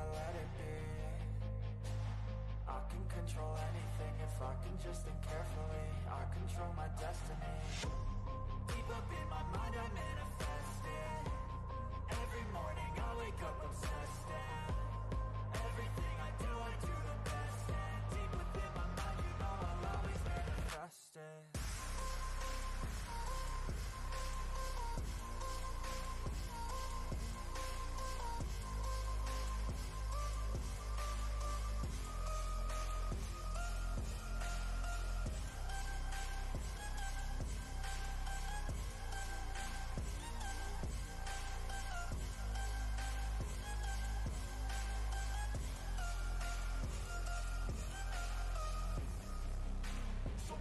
I let it be I can control anything if I can just think carefully. I control my destiny. Deep up in my mind I manifest it Every morning I wake up obsessed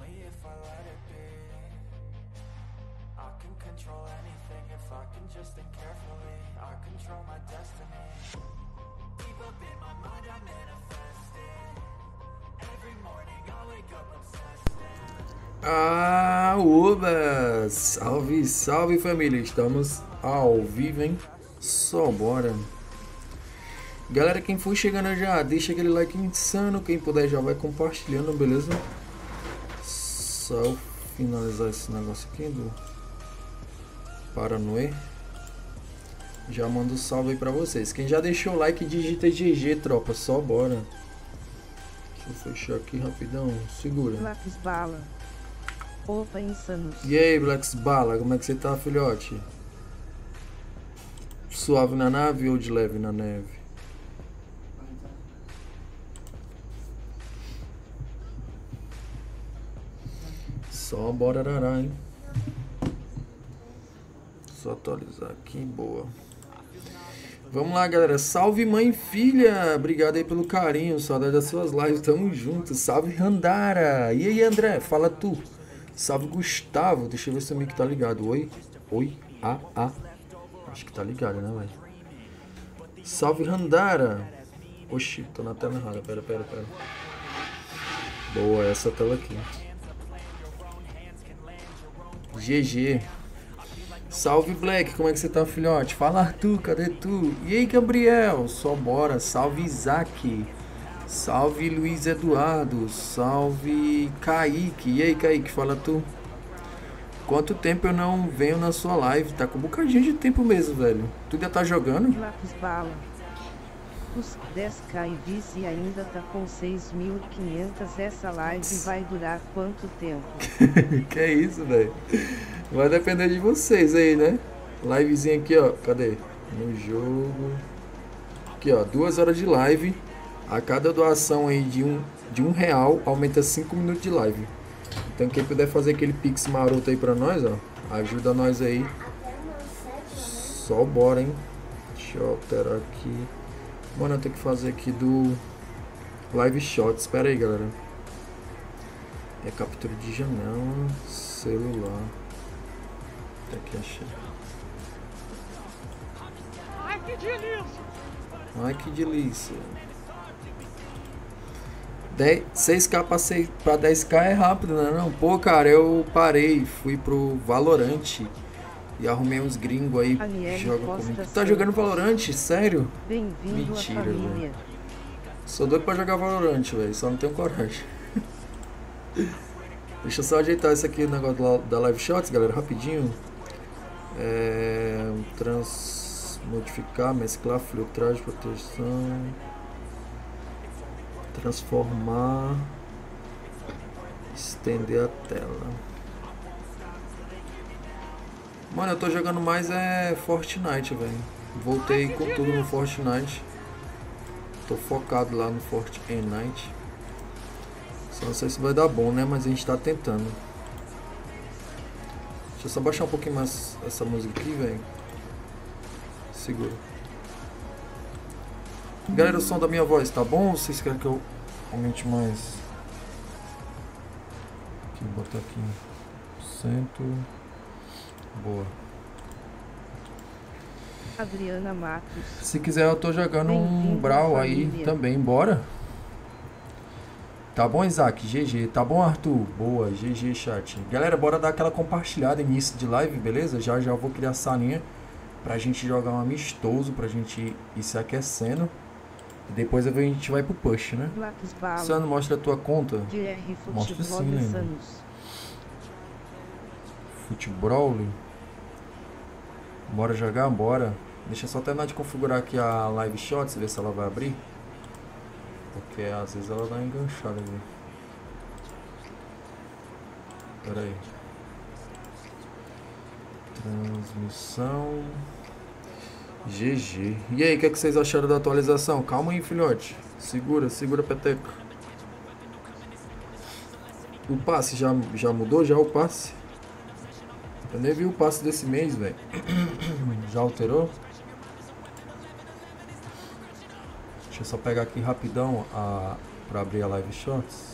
if I let it be. I can control anything if I can just think carefully. I control my destiny. Deep up in my mind, I manifest it. Every morning I wake up obsessed. Ah, oba! Salve, salve família! Estamos ao vivo, hein? Só bora! Galera, quem for chegando já, deixa aquele like insano. Quem puder já vai compartilhando, beleza? Só finalizar esse negócio aqui do Paranoê. Já mando um salve aí pra vocês. Quem já deixou o like, digita GG, tropa. Só bora. Deixa eu fechar aqui rapidão. Segura. Lápis bala. Opa, insanos. E aí, Blacks Bala, como é que você tá, filhote? Suave na nave ou de leve na neve? Só bora arará, hein? Só atualizar aqui, boa. Vamos lá, galera. Salve, mãe e filha. Obrigado aí pelo carinho. Saudade das suas lives. Tamo junto. Salve, Randara. E aí, André? Fala tu. Salve, Gustavo. Deixa eu ver se o mic tá ligado. Oi? Oi? Ah, ah. Acho que tá ligado, né, velho? Salve, Randara. Oxi, tô na tela errada. Pera, pera, pera. Boa, essa tela aqui. GG. Salve Black, como é que você tá, filhote? Fala Arthur, cadê tu? E aí, Gabriel? Só bora. Salve Isaac. Salve Luiz Eduardo. Salve Kaique. E aí, Kaique, fala tu. Quanto tempo eu não venho na sua live? Tá com um bocadinho de tempo mesmo, velho. Tu ainda tá jogando? Lápis bala. Os 10k e vice ainda tá com 6.500. Essa live vai durar quanto tempo? que é isso, velho? Vai depender de vocês aí, né? Livezinha aqui, ó. Cadê? No jogo. Aqui, ó. Duas horas de live. A cada doação aí de um, de um real, aumenta 5 minutos de live. Então quem puder fazer aquele pix maroto aí pra nós, ó. Ajuda nós aí. Só bora, hein? Deixa eu alterar aqui. Mano, eu tenho que fazer aqui do Live Shot. Espera aí, galera. É captura de janela, celular. Até que achei. Ai, que delícia! Ai, que delícia. 10, 6k pra, 6, pra 10k é rápido, né? Não, pô, cara, eu parei, fui pro Valorante e arrumei uns gringos aí Aniele Costa comigo. Tu tá jogando Valorante? Sério? Mentira, família. Sou doido pra jogar Valorante, velho, só não tenho coragem. Deixa eu só ajeitar isso aqui, o negócio da- Live Shots, galera, rapidinho. É, trans, modificar, mesclar, filtragem, proteção. Transformar. Estender a tela. Mano, eu tô jogando mais é Fortnite, velho. Voltei com tudo no Fortnite. Tô focado lá no Fortnite. Só não sei se vai dar bom, né? Mas a gente tá tentando. Deixa eu só baixar um pouquinho mais essa música aqui, velho. Segura. Galera, o som da minha voz tá bom? Vocês querem que eu aumente mais? Aqui, botar aqui. Cento. Boa. Adriana Matos. Se quiser, eu tô jogando um Brawl aí também, bora? Tá bom, Isaac? GG. Tá bom, Arthur? Boa, GG, chat. Galera, bora dar aquela compartilhada início de live, beleza? Já já eu vou criar salinha pra gente jogar um amistoso, pra gente ir se aquecendo. E depois a gente vai pro push, né? Sano, mostra a tua conta. Mostra sim, lembra. Futebol. Bora jogar? Bora. Deixa só terminar de configurar aqui a live shots, ver se ela vai abrir. Porque às vezes ela dá uma enganchada ali. Pera aí. Transmissão. GG. E aí, o que, é que vocês acharam da atualização? Calma aí, filhote. Segura, segura, peteca. O passe já, já mudou? Já o passe? Eu nem vi o passe desse mês, velho. Já alterou? Deixa eu só pegar aqui rapidão a, pra abrir a live shorts.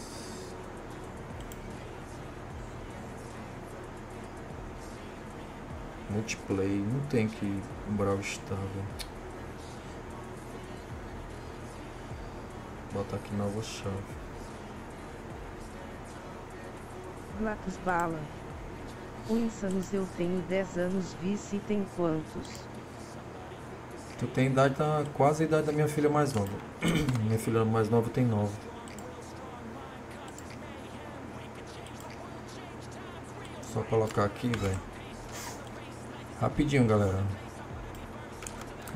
Multiplay, não tem que ir um Brawl Star, velho. Bota aqui nova chave. Latos Bala. O Insanos eu tenho 10 anos, vice tem quantos? Tu tem idade da, quase a idade da minha filha mais nova. minha filha mais nova tem 9. Só colocar aqui, velho. Rapidinho, galera.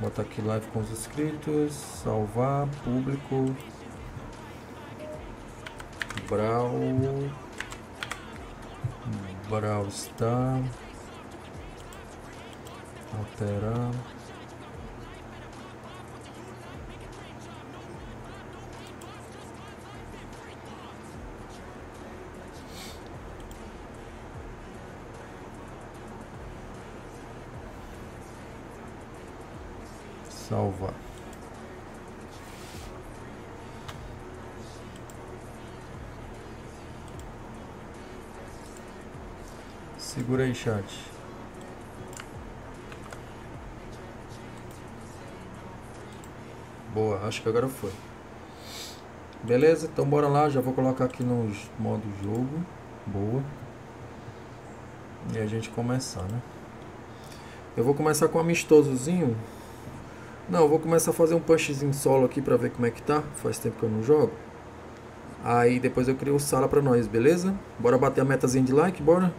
Botar aqui live com os inscritos. Salvar, público. Brawl. Brawl Star. Alterar. Salvar. Segura aí, chat. Boa, acho que agora foi. Beleza, então bora lá, já vou colocar aqui no modo jogo. Boa. E a gente começar, né? Eu vou começar com um amistosozinho. Não, eu vou começar a fazer um punchzinho solo aqui pra ver como é que tá. Faz tempo que eu não jogo. Aí depois eu crio sala pra nós, beleza? Bora bater a metazinha de like, bora?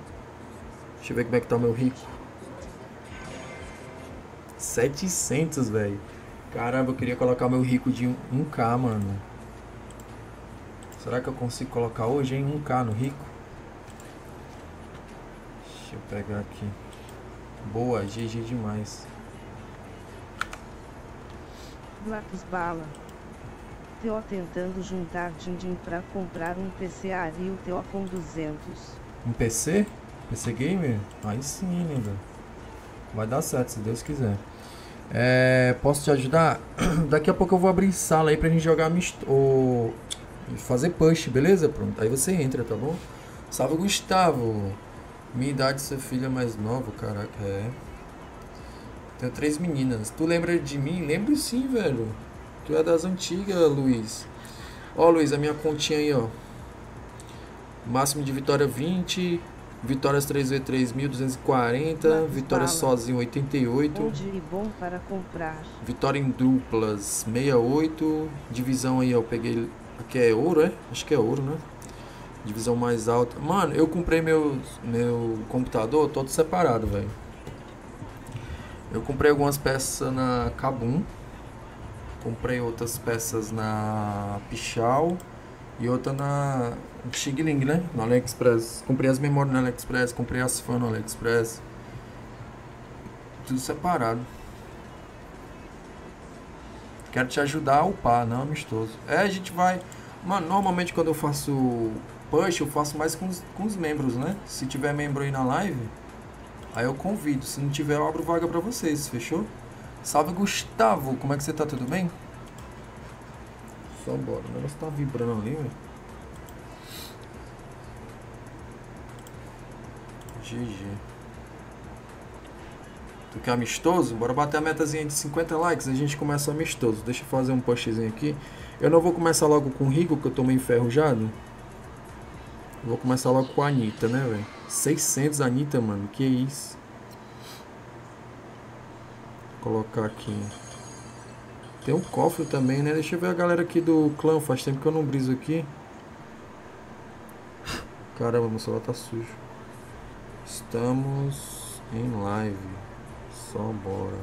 Deixa eu ver como é que tá o meu rico. 700, velho. Caramba, eu queria colocar meu rico de 1k, mano. Será que eu consigo colocar hoje em 1k no rico? Deixa eu pegar aqui. Boa, GG demais. Blacos Bala. Teo tentando juntar din-din pra comprar um PC e o Teo com 200. Um PC? PC Gamer? Aí sim, linda. Vai dar certo, se Deus quiser. É, posso te ajudar? Daqui a pouco eu vou abrir sala aí pra gente jogar misto, ou fazer push, beleza? Pronto. Aí você entra, tá bom? Salve Gustavo. Minha idade, sua filha mais nova, caraca, é. Tenho três meninas. Tu lembra de mim? Lembro sim, velho. Tu é das antigas, Luiz. Ó, Luiz, a minha continha aí, ó. Máximo de vitória 20. Vitórias 3v3 1240, Marcos vitórias Bala. sozinho 88, Onde e bom para comprar. vitória em duplas 68, divisão aí ó, eu peguei, aqui é ouro, é? Acho que é ouro, né? Divisão mais alta. Mano, eu comprei meu, meu computador todo separado, velho. Eu comprei algumas peças na Kabum, comprei outras peças na Pichau e outra na Xigling, né? No AliExpress. Comprei as memórias no AliExpress, comprei as fãs no AliExpress. Tudo separado. Quero te ajudar a upar, não amistoso. É, a gente vai. Mano, normalmente quando eu faço push, eu faço mais com os, com os membros, né? Se tiver membro aí na live, aí eu convido. Se não tiver, eu abro vaga pra vocês, fechou? Salve Gustavo, como é que você tá? Tudo bem? Só bora, o negócio tá vibrando ali, velho. GG. Tu quer amistoso? Bora bater a metazinha de 50 likes, a gente começa amistoso. Deixa eu fazer um postzinho aqui. Eu não vou começar logo com o Rico, que eu tô meio enferrujado. Vou começar logo com a Anitta, né, velho? 600 Anitta, mano. Que isso? Vou colocar aqui. Tem um cofre também, né? Deixa eu ver a galera aqui do clã. Faz tempo que eu não briso aqui. Caramba, meu celular tá sujo. Estamos em live. Só bora.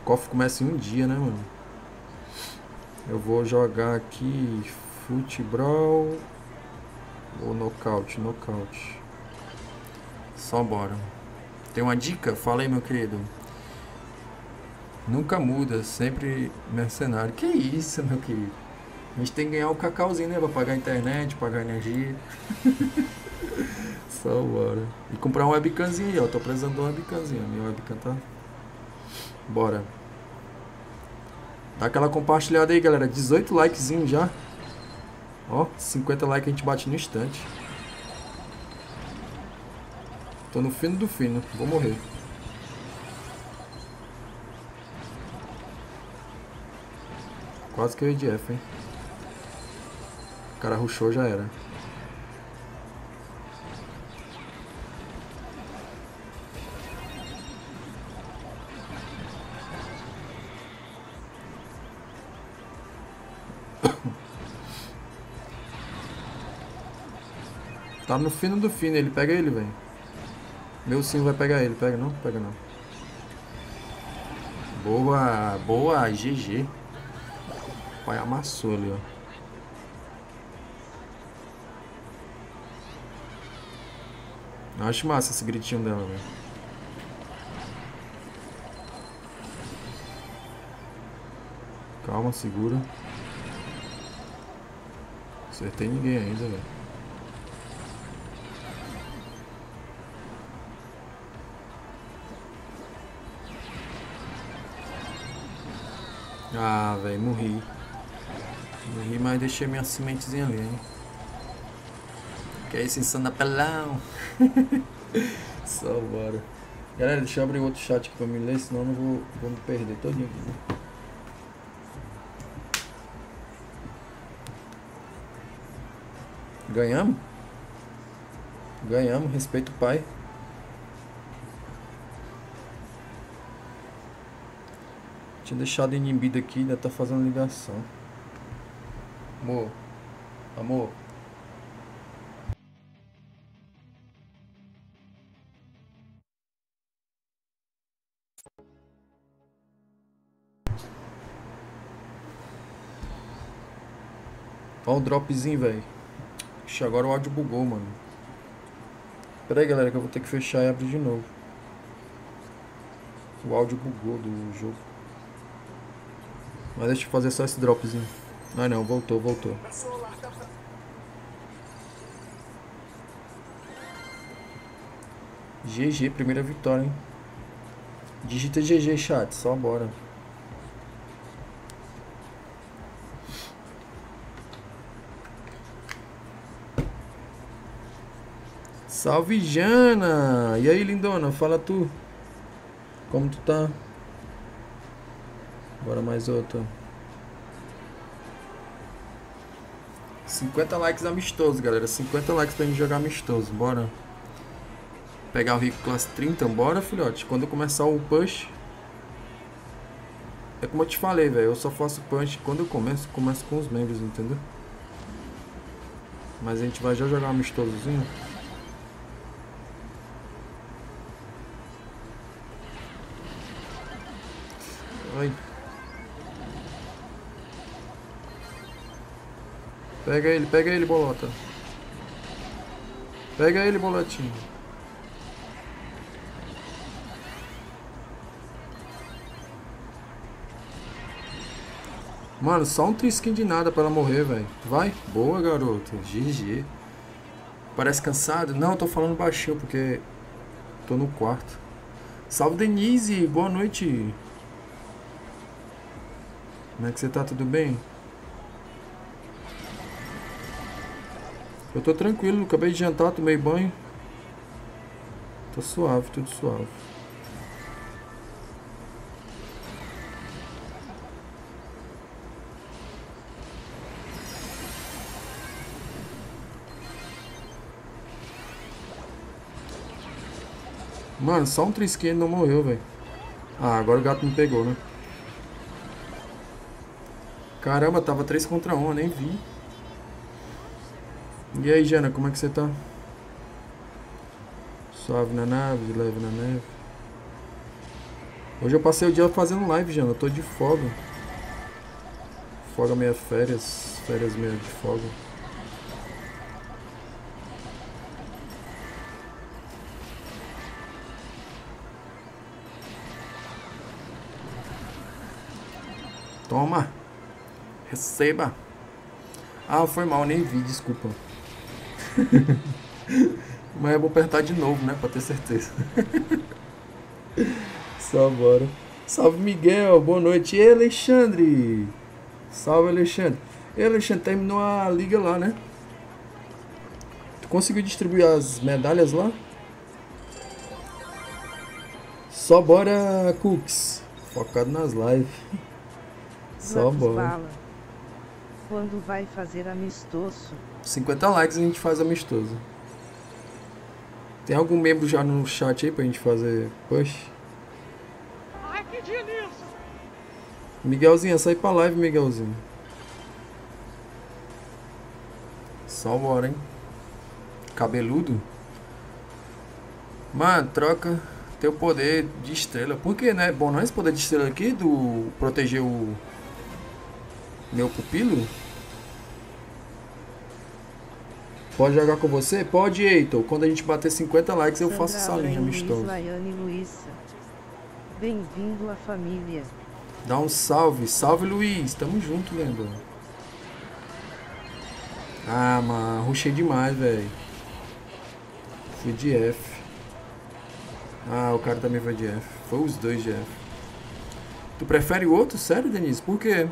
O cofre começa em um dia, né, mano? Eu vou jogar aqui futebol ou nocaute, nocaute. Só bora. Tem uma dica? Fala aí, meu querido. Nunca muda, sempre mercenário. Que isso, meu querido? A gente tem que ganhar o cacauzinho, né? Pra pagar a internet, pagar a energia. Só bora. E comprar um webcamzinho aí, ó. Tô precisando de uma webcamzinha. Minha webcam tá. Bora. Dá aquela compartilhada aí, galera. 18 likezinhos já. Ó, 50 likes a gente bate no instante. Tô no fino do fino. Vou morrer. Quase que eu ia de F, hein? O cara rushou, já era. Tá no fino do fino, ele pega ele, velho. Meu sim vai pegar ele, pega não? Pega não. Boa, boa, GG. Pai amassou ali, ó. Eu acho massa esse gritinho dela, velho. Calma, segura. Acertei ninguém ainda, velho. Ah, velho, morri. Morri, mas deixei minha sementezinha ali, hein? Que é isso, insana pelão. Só bora. Galera, deixa eu abrir outro chat aqui pra me ler, senão eu não vou, vou me perder todinho aqui. Né? Ganhamos? Ganhamos, respeito o pai. Tinha deixado inibido aqui, ainda tá fazendo ligação. Amor. Amor. Olha o dropzinho, velho. Agora o áudio bugou, mano. Pera aí, galera, que eu vou ter que fechar e abrir de novo. O áudio bugou do jogo. Mas deixa eu fazer só esse dropzinho. Ah não, voltou, voltou. GG, primeira vitória, hein? Digita GG, chat, só bora. Salve Jana! E aí, lindona, fala tu. Como tu tá? Bora mais outro. 50 likes amistoso, galera. 50 likes pra gente jogar amistoso. Bora. Pegar o Rico Class 30. Bora, filhote. Quando começar o push. É como eu te falei, velho. Eu só faço punch quando eu começo. Começo com os membros, entendeu? Mas a gente vai já jogar amistosozinho. Pega ele, pega ele, bolota. Pega ele, bolotinho. Mano, só um trisquinho de nada para ela morrer, velho. Vai. Boa, garoto. GG. Parece cansado? Não, tô falando baixinho porque tô no quarto. Salve, Denise. Boa noite. Como é que você tá? Tudo bem? Eu tô tranquilo, acabei de jantar, tomei banho. Tô suave, tudo suave. Mano, só um trisquinho não morreu, velho. Ah, agora o gato me pegou, né? Caramba, tava 3 contra 1, eu nem vi. E aí, Jana, como é que você tá? Suave na nave, leve na neve. Hoje eu passei o dia fazendo live, Jana. Eu tô de folga. Folga minha férias. Férias minha de folga. Toma. Receba. Ah, foi mal, nem vi, desculpa. Mas eu vou apertar de novo, né? Pra ter certeza. Só bora. Salve Miguel, boa noite. E Alexandre? Salve Alexandre. E Alexandre, terminou a liga lá, né? Tu conseguiu distribuir as medalhas lá? Só bora, Cooks. Focado nas lives. Só Marcos bora. Bala. Quando vai fazer amistoso? 50 likes a gente faz amistoso. Tem algum membro já no chat aí pra gente fazer push? Ai, que delícia! Miguelzinho, sai pra live, Miguelzinho. Só bora, hein? Cabeludo? Mano, troca teu poder de estrela. Por que, né? Bom, não é esse poder de estrela aqui do proteger o meu pupilo? Pode jogar com você? Pode, Eitor. Quando a gente bater 50 likes, eu faço essa Sandra linha amistosa. Bem-vindo à família. Dá um salve. Salve, Luiz. Tamo junto, lembra? Ah, mano. Rushei demais, velho. Fui de F. Ah, o cara também foi de F. Foi os dois de F. Tu prefere o outro? Sério, Denise? Por quê?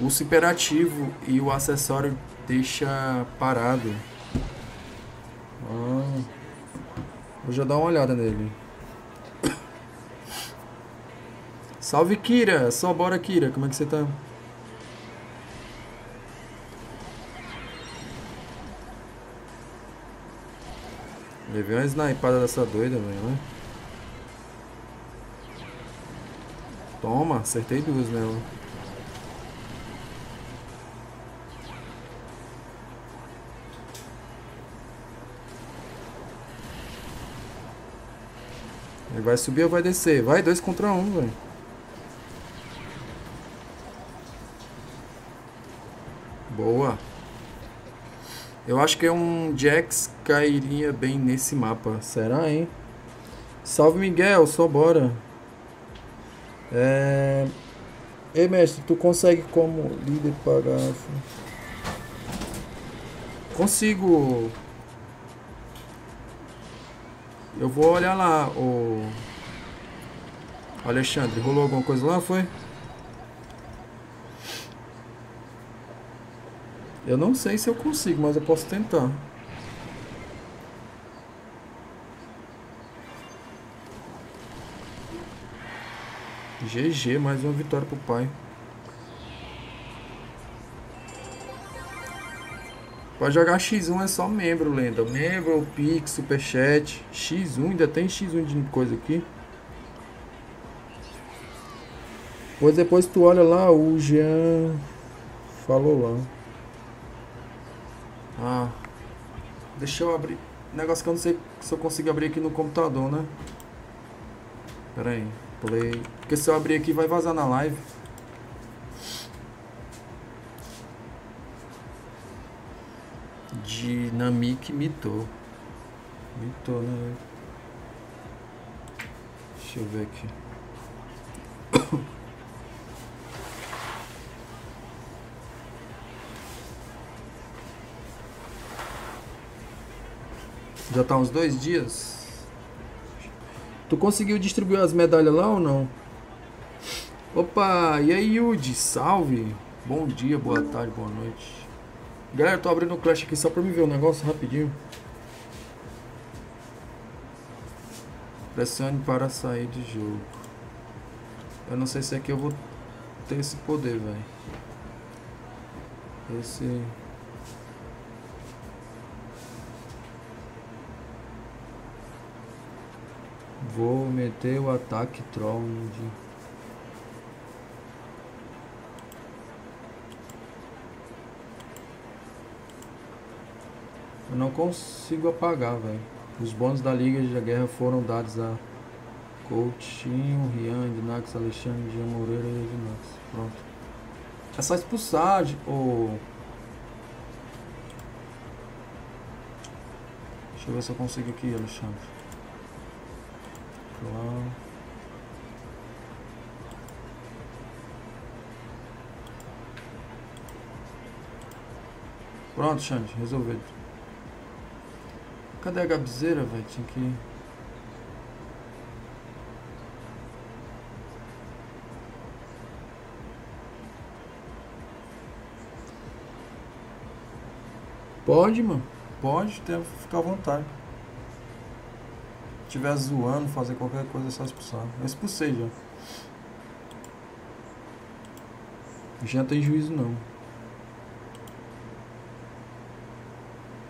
O superativo e o acessório deixa parado. Ah. Vou já dar uma olhada nele. Salve Kira, só bora Kira, como é que você tá? Levei uma snipada dessa doida, velho, né? Toma, acertei duas nela. Ele vai subir ou vai descer? Vai, dois contra um, velho. Boa. Eu acho que é um Jax cairia bem nesse mapa. Será, hein? Salve, Miguel. Só bora. É... Ei, mestre, tu consegue como líder pagar... Consigo. Eu vou olhar lá, o... Alexandre, rolou alguma coisa lá, foi? Eu não sei se eu consigo, mas eu posso tentar. GG, mais uma vitória pro pai. Pra jogar X1 é só membro, lenda. Membro, Pix, Superchat. X1, ainda tem X1 de coisa aqui. Pois depois tu olha lá, o Jean falou lá. Ah. Deixa eu abrir. Negócio que eu não sei se eu consigo abrir aqui no computador, né? Pera aí. Play. Porque se eu abrir aqui vai vazar na live. Dinamic mitou. Mitou, né? Deixa eu ver aqui. Já tá uns dois dias. Tu conseguiu distribuir as medalhas lá ou não? Opa, e aí Yudi, salve! Bom dia, boa tarde, boa noite. Galera, eu tô abrindo o Clash aqui só pra me ver o negócio rapidinho. Pressione para sair de jogo. Eu não sei se aqui eu vou ter esse poder, velho. Esse. Vou meter o ataque troll de. Eu não consigo apagar, velho. Os bônus da Liga de Guerra foram dados a Coutinho, Rian, Dinax, Alexandre, Jean Moreira e Dinax. Pronto. É só expulsar de-. Deixa eu ver se eu consigo aqui, Alexandre. Pronto, Xande, resolvido. Cadê a Gabizeira, velho? Tinha que. Pode, mano. Pode, tem, ficar à vontade. tiver zoando, fazer qualquer coisa, é só expulsar. Eu expulsei já. Já tem juízo não.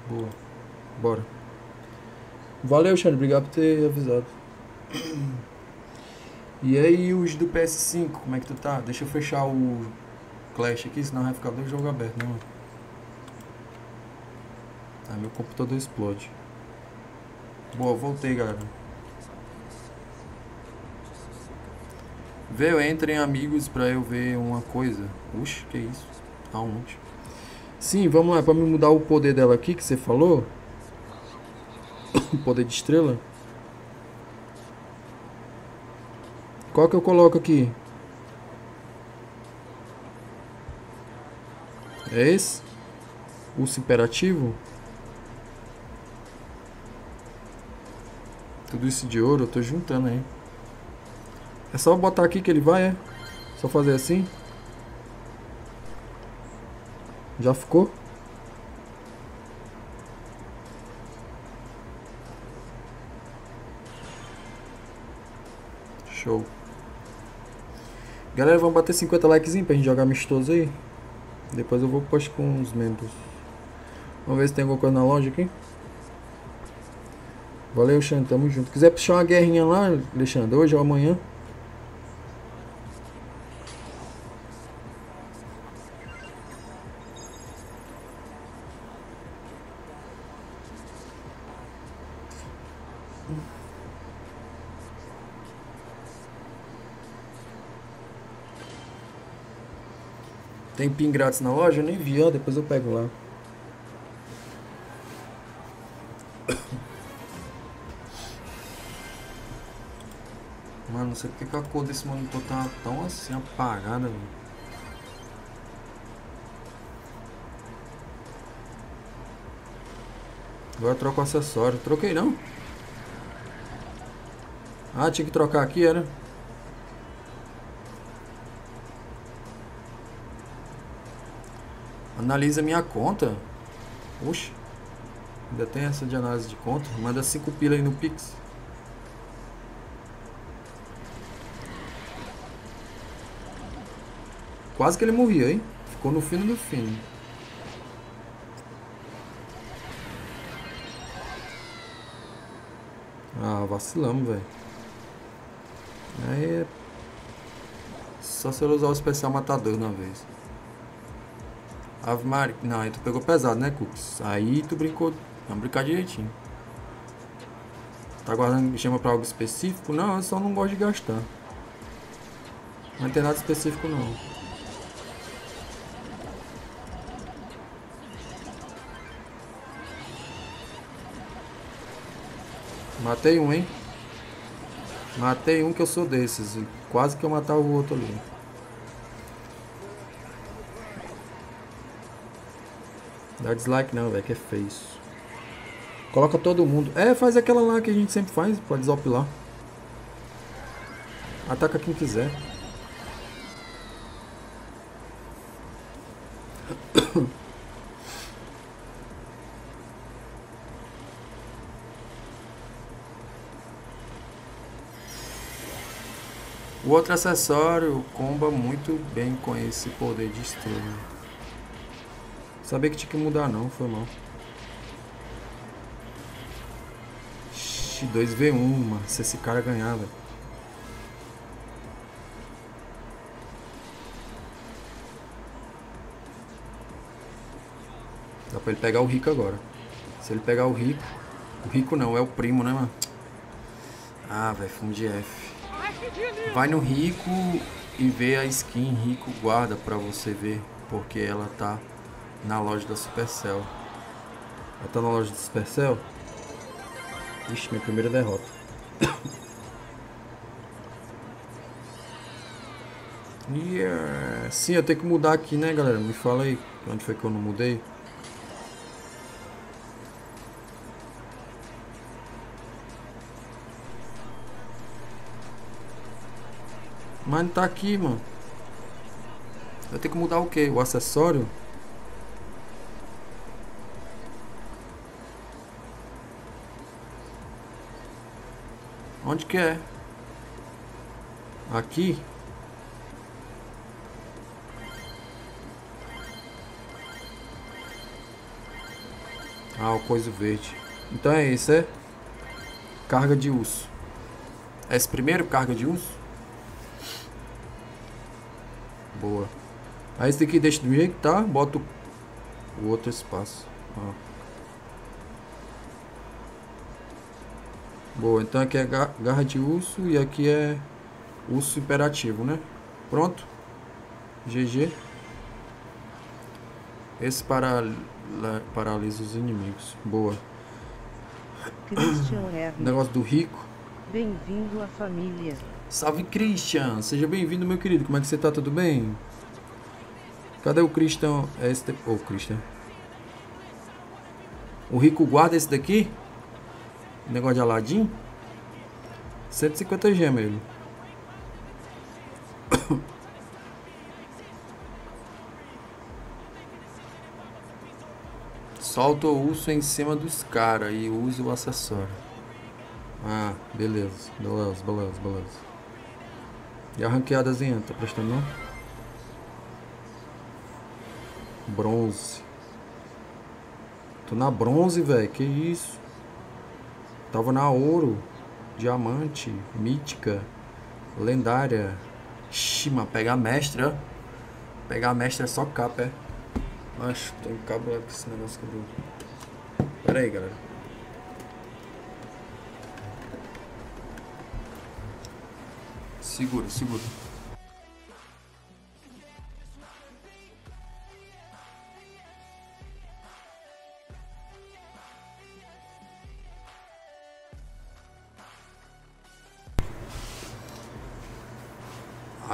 Boa. Bora. Valeu, Xande. Obrigado por ter avisado. E aí, os do PS5, como é que tu tá? Deixa eu fechar o Clash aqui, senão vai ficar dois jogos abertos, não. Aí meu computador explode. Boa, voltei, galera. Veio, entrem amigos pra eu ver uma coisa. Uxe, que isso? Aonde? Sim, vamos lá, pra me mudar o poder dela aqui que você falou. Poder de estrela. Qual que eu coloco aqui? É esse? Urso imperativo? Tudo isso de ouro, eu tô juntando aí. É só botar aqui que ele vai, é? Só fazer assim. Já ficou? Show. Galera, vamos bater 50 likes pra gente jogar amistoso aí. Depois eu vou postar com os membros. Vamos ver se tem alguma coisa na loja aqui. Valeu, Xande, tamo junto. Quiser puxar uma guerrinha lá, Alexandre, hoje ou amanhã. Tem pin grátis na loja? Nem vi, ó, depois eu pego lá. Mano, não sei porque que a cor desse monitor tá tão assim apagada, velho. Agora troco o acessório. Troquei não? Ah, tinha que trocar aqui, era? Analisa minha conta. Oxe. Ainda tem essa de análise de conta. Manda 5 pila aí no Pix. Quase que ele morria, hein? Ficou no fino do fino. Ah, vacilamos, velho. Aí é... Só se eu usar o especial matador na vez. Ave Maria. Não, aí tu pegou pesado, né, Cooks? Aí tu brincou. Vamos brincar direitinho. Tá guardando chama pra algo específico? Não, eu só não gosto de gastar. Não tem nada específico não. Matei um, hein? Matei um que eu sou desses. Quase que eu matava o outro ali. Dá dislike não, velho, que é feio isso. Coloca todo mundo. É, faz aquela lá que a gente sempre faz, pode desopilar. Ataca quem quiser. O outro acessório comba muito bem com esse poder de estrela. Sabia que tinha que mudar não, foi mal. X2V1, mano. Se esse cara ganhar, velho. Dá pra ele pegar o rico agora. Se ele pegar o rico. O rico não, é o primo, né, mano? Ah, velho, fundo de F. Vai no rico e vê a skin rico guarda pra você ver. Porque ela tá na loja da Supercell. Ela tá na loja da Supercell? Ixi, minha primeira derrota. yeah. Sim, eu tenho que mudar aqui, né, galera? Me fala aí onde foi que eu não mudei. Mas não tá aqui, mano. Eu tenho que mudar o que? O acessório? Onde que é? Aqui? Ah, o coisa verde. Então é isso, é? Carga de urso. É esse primeiro carga de urso? Boa. Aí esse daqui deixa do jeito que tá, bota o outro espaço. Ó. Boa, então aqui é garra de urso e aqui é urso imperativo, né? Pronto. GG. Esse para, paralisa os inimigos. Boa. Christian R. Negócio do rico. Bem-vindo à família. Salve Christian, seja bem-vindo meu querido. Como é que você tá? Tudo bem? Cadê o Christian? É esse daqui. Oh, Christian. O rico guarda esse daqui? Negócio de Aladim? 150 gemas ele. Solta o urso em cima dos caras e usa o acessório. Ah, beleza. Beleza, beleza, beleza. E a ranqueadazinha, tá prestando não? Bronze. Tô na bronze, velho. Que isso? Tava na ouro, diamante, mítica, lendária. Xima, pegar mestre, ó. Pegar mestre é só capa, é. Acho, tô encabulado com esse negócio que eu Pera aí, galera. Segura, segura.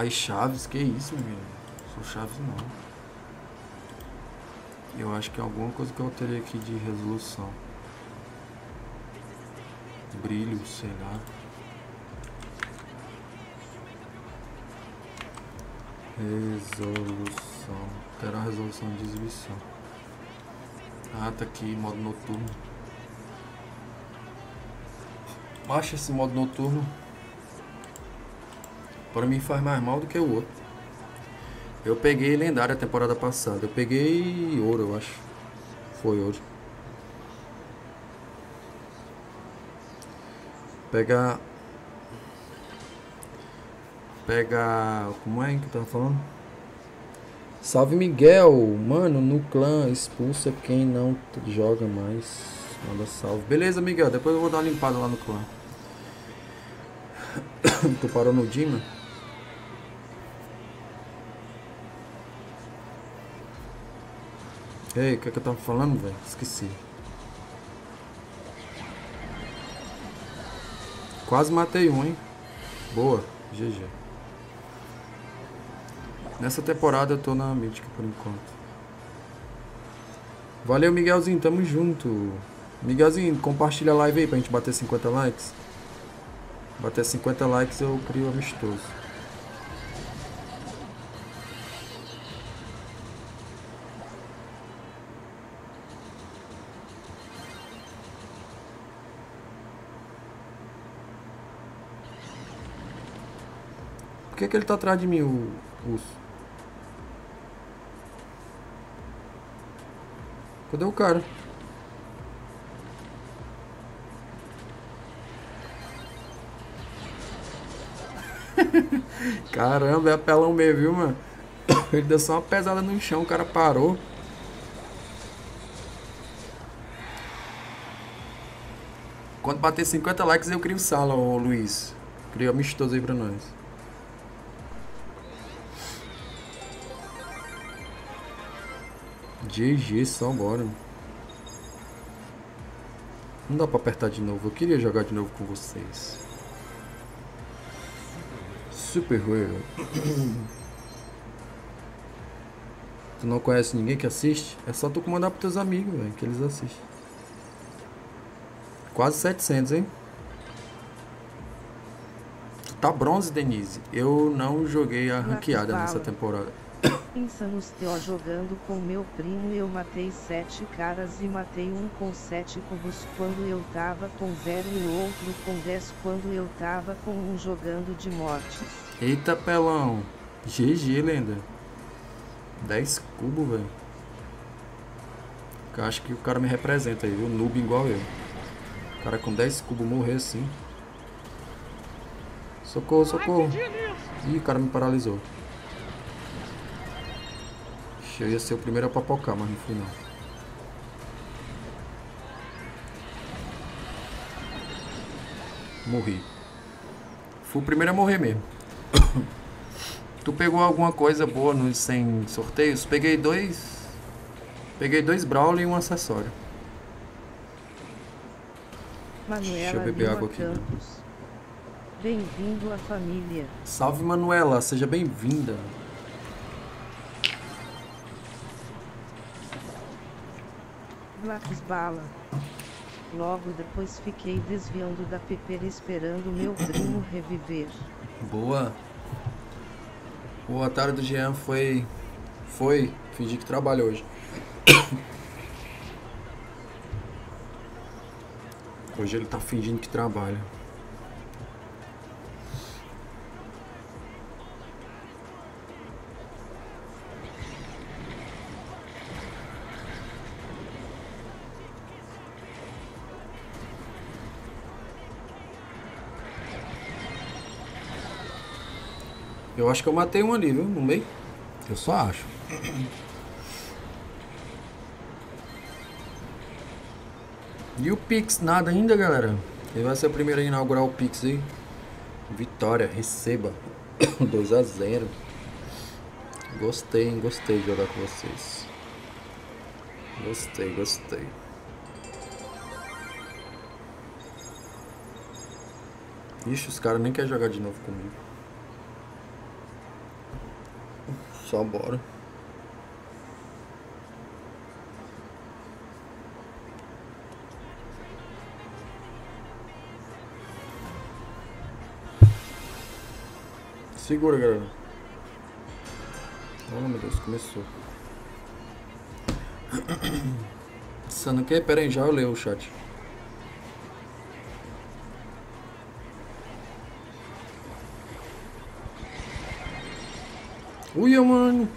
Ai, Chaves, que isso, menino? Sou Chaves não. Eu acho que é alguma coisa que eu teria aqui de resolução. Brilho, sei lá. Resolução. Terá resolução de exibição. Ah, tá aqui, modo noturno. Baixa esse modo noturno. Para mim faz mais mal do que o outro. Eu peguei lendária a temporada passada. Eu peguei ouro, eu acho. Foi ouro. Pegar. Pega. Como é que tá falando? Salve Miguel, mano, no clã, expulsa quem não joga mais. Manda salve. Beleza, Miguel, depois eu vou dar uma limpada lá no clã. tu parou no Dima? Ei, o que, é que eu tava falando, velho? Esqueci. Quase matei um, hein? Boa, GG. Nessa temporada eu tô na mítica por enquanto. Valeu, Miguelzinho, tamo junto. Miguelzinho, compartilha a live aí pra gente bater 50 likes. Bater 50 likes eu crio amistoso. Que, que ele tá atrás de mim, o urso? Cadê o cara? Caramba, é apelão mesmo, viu, mano? Ele deu só uma pesada no chão, o cara parou. Quando bater 50 likes, eu crio sala, ô Luiz. Crio amistoso aí pra nós. GG, só bora. Não dá pra apertar de novo. Eu queria jogar de novo com vocês. Super Hero. tu não conhece ninguém que assiste? É só tu mandar pros teus amigos, velho, que eles assistem. Quase 700, hein? Tu tá bronze, Denise. Eu não joguei a ranqueada nessa temporada. Insanos Teo jogando com meu primo eu matei sete caras e matei um com sete cubos quando eu tava com zero e o outro com dez quando eu tava com um jogando de mortes. Eita pelão. GG, lenda. 10 cubos, velho. Acho que o cara me representa aí, viu? Noob igual eu. O cara com 10 cubos morrer assim. Socorro, socorro. Ih, o cara me paralisou. Eu ia ser o primeiro a papocar, mas não fui não. Morri. Fui o primeiro a morrer mesmo. tu pegou alguma coisa boa nos 100 sorteios? Peguei dois. Peguei dois Brawler e um acessório. Manuela Deixa eu beber Lima água aqui. Campos. Bem-vindo à família. Salve Manuela, seja bem-vinda. Blacks Bala. Logo depois fiquei desviando da pepera esperando meu primo reviver. Boa. O otário do Jean foi. Foi fingir que trabalha hoje. Hoje ele tá fingindo que trabalha. Eu acho que eu matei um ali, viu? No meio. Eu só acho. E o Pix, nada ainda, galera. Ele vai ser o primeiro a inaugurar o Pix aí. Vitória, receba. 2 a 0 Gostei, hein? Gostei de jogar com vocês. Gostei, gostei. Ixi, os caras nem querem jogar de novo comigo. Só bora. Segura, galera. Oh, meu Deus, começou. Não quer? Pera aí, já eu leio o chat. Uia, mano.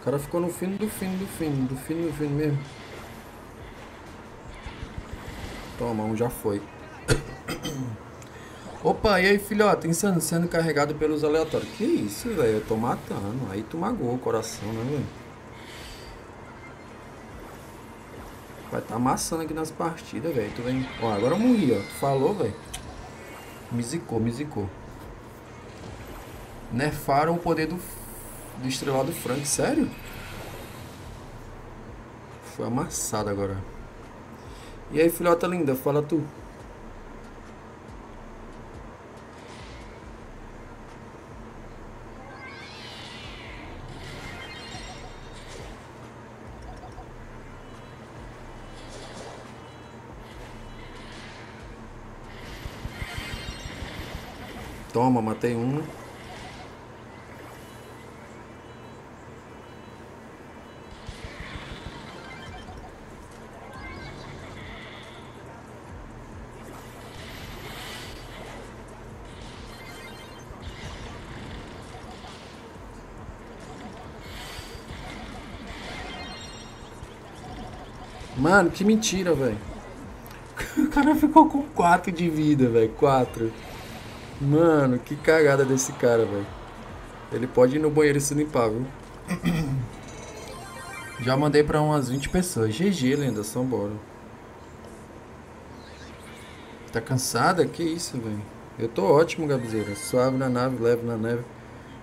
O cara ficou no fim do fim do fim, do fim do fim mesmo. Toma, um já foi. Opa, e aí, filhote? Insano, sendo carregado pelos aleatórios. Que isso, velho? Eu tô matando. Aí tu magoou o coração, né, velho? Vai tá amassando aqui nas partidas, velho. Tu vem. Ó, agora eu morri, ó. Tu falou, velho. Me zicou, me zicou. Nerfaram o poder do, do estrelado Frank, sério? Foi amassado agora. E aí, filhota linda, fala tu. Toma, matei um. Mano, que mentira, velho. O cara ficou com 4 de vida, velho. 4. Mano, que cagada desse cara, velho. Ele pode ir no banheiro se limpar, viu? Já mandei pra umas 20 pessoas. GG, lenda, bora. Tá cansada? Que isso, velho. Eu tô ótimo, Gabizeira. Suave na nave, leve na neve.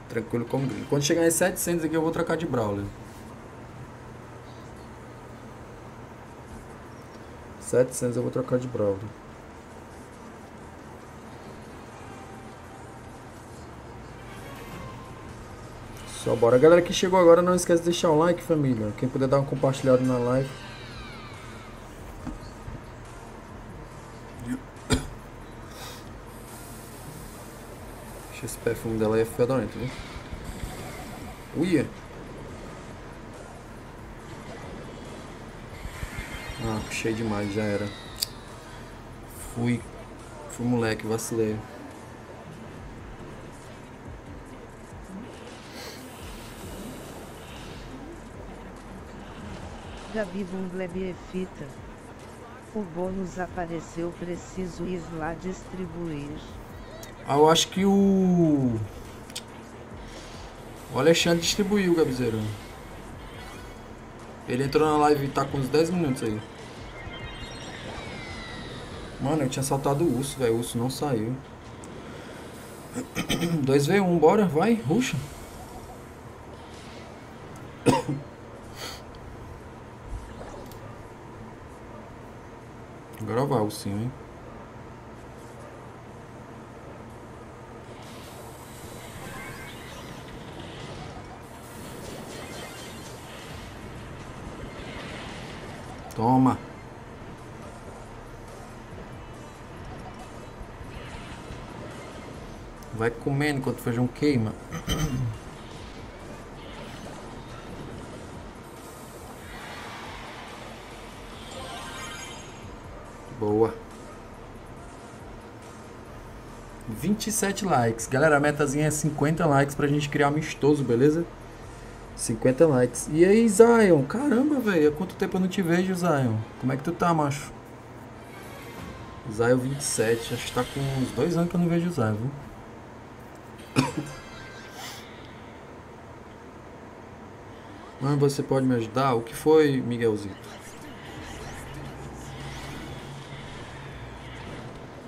Tranquilo como. Quando chegar em 700 aqui, eu vou trocar de Brawler. 700 eu vou trocar de Brawler. Só bora. Galera que chegou agora, não esquece de deixar o like, família. Quem puder dar um compartilhado na live. Esse perfume dela é fedorento, viu? Uia! Ah, puxei demais, já era. Fui. Fui moleque, vacilei. Gabi Bungleb é fita. O bônus apareceu, preciso ir lá distribuir. Ah, eu acho que o. O Alexandre distribuiu, Gabizeiro. Ele entrou na live e tá com uns 10 minutos aí. Mano, eu tinha saltado o urso, velho. O urso não saiu. 2v1, bora, vai, ruxa. Ursinho, hein? Toma. Vai comendo enquanto o feijão queima. 27 likes. Galera, a metazinha é 50 likes pra gente criar amistoso, beleza? 50 likes. E aí, Zion? Caramba, velho. Há quanto tempo eu não te vejo, Zion? Como é que tu tá, macho? Zion 27. Acho que tá com uns dois anos que eu não vejo o Zion, viu? Mano, você pode me ajudar? O que foi, Miguelzito?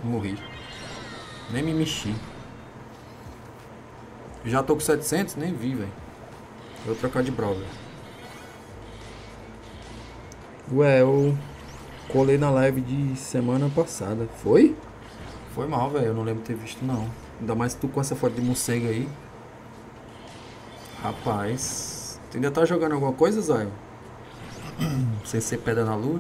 Morri. Nem me mexi. Já tô com 700? Nem vi, velho. Vou trocar de browser. Ué, eu colei na live de semana passada. Foi? Foi mal, velho. Eu não lembro ter visto, não. Ainda mais tu com essa foto de morcego aí. Rapaz. Tu ainda tá jogando alguma coisa, Zayo? Sem ser pedra na lua?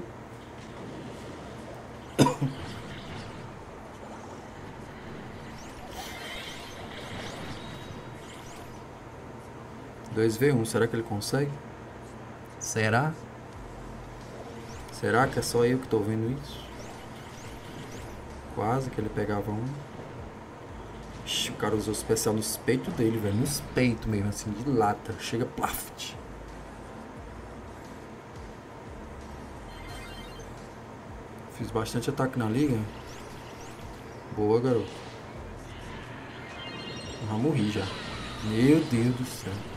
Dois v 1 será que ele consegue? Será? Será que é só eu que tô vendo isso? Quase que ele pegava um. Ixi, o cara usou o especial nos peitos dele, velho. Nos peitos mesmo, assim, de lata. Chega plaft. Fiz bastante ataque na liga. Boa, garoto. Já morri já. Meu Deus do céu.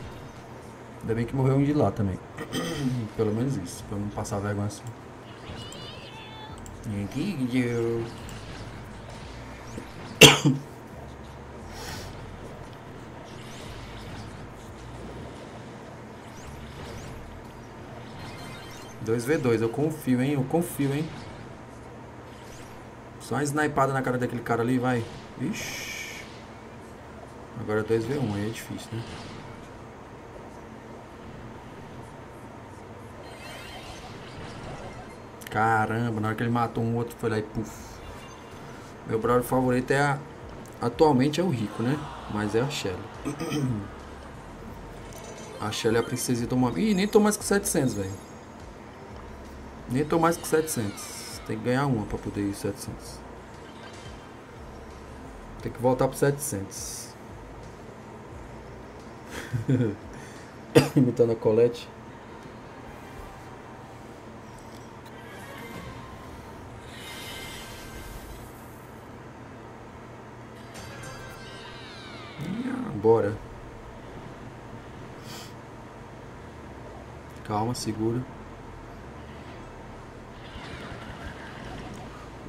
Ainda bem que morreu um de lá também. Pelo menos isso, pra não passar vergonha assim. Guido. Dois v 2 eu confio, hein? Eu confio, hein? Só uma snipada na cara daquele cara ali, vai. Ixi. Agora 2v1, aí é difícil, né? Caramba, na hora que ele matou um outro, foi lá e puf. Meu brother favorito é a. Atualmente é o Rico, né? Mas é a Shelly. A Shelly é a princesa uma. Ih, nem tô mais com 700, velho. Nem tô mais com 700. Tem que ganhar uma pra poder ir 700. Tem que voltar pro 700. Imitando a Colette. Bora. Calma, segura.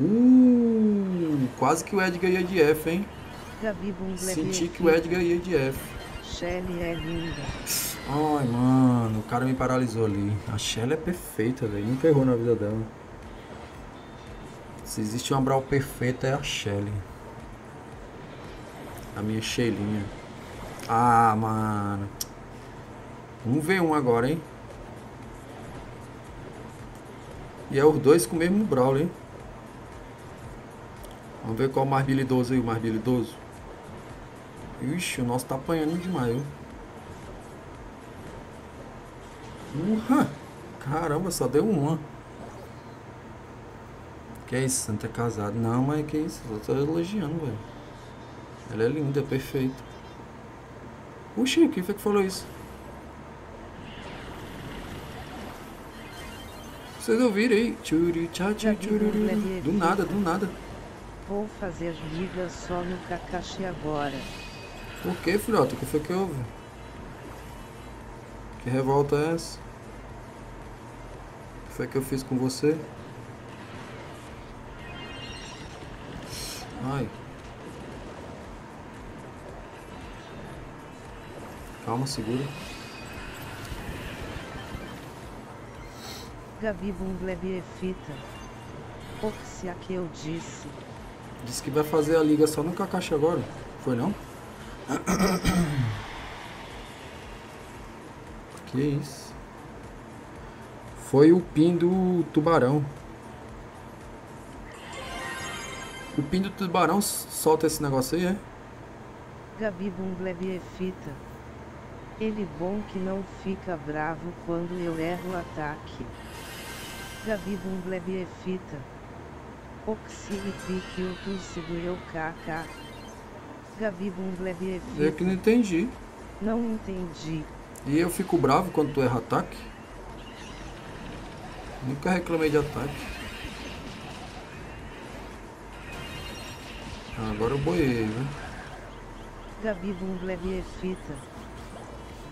Uh, quase que o Edgar ia de F, hein? Gabi Senti que o Edgar ia de F. Shelly é linda. Ai, mano, o cara me paralisou ali. A Shelly é perfeita, velho. Nunca errou na vida dela. Se existe uma Brawl perfeita, é a Shelly. A minha Sheilinha. Ah, mano. 1v1 agora, hein? E é os dois com o mesmo Brawl, hein? Vamos ver qual é o mais habilidoso aí, o mais habilidoso. Ixi, o nosso tá apanhando demais, viu? Urra! Caramba, só deu uma. Que é isso? Não tá casado? Não, mas que isso? Eu tô elogiando, velho. Ela é linda, é perfeita. Oxi, quem foi que falou isso? Vocês ouviram aí? Tchuri, tchá, tchá, tchururu. Do nada, do nada. Vou fazer liga só no Kakashi agora. Por que, filhote? O que foi que houve? Que revolta é essa? O que foi que eu fiz com você? Ai. Calma, segura. Gabi Bumblebee fita. Oxia que eu disse. Disse que vai fazer a liga só no Kakashi agora. Foi não? Que isso? Foi o pin do tubarão. O pin do tubarão solta esse negócio aí, é? Gabi Bumblebee fita. Ele bom que não fica bravo quando eu erro o ataque. Gabi Bumblebee fita. Oxi e pique o tu segurou KK. Gabi Bumblebee Eu que fita. não entendi. Não entendi. E eu fico bravo quando tu erra ataque? Nunca reclamei de ataque. Ah, Agora eu boiei, viu? Gabi Bumblebee fita.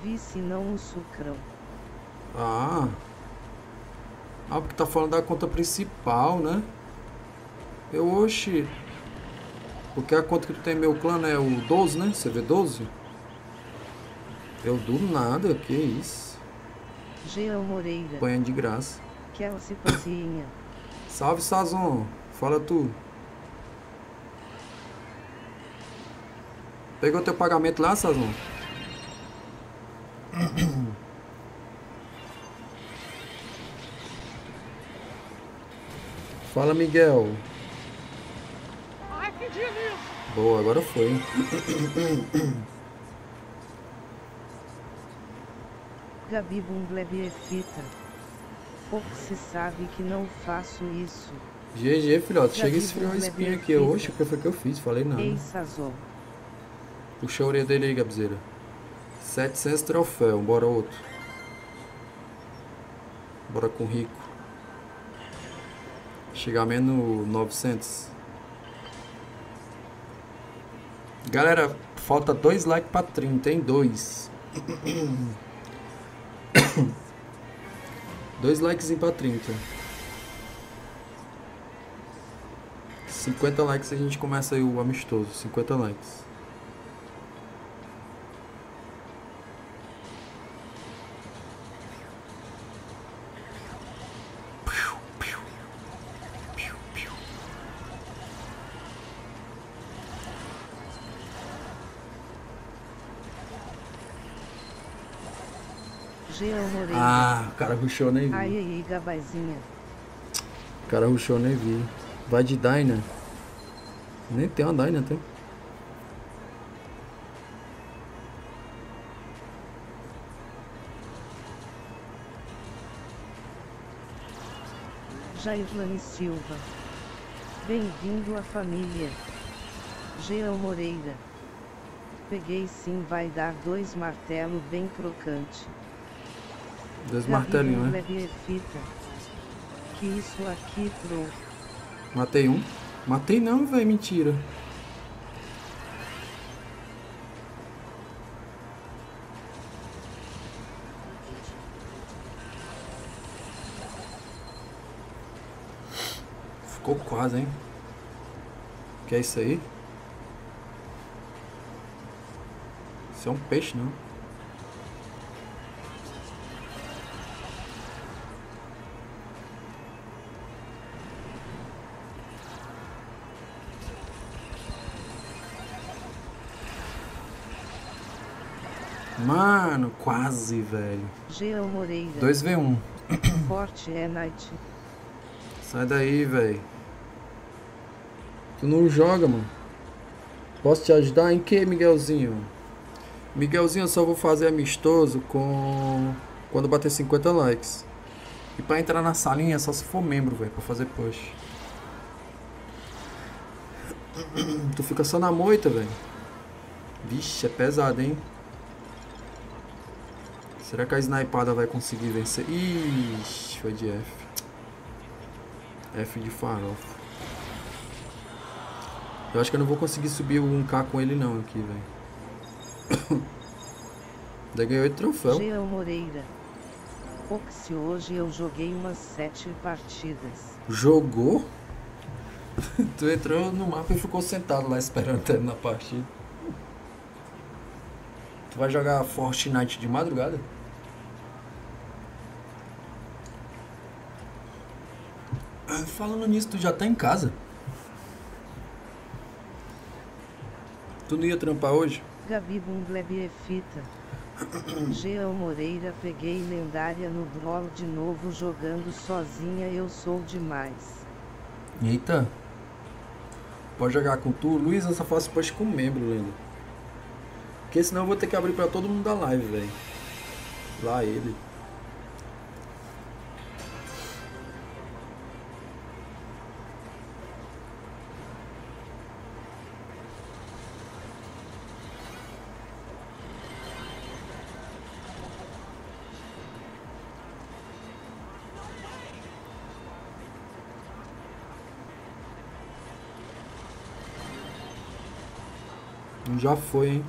Vice não o sucrão. Ah. Ah, porque tá falando da conta principal, né? Eu, oxi. Porque a conta que tu tem meu clã é o 12, né? CV12? Eu do nada, que isso? Jean Moreira. Apanhando de graça. Kelsey Cozinha. Salve, Sazon. Fala tu. Pegou teu pagamento lá, Sazon? Fala, Miguel. Ai, que delícia! Boa, agora foi. Gabi Bumblebee fita. Oxi sabe que não faço isso. GG, filhote. Chega esse frio Bumblebee espinha aqui. Oxe, o que foi que eu fiz? Falei nada. Puxa a orelha dele aí, Gabzeira. 700 troféu, bora outro. Bora com rico. Chegar menos 900. Galera, falta dois likes pra 30, hein? Dois. dois likes pra 30. 50 likes a gente começa aí o amistoso. 50 likes. Jean Moreira. Ah, o cara rushou nem vi. Ai, ai, Gabazinha. O cara rushou nem vi. Vai de Dyna. Nem tem uma Dyna, tem. Jairlane Silva. Bem-vindo à família. Jean Moreira. Peguei sim, vai dar dois martelo bem crocante. Dois Gabi martelinhos, né? Que isso aqui, pro. Matei um. Matei não, velho. Mentira. Ficou quase, hein? Que é isso aí? Isso é um peixe, não? Mano, quase, velho. Jean Moreira. 2v1. Forte é night. Sai daí, velho. Tu não joga, mano. Posso te ajudar em que, Miguelzinho? Miguelzinho, eu só vou fazer amistoso com quando bater 50 likes. E pra entrar na salinha só se for membro, velho, pra fazer push. Tu fica só na moita, velho. Vixe, é pesado, hein? Será que a snipada vai conseguir vencer? Ixi, foi de F. F de farofa. Eu acho que eu não vou conseguir subir o 1k com ele não aqui, velho. Daí ganhei 8 troféus. Jean Moreira. Oxi, hoje eu joguei umas 7 partidas. Jogou? tu entrou no mapa e ficou sentado lá esperando terminar a partida. Tu vai jogar Fortnite de madrugada? Ah, Falando nisso, tu já tá em casa? Tu não ia trampar hoje? Gabi Bungleb é fita. Jean Moreira peguei lendária no Brawl de novo jogando sozinha eu sou demais. Eita. Pode jogar com tu. Luiz, eu só faço push com membro, lendo. Porque senão eu vou ter que abrir pra todo mundo da live, velho. Lá ele. Já foi, hein?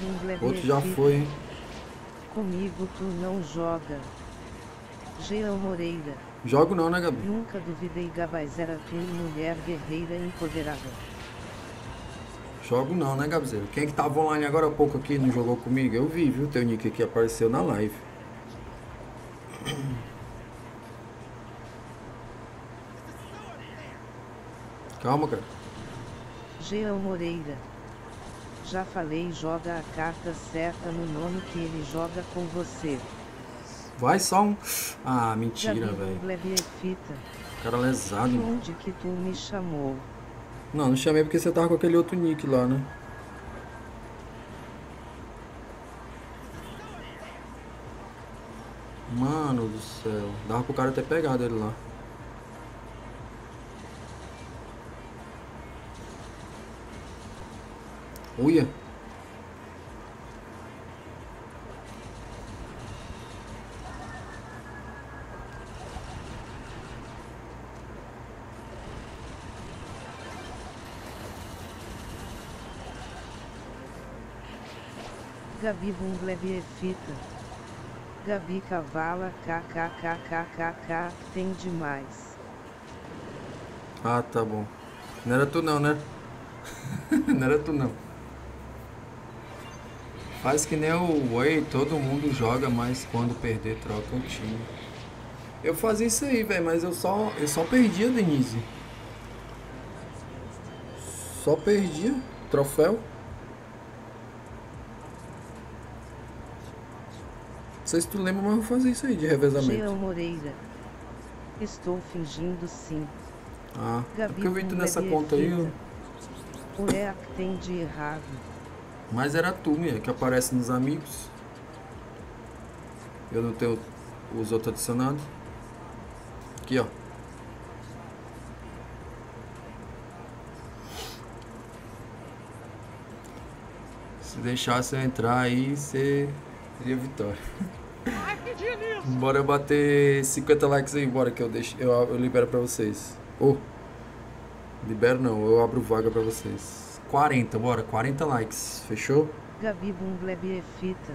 Bungleb Outro já foi, hein? Comigo tu não joga. Jean Moreira. Jogo não, né, Gabi? Nunca duvidei Gabais era tu mulher guerreira empoderada. Jogo não, né, Gabizeiro? Quem é que tava online agora há pouco aqui não jogou comigo? Eu vi, viu? Teu nick aqui apareceu na live. Calma, cara. Jean Moreira. Já falei joga a carta certa no nome que ele joga com você. Vai só um. Ah, mentira, velho. Bungleb é. Cara lesado. Onde que tu me chamou? Não, não chamei porque você tava com aquele outro nick lá, né? Mano do céu. Dava pro cara ter pegado ele lá. Uia. Gabi Bungleb é fita. Gabi Cavala kkkkkk tem demais. Ah, tá bom. Não era tu não, né? não era tu não. Faz que nem o Way, todo mundo joga, mas quando perder troca o time. Eu fazia isso aí, velho, mas eu só, eu só perdia, Denise. Só perdia troféu. Não sei se tu lembra, mas eu fazia isso aí de Jean revezamento. Moreira. Estou fingindo sim. Ah, é porque eu vi tu nessa é conta aí. O é que tem de errado. Mas era tu, minha, que aparece nos amigos. Eu não tenho os outros adicionados. Aqui, ó. Se deixasse eu entrar aí, seria vitória. Bora bater 50 likes aí, bora que eu deixo, eu, eu libero pra vocês. Ô, libero não, eu abro vaga pra vocês. 40, bora, 40 likes, fechou? Gabi Bungleb é fita.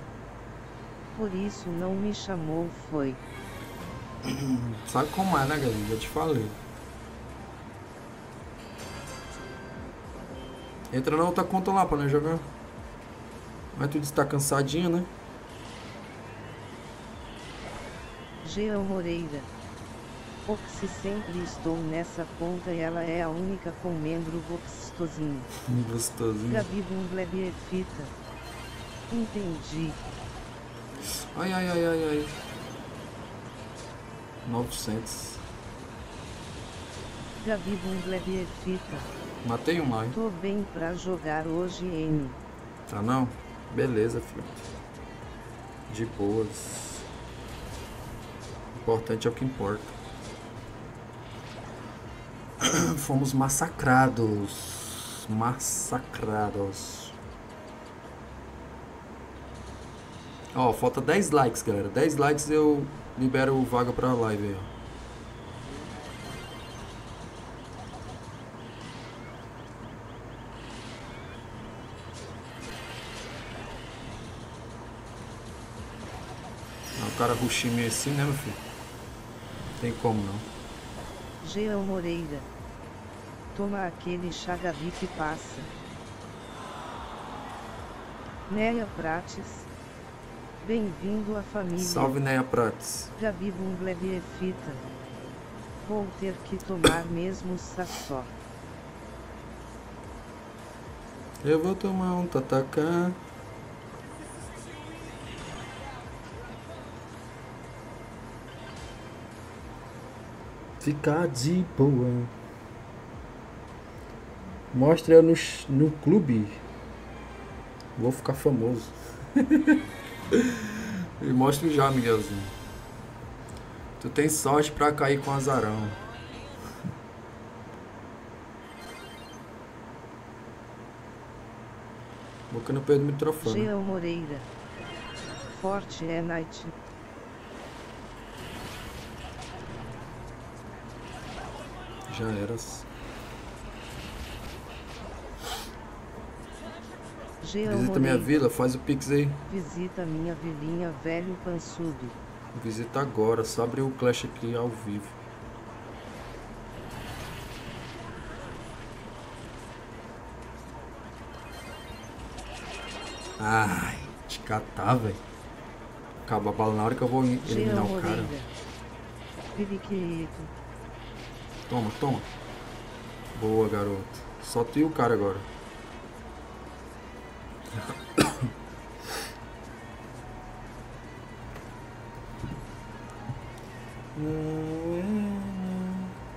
Por isso não me chamou foi. Sabe como é, né, Gabi? Já te falei. Entra na outra conta lá pra nós jogar. Mas tu disse que tá cansadinho, né? Jean Moreira. Oxi sempre estou nessa conta e ela é a única com membro gostosinho. Gostosinho. Gabi Bungleb é fita. Entendi. Ai, ai, ai, ai, ai. 900. Gabi Bungler fita. Matei um mais. Tô bem pra jogar hoje, N. Tá não? Beleza, filho. De boas. O importante é o que importa. Fomos massacrados. Massacrados. Ó, falta 10 likes, galera. 10 likes eu libero vaga pra live aí, ó. Ah, O cara rushing meio assim, né, meu filho? Tem como não. Jean Moreira. Toma aquele chá Gabi que passa. Neia Prates. Bem-vindo à família. Salve, Neia Prates. Gabi Bungler fita. Vou ter que tomar mesmo só. Eu vou tomar um tatacá. Ficar de boa. Mostra eu no, no clube. Vou ficar famoso. e mostra já, Miguelzinho. Tu tem sorte pra cair com azarão. Boca no pé do microfone. Jean Moreira. Forte é night. Já eras. Jean Visita minha Moreira. vila, faz o pix aí. Visita minha vilinha velho pançudo. Visita agora, só abrir o Clash aqui ao vivo. Ai, te catar, velho. Acaba a bala na hora que eu vou Jean eliminar o cara. Moreira. Periquito. Toma, toma. Boa, garoto. Só tu e o cara agora.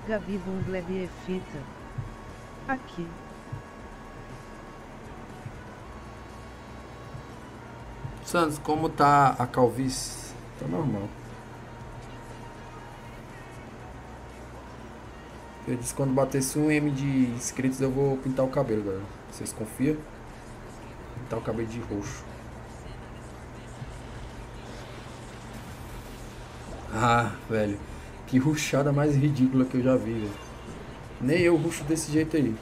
Gabi Bungler fita. Aqui. Santos, como tá a calvície? Tá normal. Eu disse quando batesse um M de inscritos eu vou pintar o cabelo, galera. Vocês confiam? Pintar o cabelo de roxo. Ah, velho. Que ruchada mais ridícula que eu já vi, velho. Nem eu ruxo desse jeito aí.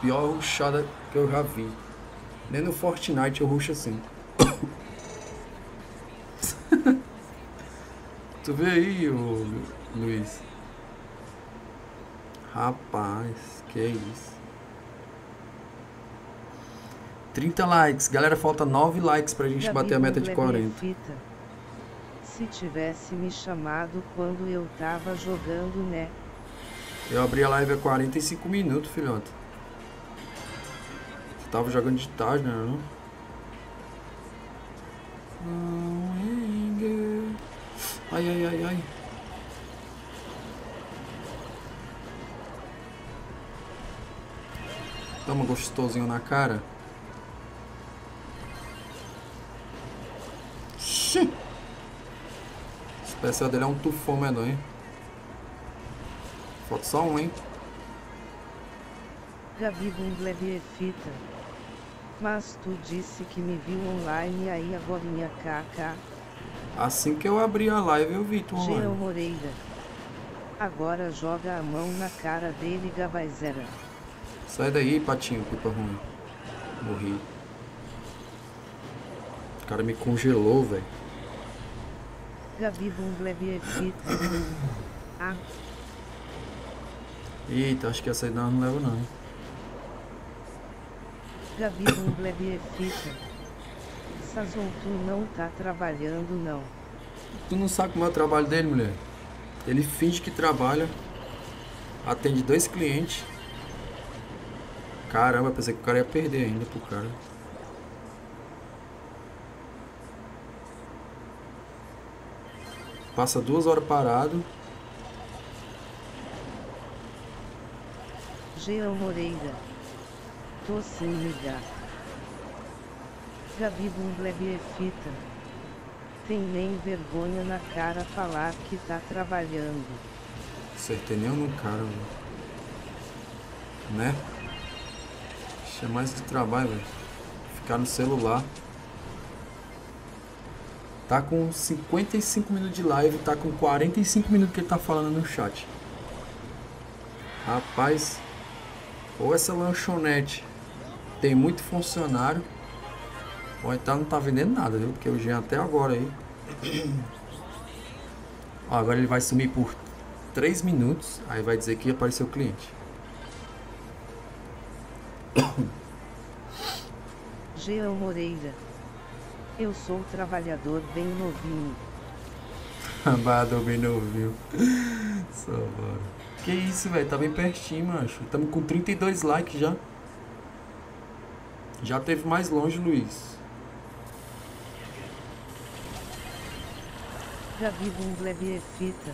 Pior ruchada que eu já vi. Nem no Fortnite eu ruxo assim. Tu vê aí, ô Lu- Luiz. Rapaz, que isso. 30 likes. Galera, falta 9 likes pra gente Gabi bater a meta de Bungler 40. fita. Se tivesse me chamado quando eu tava jogando, né? Eu abri a live há 45 minutos, filhote. Você tava jogando de tarde, né? Não? Ai, ai, ai, ai. Toma gostosinho na cara. Xiii. Esse especial dele é um tufão medonho. Falta só um, hein? Gabi Bungler fita. Mas tu disse que me viu online aí agorinha kk. Assim que eu abri a live, eu vi tu Jean online. Moreira. Agora joga a mão na cara dele, Gavaizera. Sai daí, patinho, pipa ruim. Morri. O cara me congelou, velho. Gabi fita. Ah, Eita, acho que essa aí não leva não? Gabi Bungler tu não tá trabalhando não. Tu não sabe como é o trabalho dele, mulher. Ele finge que trabalha, atende dois clientes. Caramba, pensei que o cara ia perder ainda pro cara. Passa duas horas parado. Jean Moreira. Tô sem ligar. Gabi Bumbleb é fita. Tem nem vergonha na cara falar que tá trabalhando. Acertei nem no cara. Né? Isso é mais de trabalho, velho. Ficar no celular. Tá com 55 minutos de live, tá com 45 minutos que ele tá falando no chat. Rapaz, ou essa lanchonete tem muito funcionário, ou então não tá vendendo nada, viu? Porque o Jean até agora aí. Ó, agora ele vai sumir por 3 minutos, aí vai dizer que apareceu o cliente. Jean Moreira. Eu sou trabalhador bem novinho. Trabalhador bem novinho. Só bora. Que isso, velho? Tá bem pertinho, macho. Tamo com 32 likes já. Já teve mais longe, Luiz. Gabi Bumbleb é fita.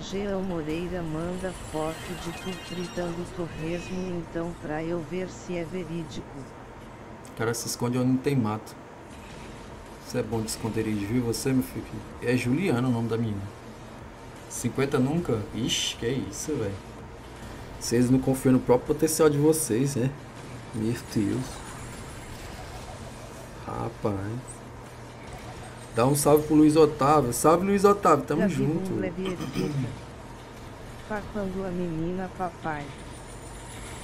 Jean Moreira manda foto de tu fritando torresmo então pra eu ver se é verídico. O cara se esconde onde não tem mato. Isso é bom de esconderijo, viu? Você, meu filho? É Juliana o nome da menina. 50 nunca? Ixi, que isso, velho. Vocês não confiam no próprio potencial de vocês, né? Meu Deus. Rapaz. Dá um salve pro Luiz Otávio. Salve, Luiz Otávio. Tamo Gabi junto. Bumbleb é fita. Papando a menina papai.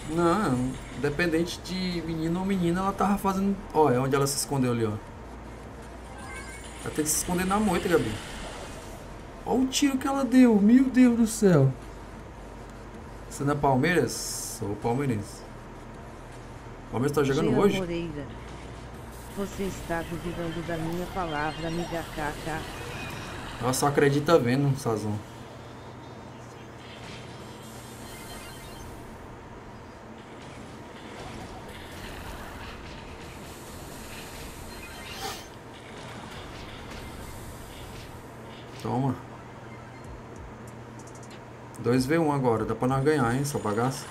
Não, independente de menino ou menina, ela tava fazendo. Ó, é onde ela se escondeu ali, ó. Ela tem que se esconder na moita, Gabi. Olha o tiro que ela deu, meu Deus do céu. Você não é Palmeiras? Sou palmeirense. Palmeiras tá jogando Jean hoje? Moreira. Você está duvidando da minha palavra, amiga KK. Ela só acredita vendo, Sazon. Toma. 2v1 agora, dá pra nós ganhar, hein, essa bagaça.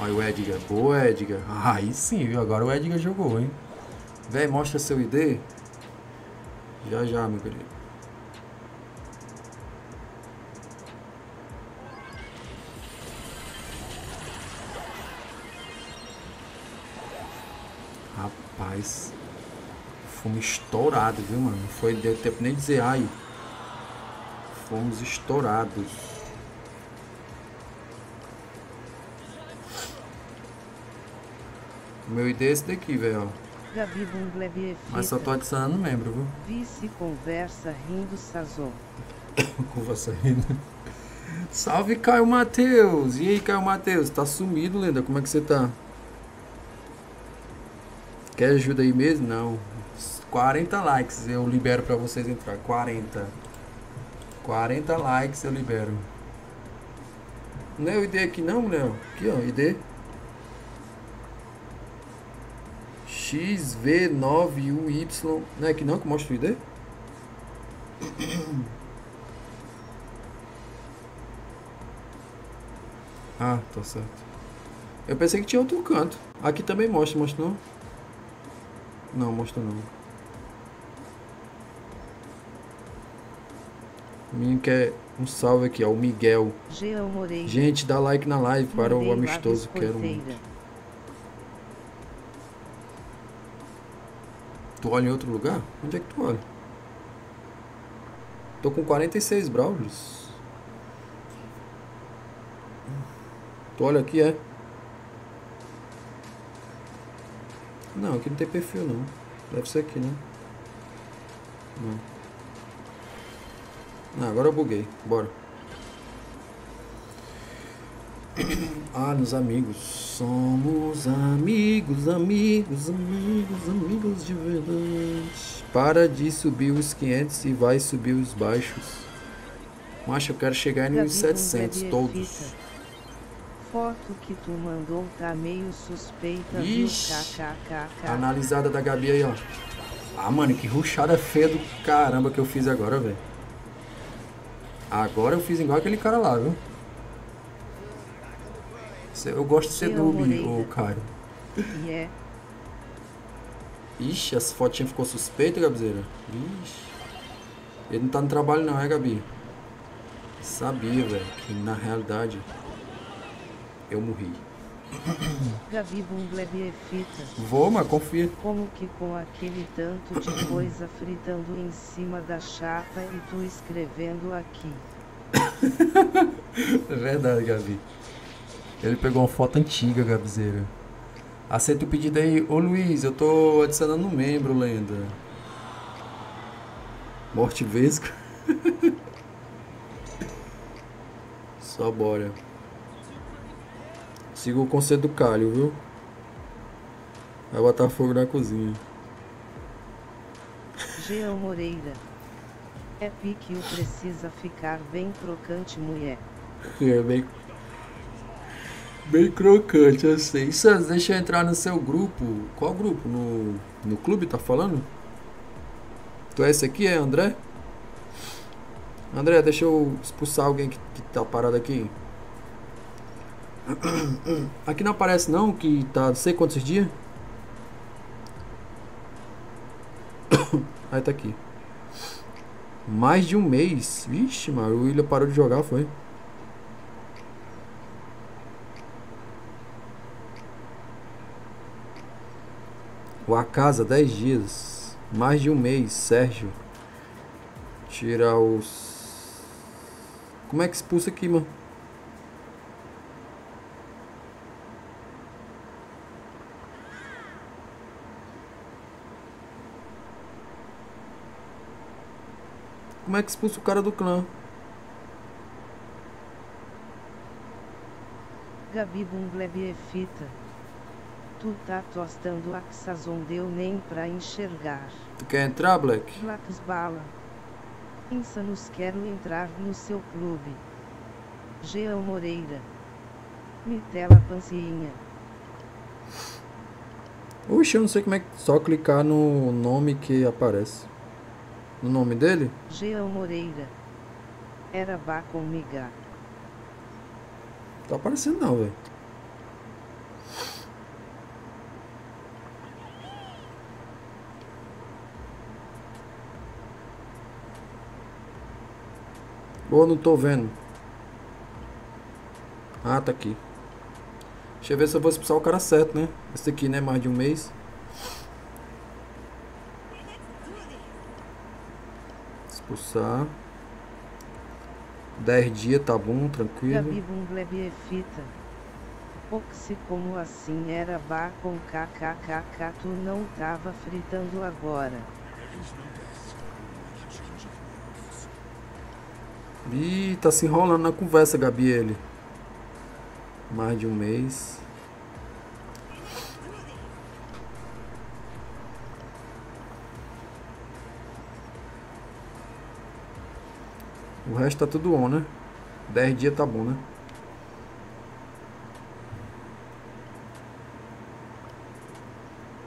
Olha o Edgar, boa Edgar. Aí sim, viu? Agora o Edgar jogou, hein. Véi, mostra seu ID. Já já, meu querido. Rapaz. Fomos estourados, viu, mano? Não foi deu tempo nem dizer ai. Fomos estourados. Meu ID é esse daqui, velho. Mas só tô adicionando membro, viu? Vice conversa rindo Sazon. com você ainda. Salve Caio Matheus! E aí, Caio Matheus? Tá sumido, lenda? Como é que você tá? Quer ajuda aí mesmo? Não. 40 likes eu libero pra vocês entrar. 40. 40 likes eu libero. Não é o ID aqui não, mulher? Aqui, ó, ID. XV9UY. Não é aqui não que mostra o ID? Ah, tá certo. Eu pensei que tinha outro canto. Aqui também mostra, mostra não? Não, mostra não. O menino quer um salve aqui, ó. O Miguel. Gente, dá like na live para o amistoso. Quero muito. Tu olha em outro lugar? Onde é que tu olha? Tô com 46 brawlers. Tu olha aqui, é? Não, aqui não tem perfil não. Deve ser aqui, né? Não. Não, agora eu buguei. Bora. Ah, nos amigos. Somos amigos, amigos, amigos, amigos de verdade. Para de subir os 500 e vai subir os baixos. Macho, eu quero chegar nos 700 Bumbleb é todos. Foto que tu mandou tá meio suspeita, Ixi. viu? KKKK. Analisada da Gabi aí, ó. Ah, mano, que ruchada feia do caramba que eu fiz agora, velho. Agora eu fiz igual aquele cara lá, viu? Eu gosto de ser Eu noob, ô. E é, Ixi, essa fotinha ficou suspeita, Gabizeira. Ixi. Ele não tá no trabalho não, é, Gabi? Sabia, velho, que na realidade eu morri. Gabi Bumblebee é fita. Vou, mas confia. Como que com aquele tanto de coisa fritando em cima da chapa e tu escrevendo aqui. É verdade, Gabi. Ele pegou uma foto antiga, Gabizeira. Aceita o pedido aí. Ô Luiz, eu tô adicionando um membro, lenda. Morte Vesco. Só bora. Siga o conselho do Calho, viu? Vai botar fogo na cozinha. Jean Moreira. É pique o precisa ficar bem crocante mulher. É bem. Bem crocante, sei. Sans, deixa eu entrar no seu grupo. Qual grupo? No, no clube, tá falando? Tu é esse aqui, é André? André, deixa eu expulsar alguém que, que tá parado aqui. Aqui não aparece não que tá não sei quantos dias. Aí tá aqui. Mais de um mês. Vixe, mano, o William parou de jogar, foi. O A Casa, 10 dias. Mais de um mês, Sérgio. Tirar os. Como é que expulsa aqui, mano? Como é que expulsa o cara do clã? Gabi é fita. Tu tá tostando a que sazon deu nem pra enxergar. Tu quer entrar, Black? Blacks Bala. Insanos quero entrar no seu clube. Jean Moreira. Mitela Pancinha. Oxe, eu não sei como é que. Só clicar no nome que aparece. No nome dele? Jean Moreira. Era vá com miga. Tá aparecendo não, velho. Ou não tô vendo. Ah, tá aqui. Deixa eu ver se eu vou expulsar o cara certo, né? Esse aqui, né? Mais de um mês. Expulsar. 10 dias, tá bom, tranquilo. Gabi fita. Oxi como assim era vá com kkkk tu não tava fritando agora. Ih, tá se enrolando na conversa, Gabi, ele. Mais de um mês. O resto tá tudo on, né? 10 dias tá bom, né?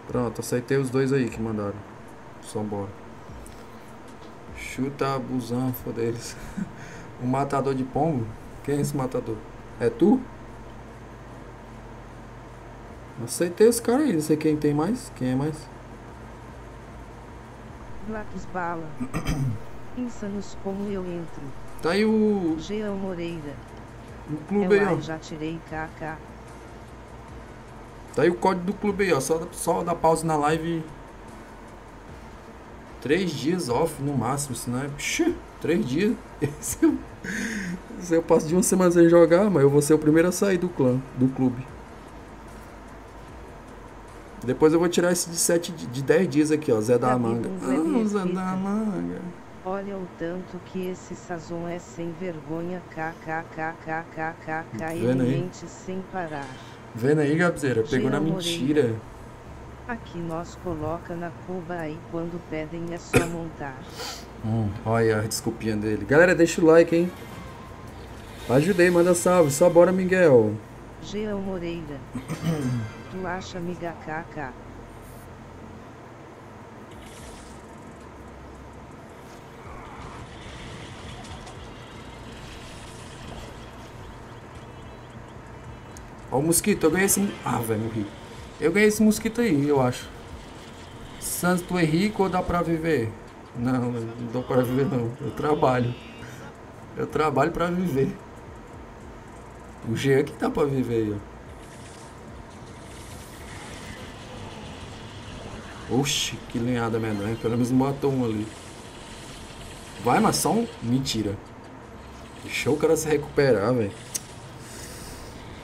Pronto, aceitei os dois aí que mandaram. Só bora. Chuta a busanfa deles. O matador de pombo? Quem é esse matador? É tu? Aceitei os caras aí, não sei quem tem mais. Quem é mais? Blacks Bala. Insanos como eu entro. Tá aí o, Jean Moreira. o Eu clube aí, ó. já tirei kk. Tá aí o código do clube aí, ó. Só, só dá pausa na live. Três dias off no máximo, senão é. Psh, três dias. Se eu, se eu passo de uma semana sem jogar, mas eu vou ser o primeiro a sair do clã, do clube. Depois eu vou tirar esse de 7 de, de 10 dias aqui, ó. Zé da Manga. Bumblebee Ah, Zé da Manga. Olha o tanto que esse sazon é sem vergonha kkkkkk Vendo aí? ele mente sem parar. Vendo aí, Gabzeira? Pegou na mentira. Aqui nós coloca na cuba aí quando pedem é só montar. Hum. Olha a desculpinha dele. Galera, deixa o like, hein? Ajudei, manda salve. Só bora, Miguel. Jean Moreira. tu acha, amiga KK? Ó o mosquito, eu ganhei esse... Ah, velho, morri. Eu ganhei esse mosquito aí, eu acho. Santo Henrique ou dá pra viver? Não, não dá pra viver não. Eu trabalho. Eu trabalho pra viver. O Jean que dá pra viver aí, ó. Oxi, que lenhada medonha. Pelo menos matou um ali. Vai, mas só um... Mentira. Deixou o cara se recuperar, velho.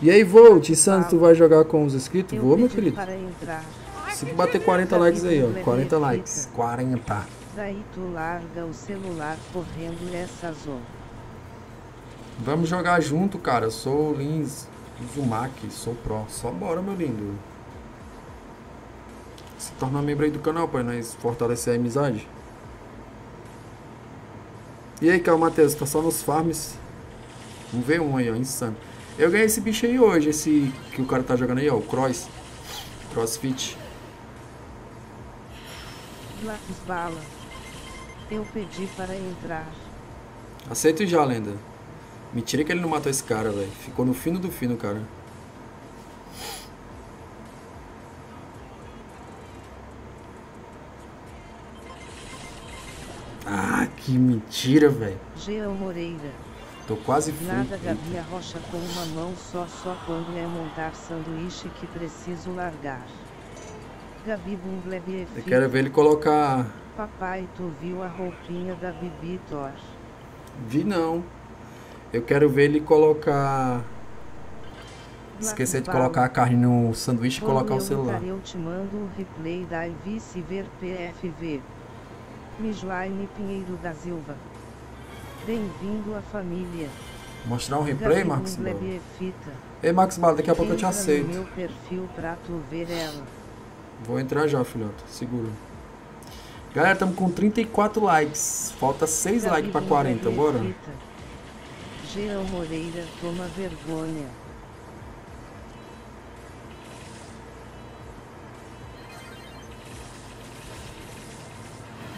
E aí, Volt, Santos, tu vai jogar com os inscritos? Vou, meu querido. para. Se bater 40 likes aí, ó. 40 likes. 40. Daí tu larga o celular correndo essa zona. Vamos jogar junto, cara. Eu sou o Lins Uzumaki, sou pro. Só bora, meu lindo. Se tornar membro aí do canal pra nós fortalecer a amizade. E aí, Carl Matheus, tá só nos farms? Vamos ver um aí, ó, insano. Eu ganhei esse bicho aí hoje, esse que o cara tá jogando aí, ó, o Cross. Crossfit. Lápis bala. Eu pedi para entrar. Aceito já, lenda. Mentira que ele não matou esse cara, velho. Ficou no fino do fino, cara. Ah, que mentira, velho. Jean Moreira. Tô quase frito. Nada Gabi Rocha com uma mão só só quando é montar sanduíche que preciso largar. Gabi Bumbleb Eu quero ver ele colocar. Papai, tu viu a roupinha da Bibi Thor? Vi não. Eu quero ver ele colocar. Esquecer de colocar a carne no sanduíche e colocar o celular. entrar, Eu te mando o replay da Vice Ver PFV. Mijuaine Pinheiro da Silva. Bem-vindo à família. Mostrar um replay, Bala? É fita. Ei, Max Bala, daqui a pouco eu te aceito. Vou entrar já, filhote. Segura. Galera, estamos com 34 likes. Falta 6 Gabi likes pra 40, Bumbleb é bora? Jean Moreira, toma vergonha.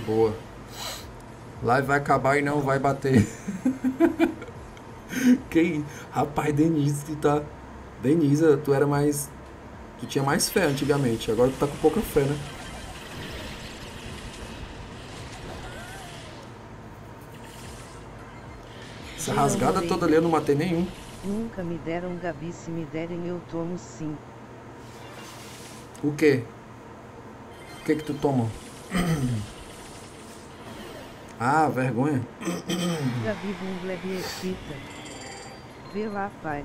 Boa. Live vai acabar e não vai bater. Quem? Rapaz, Denise, tu tá. Denise, tu era mais. Tu tinha mais fé antigamente. Agora tu tá com pouca fé, né? Essa rasgada toda ali eu não matei nenhum. Nunca me deram Gabi, se me derem eu tomo sim. O quê? O que que tu toma? Ah, vergonha. Gabi Bumbleb fita. Vê lá, pai.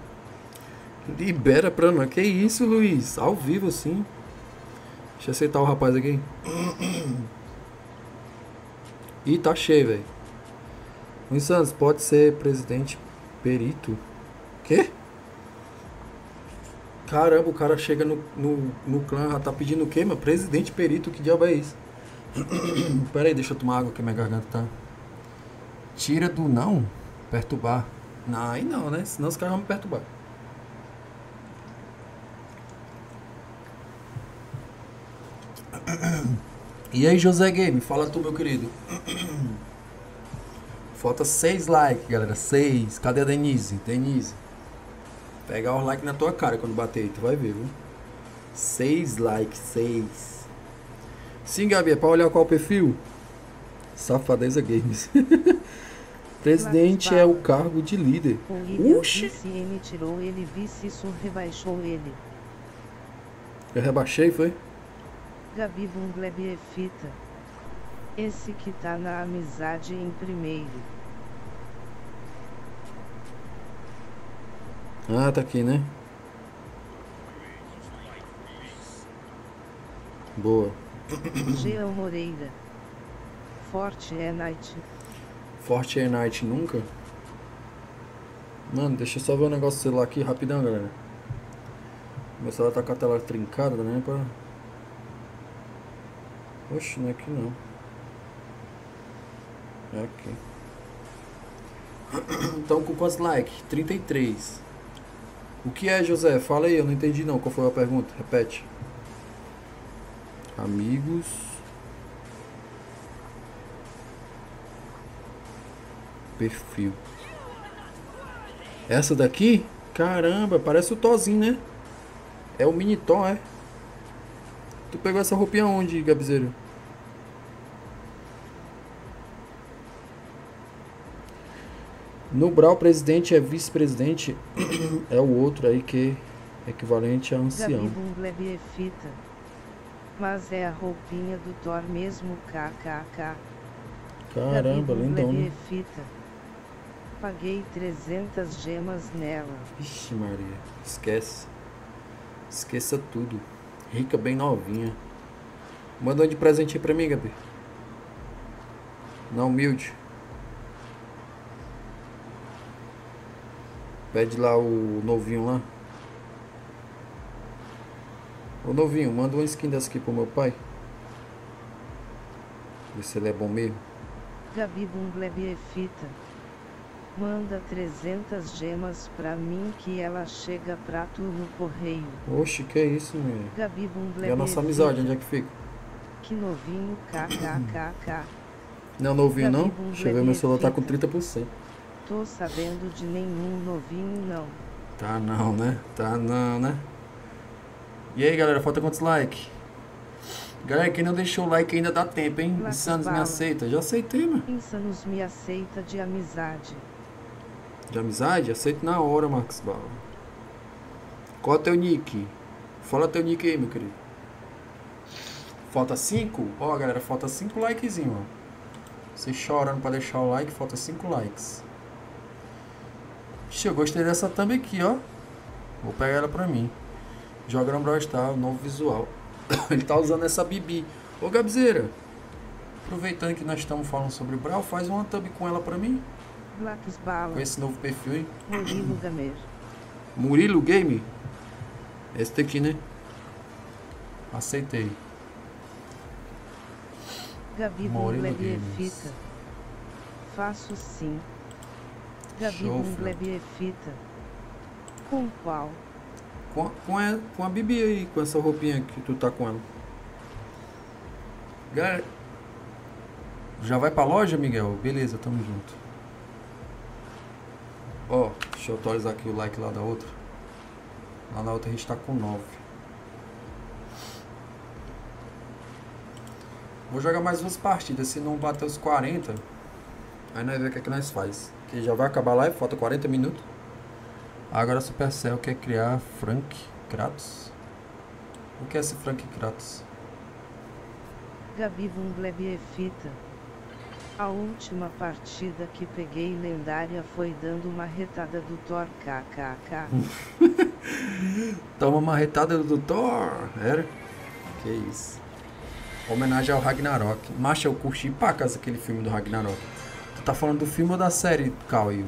Libera pra nós. Que isso, Luiz? Ao vivo, sim. Deixa eu aceitar o rapaz aqui. Ih, tá cheio, velho. Luiz Santos, pode ser presidente perito? Quê? Caramba, o cara chega no, no, no clã, já tá pedindo o quê, meu? Presidente perito, que diabo é isso? Pera aí, deixa eu tomar água que minha garganta tá. Tira do não? Perturbar. Não, aí não, né? Senão os caras vão me perturbar. E aí, José Game, fala tu, meu querido. Falta 6 likes, galera. 6. Cadê a Denise? Denise. Pegar os likes na tua cara quando bater tu vai ver, viu? 6 likes, 6. Sim, Gabi, é pra olhar qual perfil? Safadeza Games. Presidente é o cargo de líder. O Oxi. N tirou ele, vice rebaixou ele. Eu rebaixei, foi? Gabi Bumbleb é fita. Esse que tá na amizade em primeiro. Ah, tá aqui, né? Boa. Jean Moreira. Forte é night. Forte Air Night nunca? Mano, deixa eu só ver um negócio do celular aqui rapidão, galera. Meu celular tá com a tela trincada, né? Pra... Oxe, não é aqui não. Aqui. Então com quantos likes? 33. O que é, José? Fala aí, eu não entendi não. Qual foi a pergunta? Repete. Amigos. Perfil. Essa daqui? Caramba, parece o Tozinho, né? É o mini Tom, é? Tu pegou essa roupinha onde, Gabizeiro? No Brau, presidente é vice-presidente. é o outro aí que é equivalente a ancião. É fita. Mas é a roupinha do Thor mesmo, kkk. Caramba, lindão, Bungleb né? é fita. Paguei 300 gemas nela. Vixe Maria, esquece. Esqueça tudo. Rica, bem novinha. Manda um de presente aí pra mim, Gabi. Não, humilde. Pede lá o novinho lá. Ô novinho, manda uma skin dessa aqui pro meu pai. Ver se ele é bom mesmo. Gabi Bungleb é fita. Manda 300 gemas pra mim que ela chega pra tu no correio. Oxe, que isso, meu? Gabi Bungleb E a nossa amizade, onde é que fica? Que novinho, kkkk. Não, novinho não? Gabi Bungleb Deixa eu ver, meu celular tá com fica. 30%. Tô sabendo de nenhum novinho não. Tá não, né? Tá não, né? E aí, galera, falta quantos likes? Galera, quem não deixou o like ainda dá tempo, hein? Like Insanos me aceita. Já aceitei, mano. Insanos me aceita de amizade. De amizade? Aceito na hora, Marcos Bala. Qual é o teu nick? Fala teu nick aí, meu querido. Falta 5? Ó, galera, falta 5 likezinho, ó. Você chorando pra deixar o like, falta 5 likes. Ixi, eu gostei dessa thumb aqui, ó. Vou pegar ela pra mim. Joga no Brawl Stars, novo visual. Ele tá usando essa Bibi. Ô, Gabzeira. Aproveitando que nós estamos falando sobre o Brawl, faz uma thumb com ela pra mim. Blacks Bala. Com esse novo perfil aí. Murilo Gamer. Murilo Game? Esse daqui, né? Aceitei. Gabi Murilo fita. Faço sim. Gabi Bungleb é fita. Com qual? Com a, com, a, com a Bibi aí, com essa roupinha que tu tá com ela. Já vai pra loja, Miguel? Beleza, tamo junto. Ó, deixa eu atualizar aqui o like lá da outra. Lá na outra a gente tá com 9. Vou jogar mais duas partidas. Se não bater os 40, aí nós vemos o que, é que nós faz. Que já vai acabar a live, falta 40 minutos. Agora a Supercell quer criar Frank Kratos. O que é esse Frank Kratos? Gabi Bungleb é fita. A última partida que peguei lendária foi dando uma retada do Thor kkk. Toma uma retada do Thor. Era? Que isso. Homenagem ao Ragnarok. Macho, eu curti pra casa aquele filme do Ragnarok. Tá falando do filme ou da série, Cauê?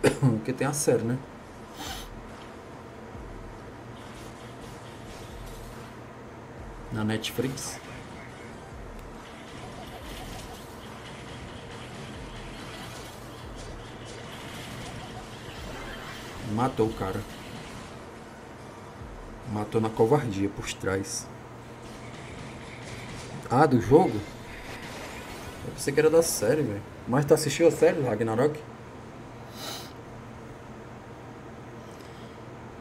Porque tem a série, né? Na Netflix. Matou o cara. Matou na covardia por trás. Ah, do jogo? Eu pensei que era da série, velho. Mas tu assistiu a série do Ragnarok?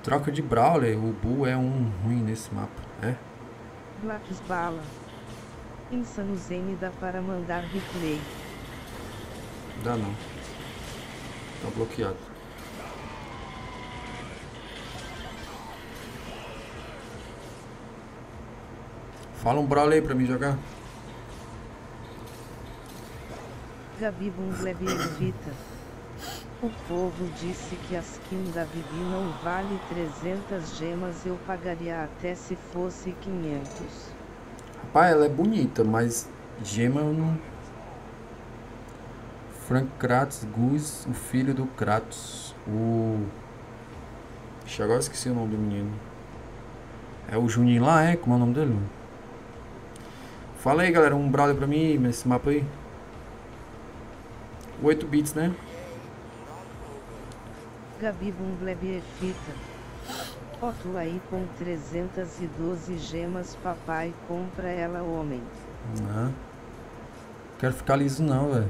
Troca de Brawler, o Bull é um ruim nesse mapa, é? Blacks Bala. Insanos N dá para mandar replay. Dá não. Tá bloqueado. Fala um Brawler aí pra mim jogar. Gabi Bungleb é fita. O povo disse que a skin da Bibi não vale 300 gemas eu pagaria até se fosse 500. Rapaz, ela é bonita, mas gema eu não. Frank Kratos, Gus, o filho do Kratos. O. Agora eu esqueci o nome do menino. É o Juninho lá, é? Como é o nome dele? Fala aí, galera, um brawler pra mim nesse mapa aí. 8 bits, né? Gabi Bungleb é fita. Tu aí com 312 gemas papai compra ela homem. Não. Quero ficar liso não, velho.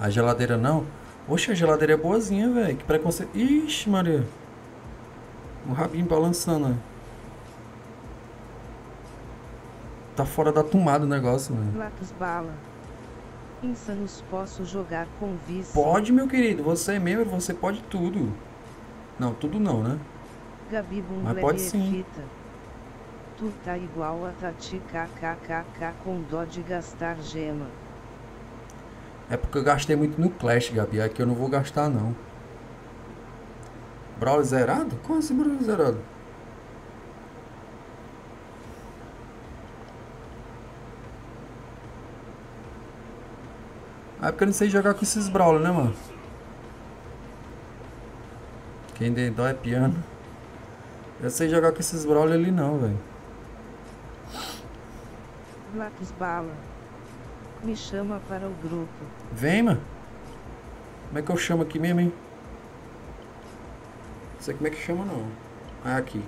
A geladeira não. Oxe, a geladeira é boazinha, velho. Que preconceito. Ixi, Maria. O rabinho balançando, ó. tá fora da tomada o negócio, velho. Latos Bala. Insanos posso jogar com vice. Pode, meu querido. Você é membro, você pode tudo. Não, tudo não, né? Gabi Mas pode sim. Fita. Tu tá igual a Tati kkkk com dó de gastar gema. É porque eu gastei muito no Clash, Gabi. Aqui eu não vou gastar, não. Brawl zerado? Como assim Brawl zerado? Ah, é porque eu não sei jogar com esses Brawler, né, mano? Quem tem dó é piano. Eu sei jogar com esses Brawler ali não, velho. Lápis Bala. Me chama para o grupo. Vem, mano. Como é que eu chamo aqui mesmo, hein? Não sei como é que chama, não. Ah, aqui.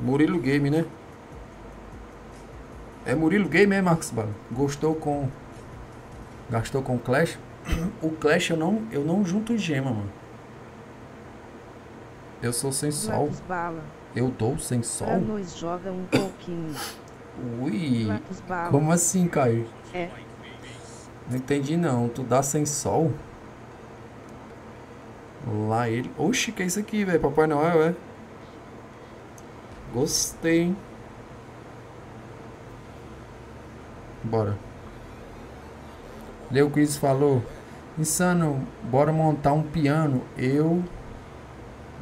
Murilo Game, né? É Murilo Game, é, Marcos Bala? Gostou com... Gastou com Clash? O Clash eu não, eu não junto gema, mano. Eu sou sem sol. Lápis Bala. Eu dou sem Pra sol? nós joga um pouquinho. Ui. Bala. Como assim, Caio? É. Não entendi não. Tu dá sem sol? Lá ele. Oxi, que é isso aqui, velho? Papai Noel, é? Gostei, hein? Bora. Leu Quiz falou. Insano, bora montar um piano. Eu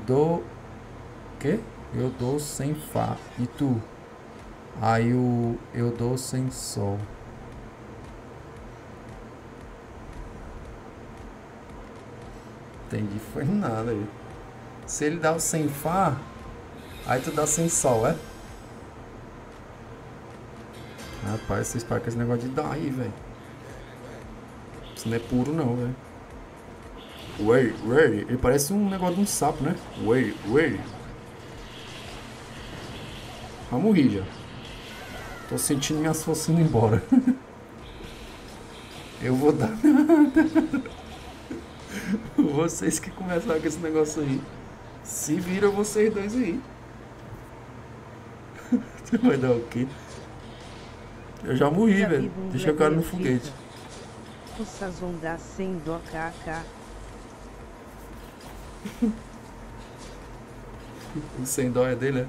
dou. Quê? Eu dou sem Fá. E tu? Aí o. Eu dou sem Sol. Entendi, foi nada aí. Se ele dá o sem Fá, aí tu dá sem Sol, é? Rapaz, vocês param com esse negócio de dar aí, velho. Isso não é puro não, velho. Where, where? Ele parece um negócio de um sapo, né? Where, where? Vai morrer já. Tô sentindo minhas forças indo embora. Eu vou dar nada. Vocês que começaram com esse negócio aí. Se viram vocês dois aí. Você vai dar o quê? Eu já morri, Gabi velho. Deixa o cara no foguete. O Sazon dá sem dó kk. O sem dó é dele, é?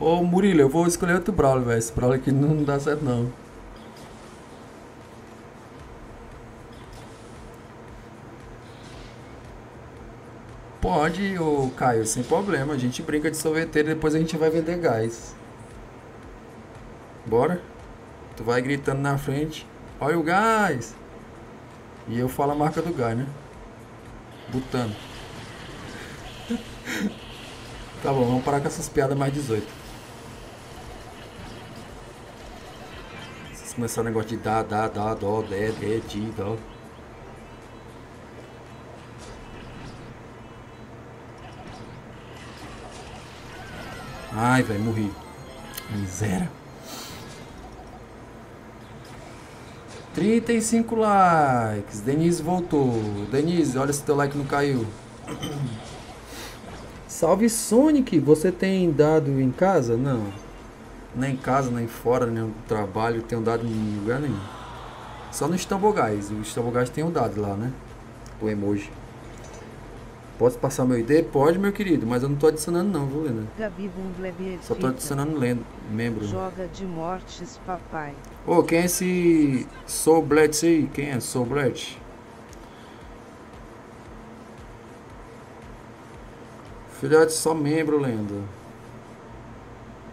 Ô Murilo, eu vou escolher outro Brawler, velho. Esse Brawler aqui não dá certo não. Pode, ô Caio, sem problema. A gente brinca de sorveteiro e depois a gente vai vender gás. Bora? Tu vai gritando na frente. Olha o gás! E eu falo a marca do gás, né? Butano. tá bom, vamos parar com essas piadas mais 18. Vocês começaram o negócio de dá, dá, dá, dó, dé, dé, di, dó. Ai, velho, morri. Miséria. 35 likes. Denise voltou. Denise, olha se teu like não caiu. Salve Sonic, você tem dado em casa? Não. Nem em casa, nem fora, nem no trabalho, tenho dado em lugar nenhum. Só no Estambogás. O Estambogás tem o dado lá, né? O emoji. Posso passar meu ID? Pode, meu querido, mas eu não tô adicionando não, viu, Lena? Gabi Só tô adicionando lendo, membro. Joga de mortes, papai. Ô, quem é esse Soul Blitz aí? Quem é Soul Blitz? Filhote, só membro, lenda.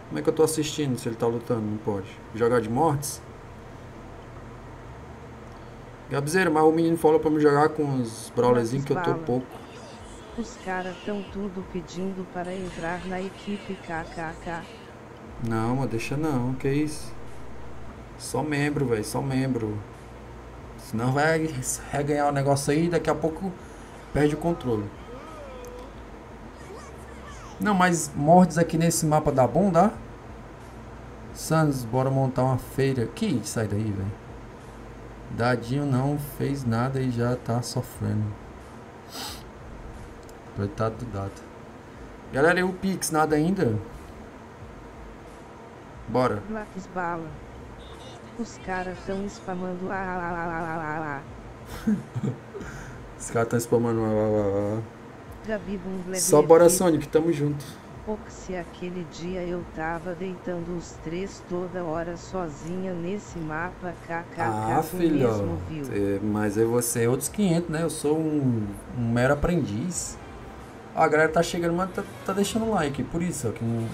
Como é que eu tô assistindo se ele tá lutando? Não pode. Jogar de mortes? Gabizeira, mas o menino falou pra me jogar com os brawlerzinhos que eu tô pouco. Os caras tão tudo pedindo para entrar na equipe kkk. Não, mas deixa não, que isso. Só membro, velho, só membro. Senão vai reganhar o negócio aí daqui a pouco perde o controle. Não, mas mordes aqui nesse mapa dá bom, dá? Sans, bora montar uma feira. Que sai daí, velho? Dadinho não fez nada e já tá sofrendo. Coitado do Dado. Galera, e o Pix, nada ainda? Bora. Lápis bala. Os caras tão spamando. Ah, ah, ah. Os caras estão spamando. ah. Gabi Bundle Só bora, Sonic, tamo junto. se aquele dia eu tava deitando os três toda hora sozinha nesse mapa kkk Ah, filho. mesmo viu. é, Mas é você é outros 500, né? Eu sou um, um mero aprendiz. A galera tá chegando, mas tá, tá deixando like. Por isso, ó, que não...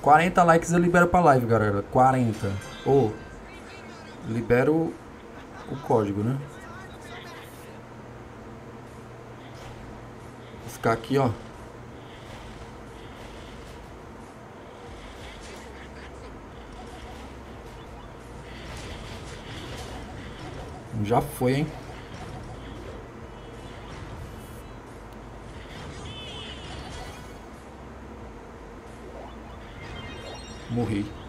40 likes eu libero pra live, galera. 40. Ou, libero o código, né? Vou ficar aqui, ó. Já foi, hein? Morri.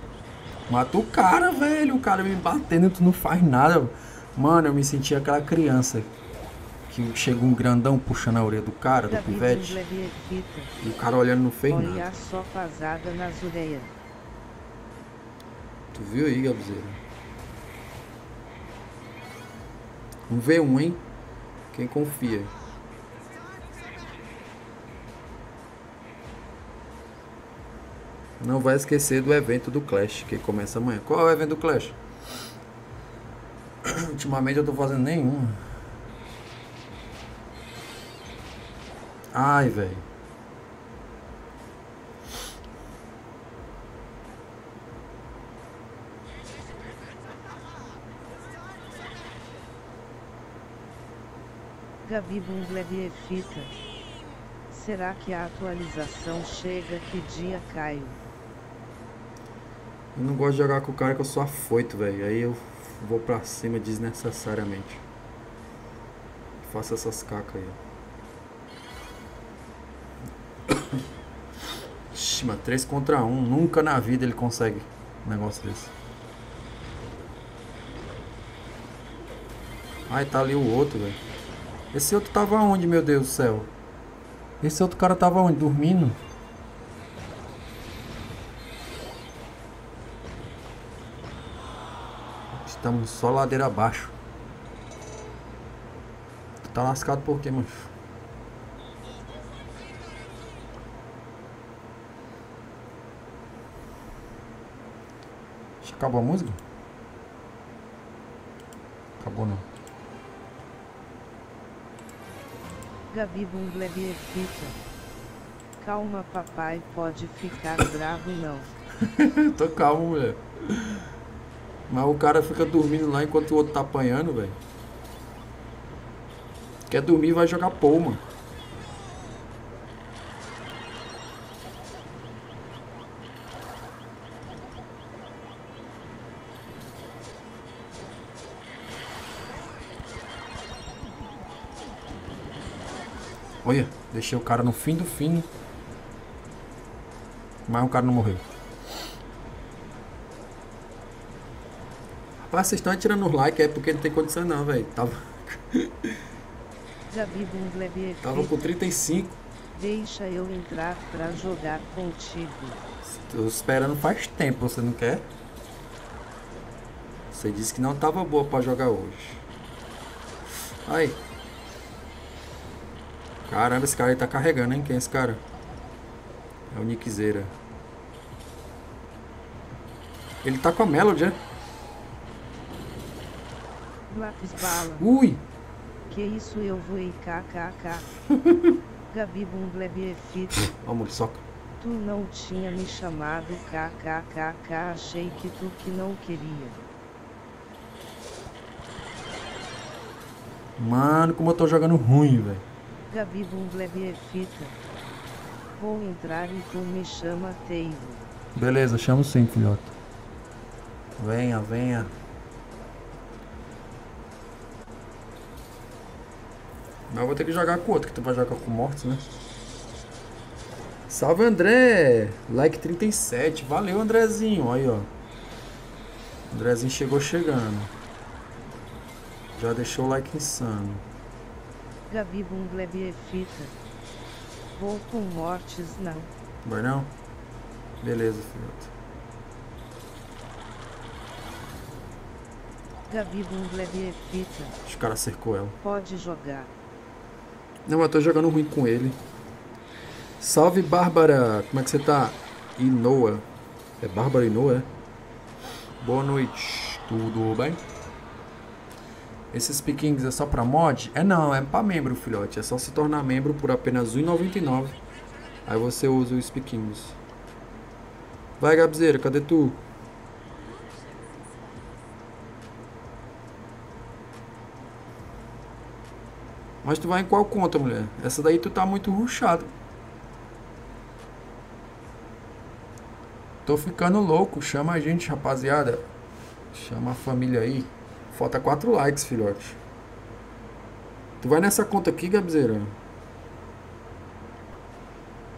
Mata o cara, velho. O cara me batendo e tu não faz nada. Mano, eu me senti aquela criança que chega um grandão puxando a orelha do cara, do pivete, e o cara olhando não fez nada. Olha só nas orelhas. Tu viu aí, Gabriela? Um V1, hein? Quem confia? Não vai esquecer do evento do Clash, que começa amanhã. Qual é o evento do Clash? Ultimamente eu tô fazendo nenhum. Ai, velho. Gabi Bundle fita. Será que a atualização chega que dia Caio? Eu não gosto de jogar com o cara que eu sou afoito, velho. Aí eu vou pra cima desnecessariamente. Faço essas cacas aí. Ixi, mas 3 contra 1. Nunca na vida ele consegue um negócio desse. Ai, tá ali o outro, velho. Esse outro tava onde, meu Deus do céu? Esse outro cara tava onde? Dormindo? Estamos só ladeira abaixo. Tu tá lascado por quê, mancho? Já Acabou a música? Acabou não. Gabi Bundle fita. Calma papai pode ficar bravo não. Tô calmo, mulher. Mas o cara fica dormindo lá enquanto o outro tá apanhando, velho. Quer dormir, vai jogar poma. Olha, deixei o cara no fim do fim. Mas o cara não morreu. Rapaz, vocês estão atirando os likes, é porque não tem condição não, velho. Tava, tava com fita. 35. Deixa eu entrar pra jogar contigo. Tô esperando faz tempo, você não quer? Você disse que não tava boa pra jogar hoje. Aí. Caramba, esse cara aí tá carregando, hein? Quem é esse cara? É o Nickzeira. Ele tá com a Melody, né? Lápis bala. Ui! Que isso eu voei kkk. Gabi Bundle fita. Ó, muriçoca. Tu não tinha me chamado kkkk. Achei que tu que não queria. Mano, como eu tô jogando ruim, velho. Gabi Bundle fita. Vou entrar e tu me chama Teivo. Beleza, chamo sim, filhote. Venha, venha. Mas eu vou ter que jogar com outro, que tu vai jogar com mortos, né? Salve André! Like 37. Valeu, Andrezinho. Aí, ó. Andrezinho chegou chegando. Já deixou o like insano. Gabi Bundle fita. vou com mortes não. Vai não? Beleza, filhote. Gabi Bungler e Pita, Os caras cercou ela. pode jogar. Não, eu tô jogando ruim com ele. Salve, Bárbara! Como é que você tá? Inoa. É Bárbara Inoa, é? Boa noite. Tudo bem? Esses piquings é só pra mod? É não, é pra membro, filhote. É só se tornar membro por apenas R$1,99. Aí você usa os piquings. Vai, Gabzeira, cadê tu? Mas tu vai em qual conta, mulher? Essa daí tu tá muito ruchado. Tô ficando louco. Chama a gente, rapaziada. Chama a família aí. Falta 4 likes, filhote. Tu vai nessa conta aqui, Gabzeira.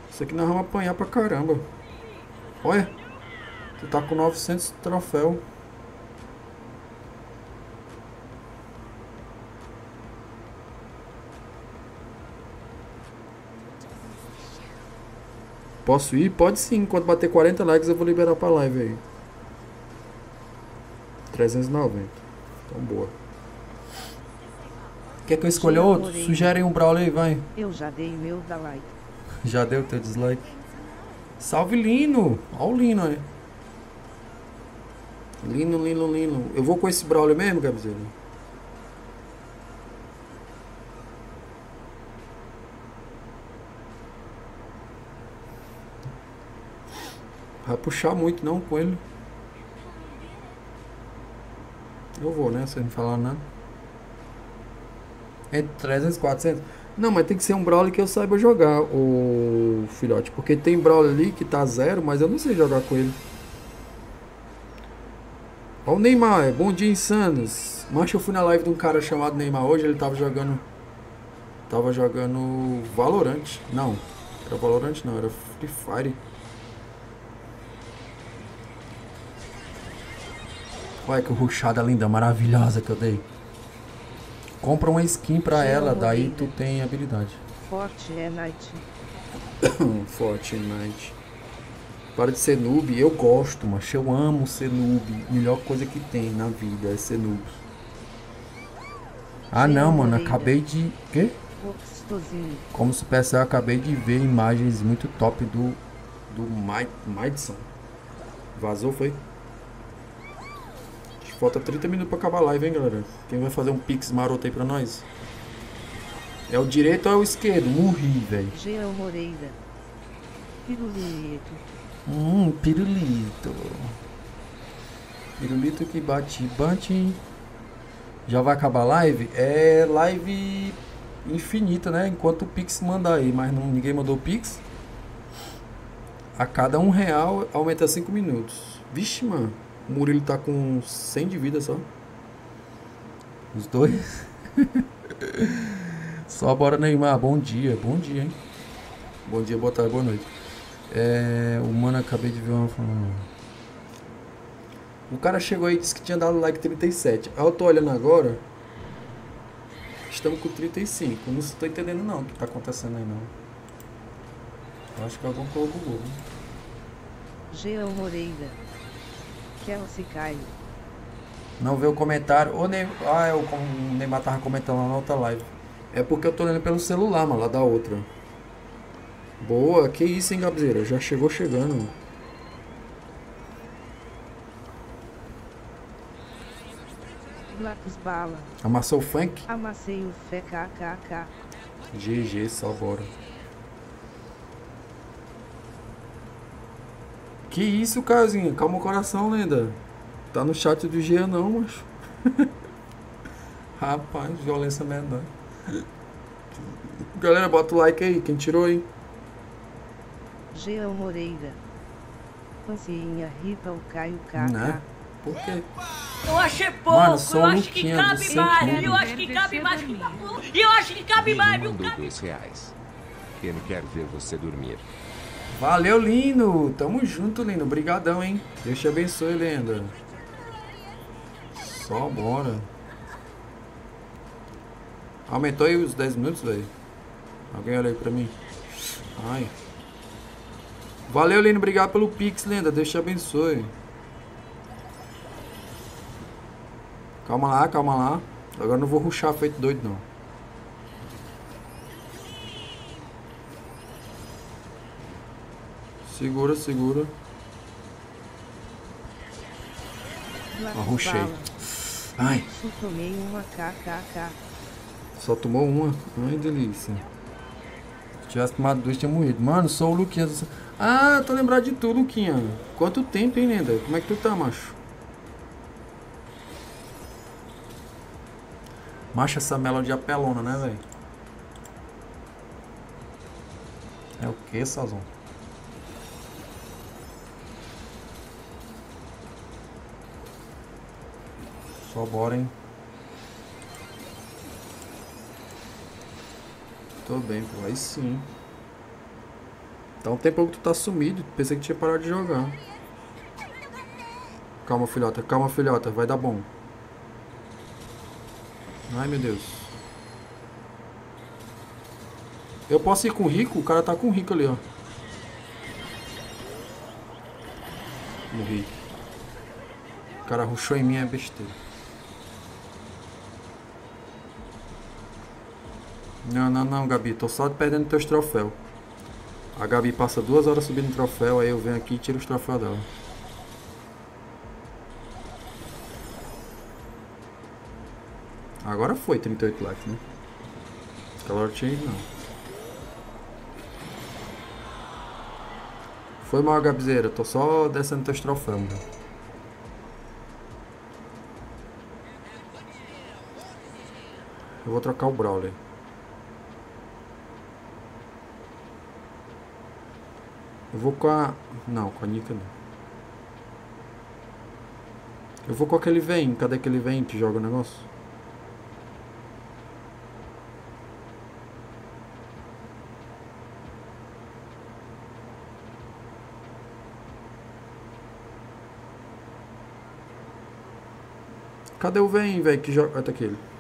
Isso aqui nós vamos apanhar pra caramba. Olha. Tu tá com 900 troféu. Posso ir? Pode sim. Quando bater 40 likes eu vou liberar pra live aí. 390. Então boa. Quer que eu escolha outro? Sugerem um Brawler aí, vai. Eu já dei meu da like. Já deu teu dislike. Salve Lino! Olha o Lino aí. Lino, Lino, Lino. Eu vou com esse Brawler mesmo, Gabriel? Vai puxar muito não com ele. Eu vou, né? Sem falar nada. Entre 300 e 400. Não, mas tem que ser um Brawler que eu saiba jogar, o filhote. Porque tem Brawler ali que tá zero, mas eu não sei jogar com ele. Ó o Neymar, é bom dia insanos. Mas eu fui na live de um cara chamado Neymar hoje, ele tava jogando. Tava jogando Valorant. Não, era Valorant não, era Free Fire. Olha que ruchada linda, maravilhosa que eu dei. Compra uma skin pra ela, daí tu tem habilidade. Forte é night. Fortnite. Para de ser noob, eu gosto, mas eu amo ser noob. Melhor coisa que tem na vida é ser noob. Ah não, mano, acabei de. Quê? Como Supercell, eu acabei de ver imagens muito top do. Do Madison. Vazou, foi? Falta 30 minutos pra acabar a live, hein, galera? Quem vai fazer um pix maroto aí pra nós? É o direito ou é o esquerdo? Morri, velho. Jean Moreira. Pirulito. Hum, pirulito. Pirulito que bate, bate. Já vai acabar a live? É live infinita, né? Enquanto o Pix mandar aí, mas não, ninguém mandou o Pix. A cada um real aumenta 5 minutos. Vixe, mano. O Murilo tá com 100 de vida só. Os dois. só bora Neymar. Bom dia, bom dia, hein? Bom dia, boa tarde, boa noite. É, o mano, acabei de ver uma falando. O cara chegou aí e disse que tinha dado like 37. Aí eu tô olhando agora. Estamos com 35. Não estou entendendo não o que tá acontecendo aí não. Eu acho que algum colocou o Google. Jean Moreira. Kelsey Caio. Não vê o comentário. O Ney... Ah, é o Neymar tava comentando lá na outra live. É porque eu tô olhando pelo celular, mano, lá da outra. Boa, que isso, hein, Gabriela? Já chegou chegando. Lacos Bala. Amassou o funk? Amassei o fé kkk. GG, só bora. Que isso, Casinha? Calma o coração, lenda. Tá no chat do Gia não, macho. Rapaz, violência menor. Galera, bota o like aí, quem tirou aí? Jean Moreira. Pancinha ripa o Caio KK. Né? Por quê? Eu achei pouco, Mano, eu acho que cabe Sem mais, eu acho que cabe mais que tá bom. E eu acho que cabe mais, viu? mandou Cabe dois reais. Eu não quero ver você dormir. Valeu, Lino. Tamo junto, Lino. Obrigadão, hein? Deus te abençoe, lenda. Só bora. Aumentou aí os 10 minutos, velho? Alguém olha aí pra mim. Ai. Valeu, Lino. Obrigado pelo Pix, lenda. Deus te abençoe. Calma lá, calma lá. Agora não vou ruxar feito doido, não. Segura, segura. Arruchei. Ai, Só tomei uma kkk. só tomou uma. Ai, delícia. Se tivesse tomado duas, tinha morrido. Mano, sou o Luquinha. Ah, tô lembrado de tu, Luquinha. Quanto tempo, hein, lenda? Como é que tu tá, macho? Macho, essa melodia apelona, né, velho? É o que, Sazon? Só bora, hein? Tô bem, pô. Aí sim. Tá um tempo que tu tá sumido. Pensei que tinha parado de jogar. Calma, filhota. Calma, filhota. Vai dar bom. Ai, meu Deus. Eu posso ir com o Rico? O cara tá com o Rico ali, ó. Morri. O cara ruxou em mim, é besteira. Não, não, não, Gabi. Tô só perdendo teus troféus. A Gabi passa duas horas subindo troféu, aí eu venho aqui e tiro os troféus dela. Agora foi 38 likes, né? Tinha ido, não. Foi mal, Gabizeira. Tô só descendo teus troféus, mano. Eu vou trocar o Brawler. Eu vou com a... Não, com a Nika não. Eu vou com aquele vem. Cadê aquele vem que joga o negócio? Cadê o vem, velho, que joga... Até aquele.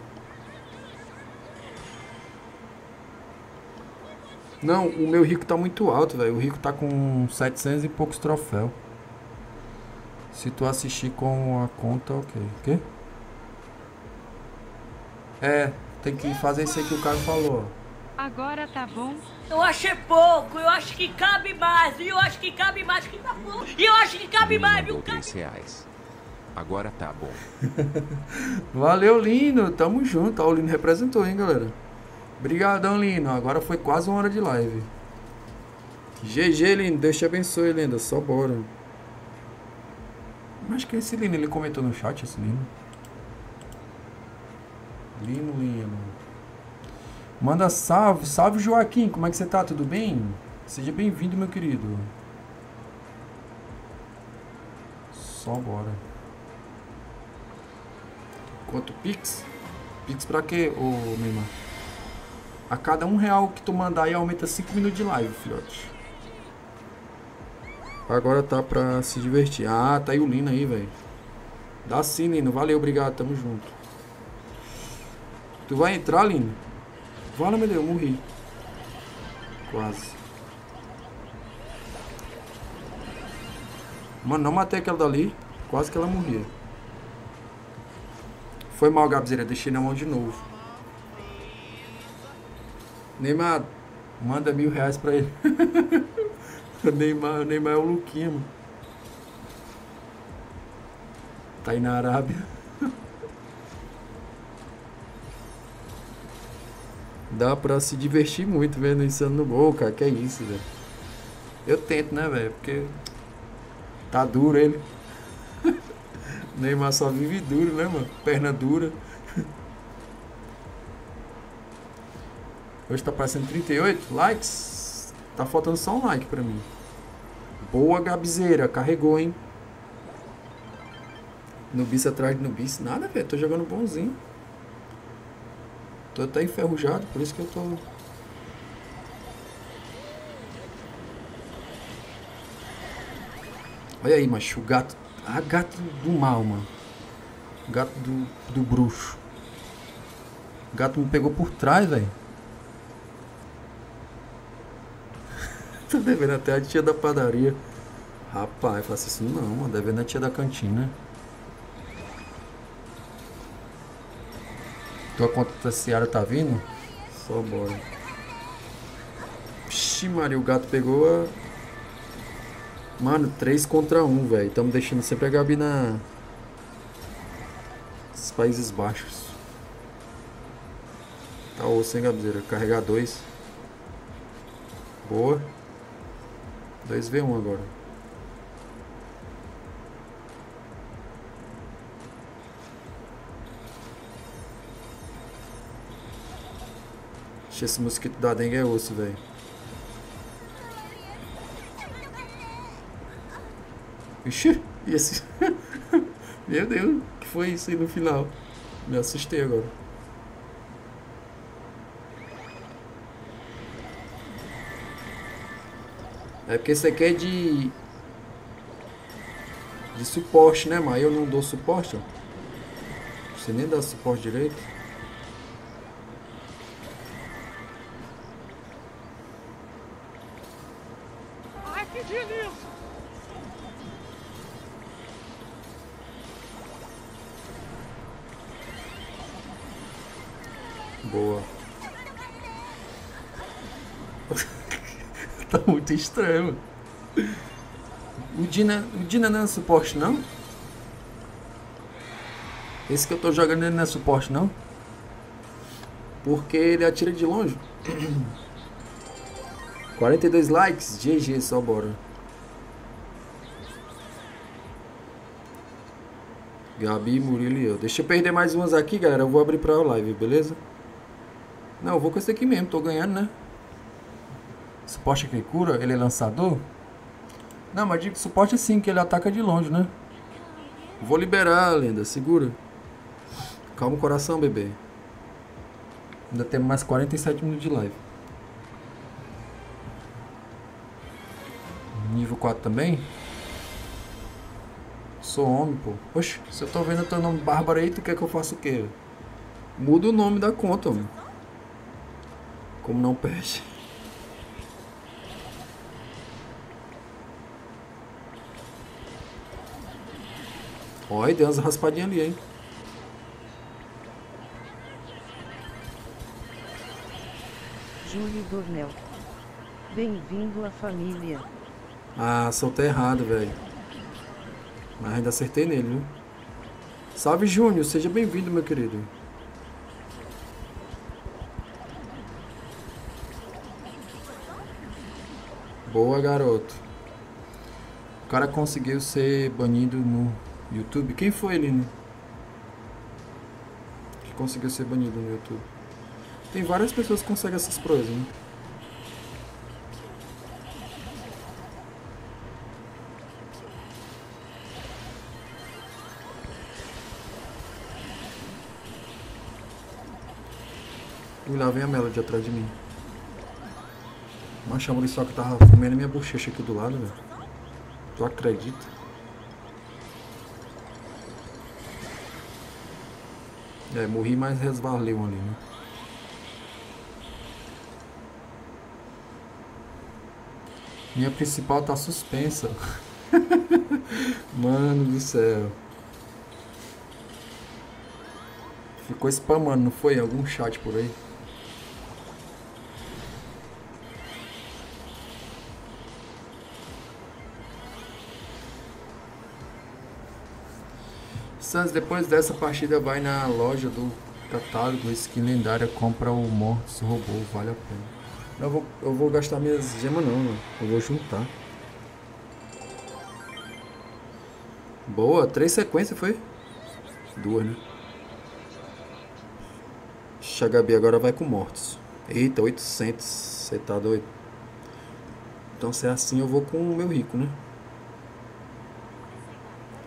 Não, o meu rico tá muito alto, velho. O rico tá com 700 e poucos troféus. Se tu assistir com a conta, ok. O quê? É, tem que fazer isso aí que o cara falou. Agora tá bom. Eu achei pouco, eu acho que cabe mais, e eu acho que cabe mais que tá pouco, e eu acho que cabe mais, viu? Cabe... 10 reais. Agora tá bom. Valeu, Lino. Tamo junto. Ó, o Lino representou, hein, galera. Obrigadão, Lino. Agora foi quase uma hora de live. GG, Lino. Deus te abençoe, lenda. Só bora. Mas que é esse Lino? Ele comentou no chat, esse Lino. Lino, Lino. Manda salve. Salve, Joaquim. Como é que você tá? Tudo bem? Seja bem-vindo, meu querido. Só bora. Quanto Pix? Pix pra quê, ô Neymar? A cada um real que tu mandar aí aumenta 5 minutos de live, filhote. Agora tá pra se divertir. Ah, tá aí o Lino aí, velho. Dá sim, Lino. Valeu, obrigado. Tamo junto. Tu vai entrar, Lino? Fala, meu Deus, eu morri. Quase. Mano, não matei aquela dali. Quase que ela morria. Foi mal, Gabzeira. Deixei na mão de novo. Neymar, manda mil reais pra ele. o Neymar, o Neymar é o Luquinha, mano. Tá aí na Arábia. Dá pra se divertir muito vendo isso no gol, cara. Que é isso, velho. Eu tento, né, velho? Porque tá duro ele. Neymar só vive duro, né, mano? Perna dura. Hoje tá aparecendo 38 likes. Tá faltando só um like pra mim. Boa, Gabizeira. Carregou, hein? Nubice atrás de Nubice. Nada, velho. Tô jogando bonzinho. Tô até enferrujado, por isso que eu tô. Olha aí, macho. O gato. Ah, gato do mal, mano. Gato do, do bruxo. O gato me pegou por trás, velho. Tá devendo até a tia da padaria. Rapaz, faça isso não, mano. Devendo a tia da cantina. Tua conta da Seara tá vindo? Só bora. Vixe, Maria, o gato pegou a. Mano, 3 contra 1, velho. Tamo deixando sempre a Gabi na. Os Países Baixos. Tá osso, hein, Gabizeira? Carregar 2. Boa. 2v1 agora. Esse mosquito da dengue é osso, velho. Ixi, esse. Meu Deus, o que foi isso aí no final? Me assustei agora. É porque esse aqui é de. De suporte, né, mas eu não dou suporte, ó. Você nem dá suporte direito. Ai, que delícia! Boa. Tá muito estranho. O Dina, o Dina não é suporte, não? Esse que eu tô jogando ele não é suporte, não? Porque ele atira de longe. 42 likes, GG, só bora. Gabi, Murilo e eu. Deixa eu perder mais umas aqui, galera. Eu vou abrir pra live, beleza? Não, eu vou com esse aqui mesmo. Tô ganhando, né? Suporte que cura? Ele é lançador? Não, mas digo suporte sim, que ele ataca de longe, né? Vou liberar, lenda. Segura. Calma o coração, bebê. Ainda temos mais 47 minutos de live. Nível 4 também? Sou homem, pô. Oxe, se eu tô vendo teu nome Bárbara aí, tu quer que eu faça o quê? Muda o nome da conta, mano. Como não perde. Olha, deu umas raspadinhas ali, hein? Júlio Dornel. Bem-vindo à família. Ah, soltei errado, velho. Mas ainda acertei nele, viu? Salve, Júnior. Seja bem-vindo, meu querido. Boa, garoto. O cara conseguiu ser banido no YouTube. Quem foi né? Que conseguiu ser banido no YouTube. Tem várias pessoas que conseguem essas proezas, né? Ui, lá vem a Melody atrás de mim. Mas a só que tava comendo minha bochecha aqui do lado, velho. Tu acredita? É, morri, mas resvalei um ali, né? Minha principal tá suspensa. Mano do céu. Ficou spamando, não foi? Algum chat por aí? Santos, depois dessa partida vai na loja do catálogo skin lendária, compra o Mortis robô, vale a pena. Eu vou, eu vou gastar minhas gemas não, mano. eu vou juntar. Boa, três sequências foi? Duas, né? Xagabi agora vai com Mortis. Eita, 800, você tá doido? Então se é assim eu vou com o meu rico, né?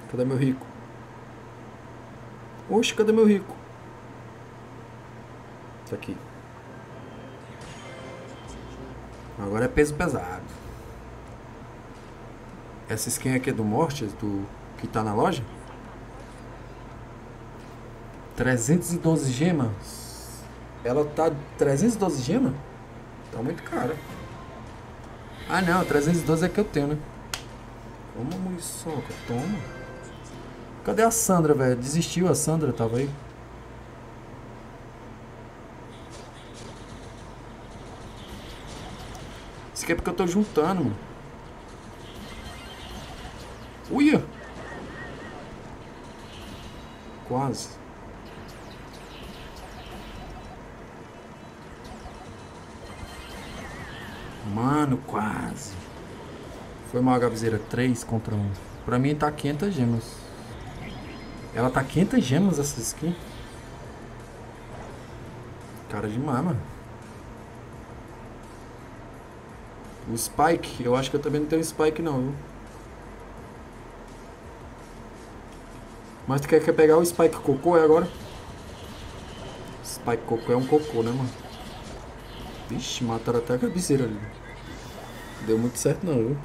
Cadê meu rico? Oxe, cadê meu rico? Tá aqui. Agora é peso pesado. Essa skin aqui é do Mortis, do que tá na loja? 312 gemas. Ela tá 312 gemas? Tá muito cara. Ah não, 312 é que eu tenho, né? Toma, muriçoca, toma. Cadê a Sandra, velho? Desistiu a Sandra, tava aí. Isso aqui é porque eu tô juntando, mano. Uia! Quase. Mano, quase. Foi mal, Gabizeira. 3 contra 1. Pra mim tá 500 gemas. Ela tá 500 gemas essa skin? Cara demais, mano. O Spike, eu acho que eu também não tenho Spike não, viu? Mas tu quer, quer pegar o Spike Cocô é agora? Spike Cocô é um cocô, né, mano? Vixe, mataram até a cabeceira ali. Deu muito certo não, viu?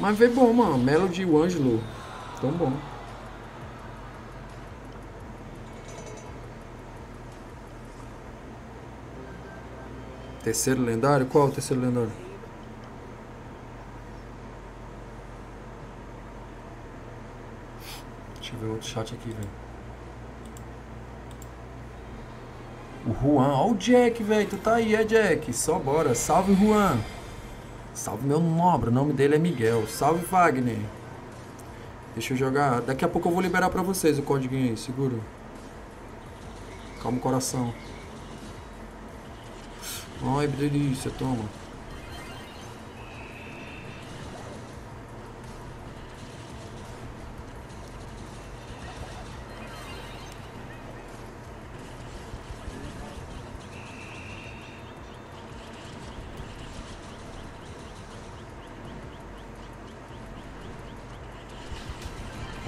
Mas veio bom, mano. Melody e o Ângelo. Tão bom. Terceiro lendário? Qual o terceiro lendário? Deixa eu ver outro chat aqui, velho. O Juan, ó o Jack, velho. Tu tá aí, é Jack. Só bora. Salve, Juan. Salve, meu nobre. O nome dele é Miguel. Salve, Wagner. Deixa eu jogar. Daqui a pouco eu vou liberar pra vocês o código aí. Segura. Calma o coração. Ai, delícia. Toma.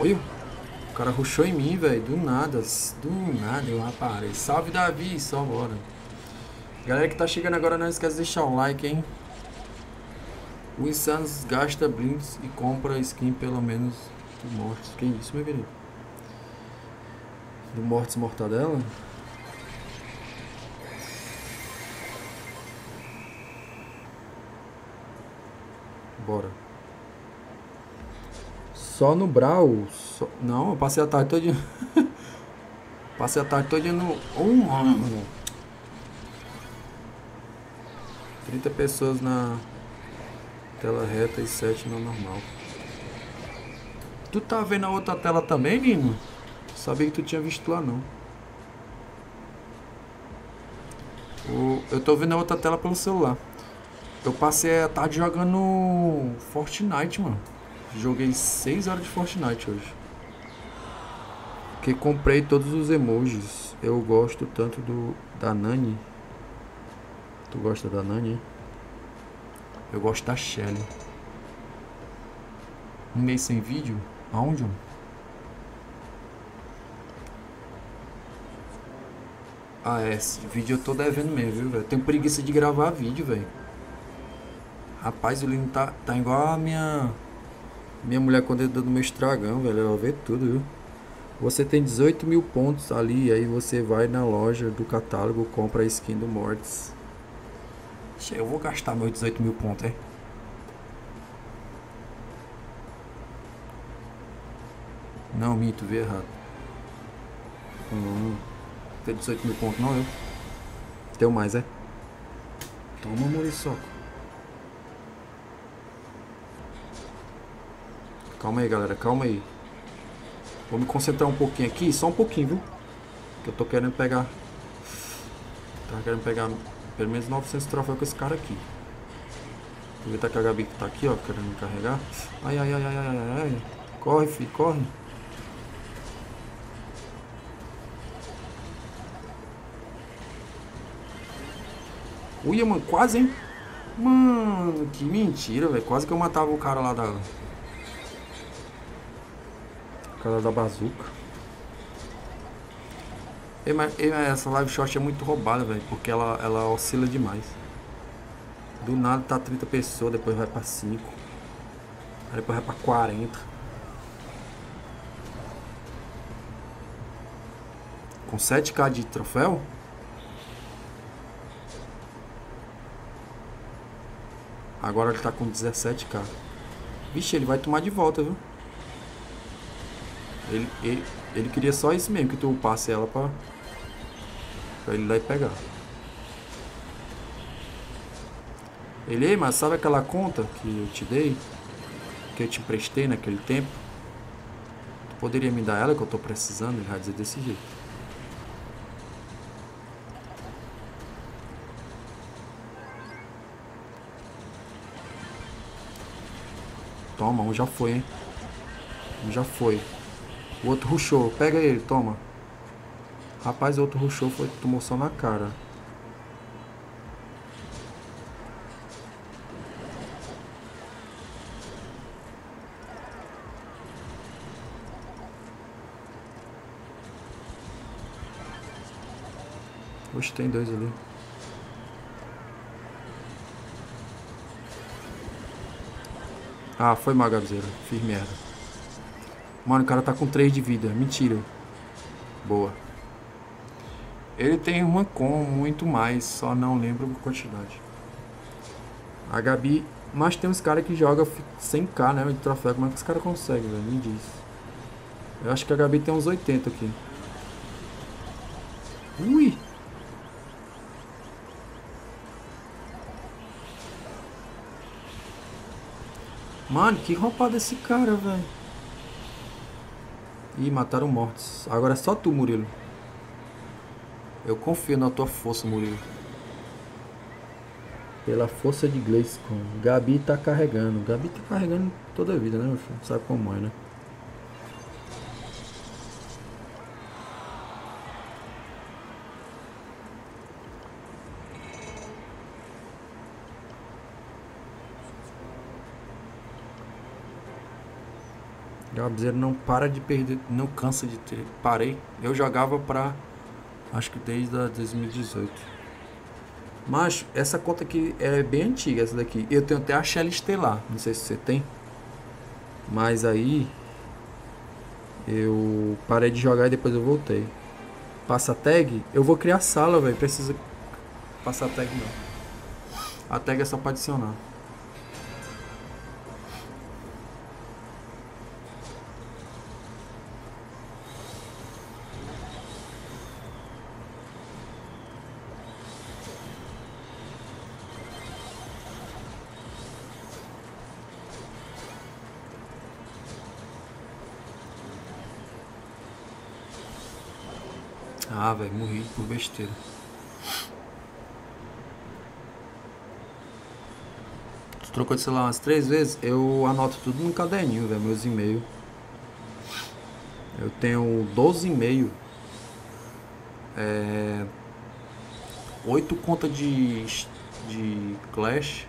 Olha, o cara ruxou em mim, velho. Do nada. Do nada eu aparei. Salve, Davi. Só bora. Galera que tá chegando agora, não esquece de deixar o like, hein? O Insanos gasta brindes e compra skin pelo menos do Mortis. Que isso, meu querido? Do Mortis Mortadela? Bora. Só no Brawl? Só... Não, eu passei a tarde todinha. passei a tarde todinha no... Oh, mano. 30 pessoas na tela reta e 7 na normal. Tu tá vendo a outra tela também, Nino? Sabia que tu tinha visto lá, não. O... Eu tô vendo a outra tela pelo celular. Eu passei a tarde jogando Fortnite, mano. Joguei 6 horas de Fortnite hoje. Que comprei todos os emojis. Eu gosto tanto do da Nani. Tu gosta da Nani? Eu gosto da Shelly. Um mês sem vídeo? Aonde? Ah, é. Esse vídeo eu tô devendo mesmo, viu, velho? Tenho preguiça de gravar vídeo, velho. Rapaz, o Lino tá, tá igual a minha. Minha mulher quando entra no meu estragão, velho. Ela vê tudo, viu? Você tem 18 mil pontos ali, aí você vai na loja do catálogo, compra a skin do Mortis. Eu vou gastar meus 18 mil pontos, é? Não, mito, vi errado. Hum, tem 18 mil pontos, não eu. Tenho mais, é? Toma, Muriçoco. Calma aí, galera, calma aí. Vou me concentrar um pouquinho aqui, só um pouquinho, viu? Que eu tô querendo pegar. Tava querendo pegar pelo menos 900 troféus com esse cara aqui. Aproveitar que a Gabi tá aqui, ó, querendo me carregar. Ai, ai, ai, ai, ai, ai. Corre, filho, corre. Uia, mano, quase, hein? Mano, que mentira, velho. Quase que eu matava o cara lá da. Por causa da bazuca. Ei, mas, ei, essa live short é muito roubada, velho. Porque ela, ela oscila demais. Do nada tá 30 pessoas, depois vai pra 5. Aí depois vai pra 40. Com 7k de troféu? Agora ele tá com 17k. Vixe, ele vai tomar de volta, viu? Ele, ele, ele queria só isso mesmo, que tu passe ela pra, pra ele ir lá e pegar. Ele, "Ei, mas sabe aquela conta que eu te dei? Que eu te emprestei naquele tempo? Tu poderia me dar ela que eu tô precisando? Ele vai dizer desse jeito. Toma, um já foi, hein? Um já foi. O outro ruxou. Pega ele, toma. Rapaz, o outro ruxou, foi, tomou só na cara. Oxe, tem dois ali. Ah, foi mal, Gabizeira. Fiz merda. Mano, o cara tá com 3 de vida. Mentira. Boa. Ele tem uma com muito mais, só não lembro a quantidade. A Gabi. Mas tem uns caras que jogam 100k, né? De troféu. Como é que os caras conseguem, velho? Me diz. Eu acho que a Gabi tem uns 80 aqui. Ui! Mano, que roupada esse cara, velho. Ih, mataram mortos. Agora é só tu, Murilo. Eu confio na tua força, Murilo. Pela força de Gleiscon. Gabi tá carregando. Gabi tá carregando toda a vida, né, meu filho? Sabe como é, né? Gabizeiro não para de perder, não cansa de ter. Parei. Eu jogava pra. Acho que desde a 2018. Mas essa conta aqui é bem antiga, essa daqui. Eu tenho até a Shell Estelar. Não sei se você tem. Mas aí. Eu parei de jogar e depois eu voltei. Passa tag. Eu vou criar sala, velho. Precisa passar tag não. A tag é só pra adicionar. Por besteira. Tu trocou de celular umas três vezes? Eu anoto tudo no caderninho, velho, meus e-mails. Eu tenho 12 e-mails. É... 8 contas de, de Clash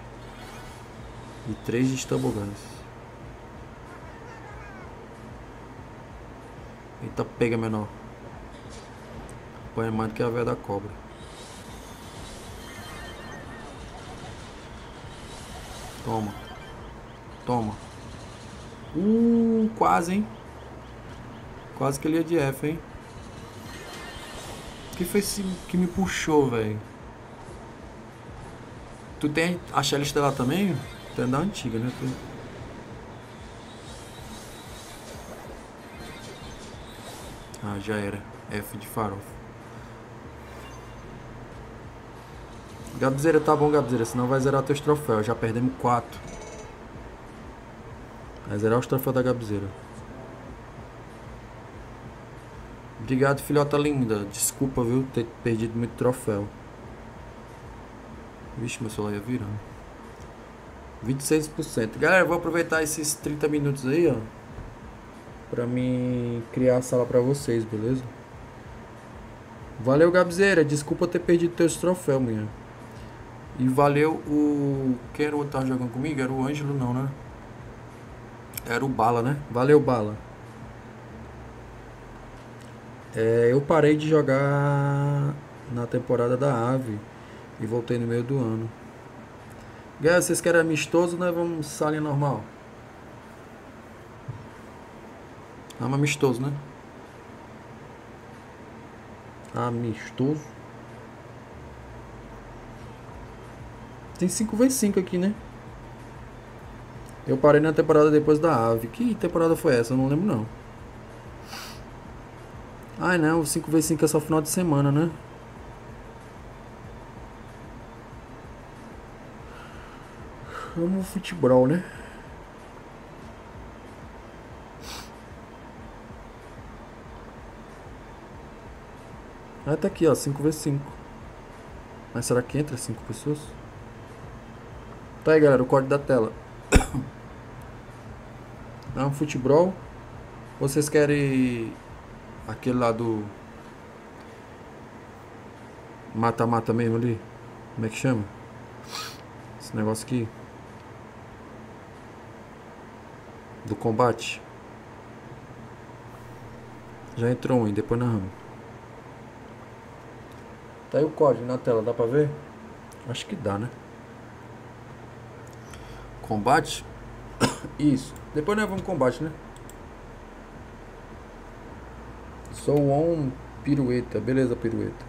e 3 de Stumble Eita, pega menor. Apanha mais do que a velha da cobra. Toma. Toma. Uh, quase, hein? Quase que ele ia de F, hein? O que foi que me puxou, velho? Tu tem a Shelly Estelar também? Tu é da antiga, né? Tu... Ah, já era. F de farofa. Gabzeira, tá bom, Gabzeira, senão vai zerar teus troféus. Já perdemos 4. Vai zerar os troféus da Gabzeira. Obrigado, filhota linda. Desculpa, viu, ter perdido muito troféu. Vixe, meu celular ia virando. 26%. Galera, vou aproveitar esses 30 minutos aí, ó. Pra mim criar a sala pra vocês, beleza? Valeu, Gabzeira. Desculpa ter perdido teus troféus, mulher. E valeu o. Quem era o outro que jogando comigo? Era o Ângelo, não, né? Era o Bala, né? Valeu, Bala. É, eu parei de jogar na temporada da Ave e voltei no meio do ano. Guerra, vocês querem amistoso, né? Vamos salinha normal. Vamos amistoso, né? Amistoso. Tem 5 vezes 5 aqui, né? Eu parei na temporada depois da Ave. Que temporada foi essa? Eu não lembro não. Ai não, o 5x5 é só final de semana, né? Amo futebol, né? Ah, tá aqui, ó, 5x5. Mas será que entra 5 pessoas? Tá aí, galera, o código da tela. É um futebol? Vocês querem aquele lá do mata-mata mesmo ali? Como é que chama? Esse negócio aqui. Do combate. Já entrou um, e depois nós vamos. Tá aí o código na tela, dá pra ver? Acho que dá, né? Combate? Isso. Depois nós vamos combate, né? Sou on pirueta. Beleza, pirueta.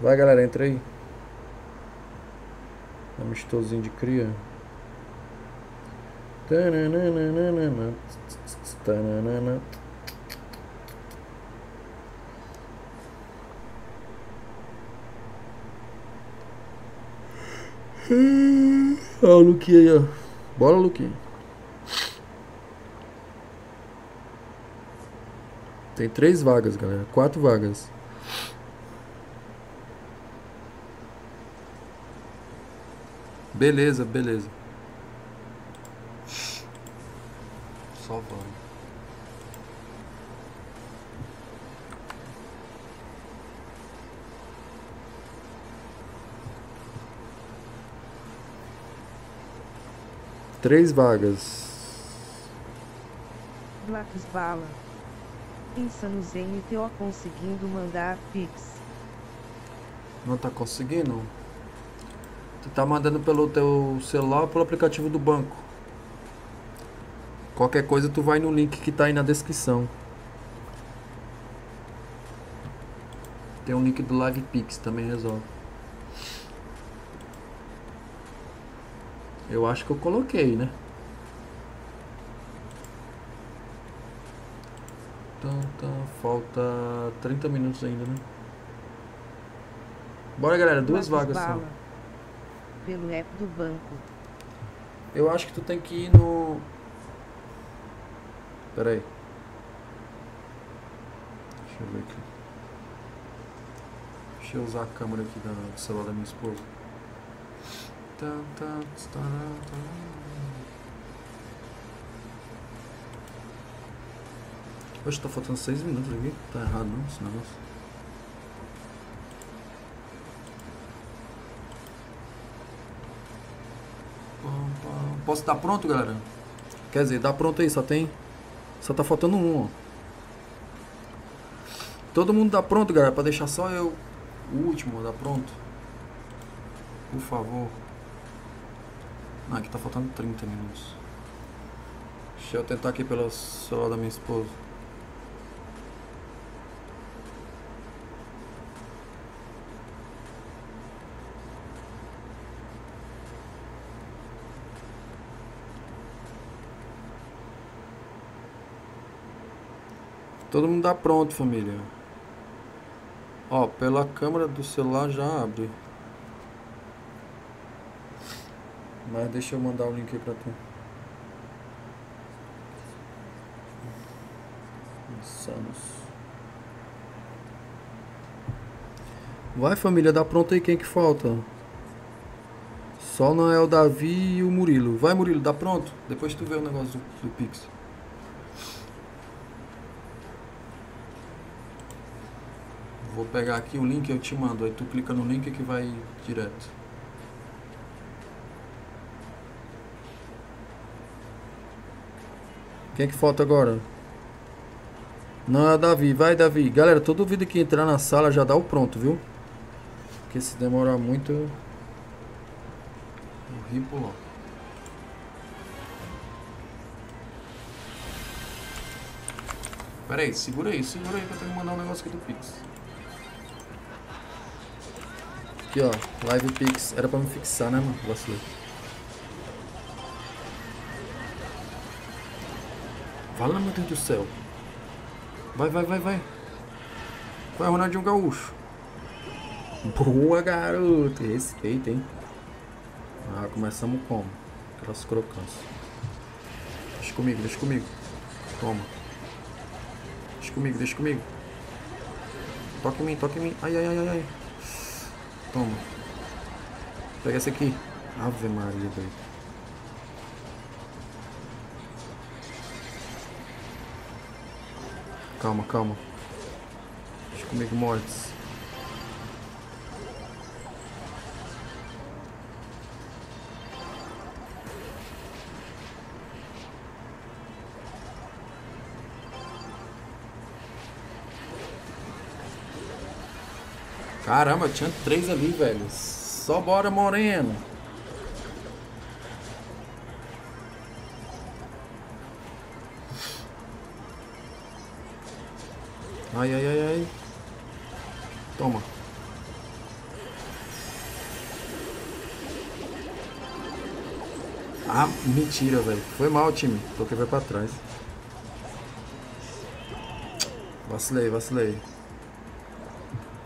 Vai, galera, entra aí. Amistosinho de cria. Tananana. Tananana. Olha o Luquinha aí, ó. Bora, Luquinha. Tem três vagas, galera. Quatro vagas. Beleza, beleza. Só vamos. Três vagas. Blacks Bala. Insanos NTO conseguindo mandar Pix. Não tá conseguindo? Tu tá mandando pelo teu celular ou pelo aplicativo do banco. Qualquer coisa tu vai no link que tá aí na descrição. Tem um link do Live Pix, também resolve. Eu acho que eu coloquei, né? Então tá, falta 30 minutos ainda, né? Bora galera, duas vagas só. Pelo app do banco. Eu acho que tu tem que ir no. Pera aí. Deixa eu ver aqui. Deixa eu usar a câmera aqui do celular da minha esposa. Tá, tá, tá, tá. Tá faltando 6 minutos aqui. Tá errado não esse negócio. Posso estar pronto, galera? Quer dizer, dá pronto aí, só tem. Só tá faltando um, ó. Todo mundo dá pronto, galera, pra deixar só eu o último dá pronto. Por favor. Ah, aqui tá faltando 30 minutos. Deixa eu tentar aqui pelo celular da minha esposa. Todo mundo dá pronto, família. Ó, pela câmera do celular já abre. Mas deixa eu mandar o link aí pra tu. Insanos. Vai família, dá pronto aí quem que falta. Só não é o Davi e o Murilo. Vai Murilo, dá pronto? Depois tu vê o negócio do, do Pix. Vou pegar aqui o link eu te mando. Aí tu clica no link que vai direto. Quem é que falta agora? Não é o Davi. Vai, Davi. Galera, todo vídeo que entrar na sala já dá o pronto, viu? Porque se demorar muito. Eu ri pulou. Pera aí, segura aí, segura aí que eu tenho que mandar um negócio aqui do Pix. Aqui ó, Live Pix. Era pra me fixar, né, mano? Vacilei. Fala, meu Deus do céu. Vai, vai, vai, vai. Vai, Ronaldinho Gaúcho. Boa, garoto. Respeita, hein? Ah, começamos como? Aquelas crocâncias. Deixa comigo, deixa comigo. Toma. Deixa comigo, deixa comigo. Toca em mim, toca em mim. Ai, ai, ai, ai. Toma. Pega esse aqui. Ave Maria, velho. Calma, calma. Deixa comigo, mortes. Caramba, tinha três ali, velho. Só bora, Moreno. Ai, ai, ai, ai. Toma. Ah, mentira, velho. Foi mal, time. Toquei vai pra trás. Vacilei, vacilei.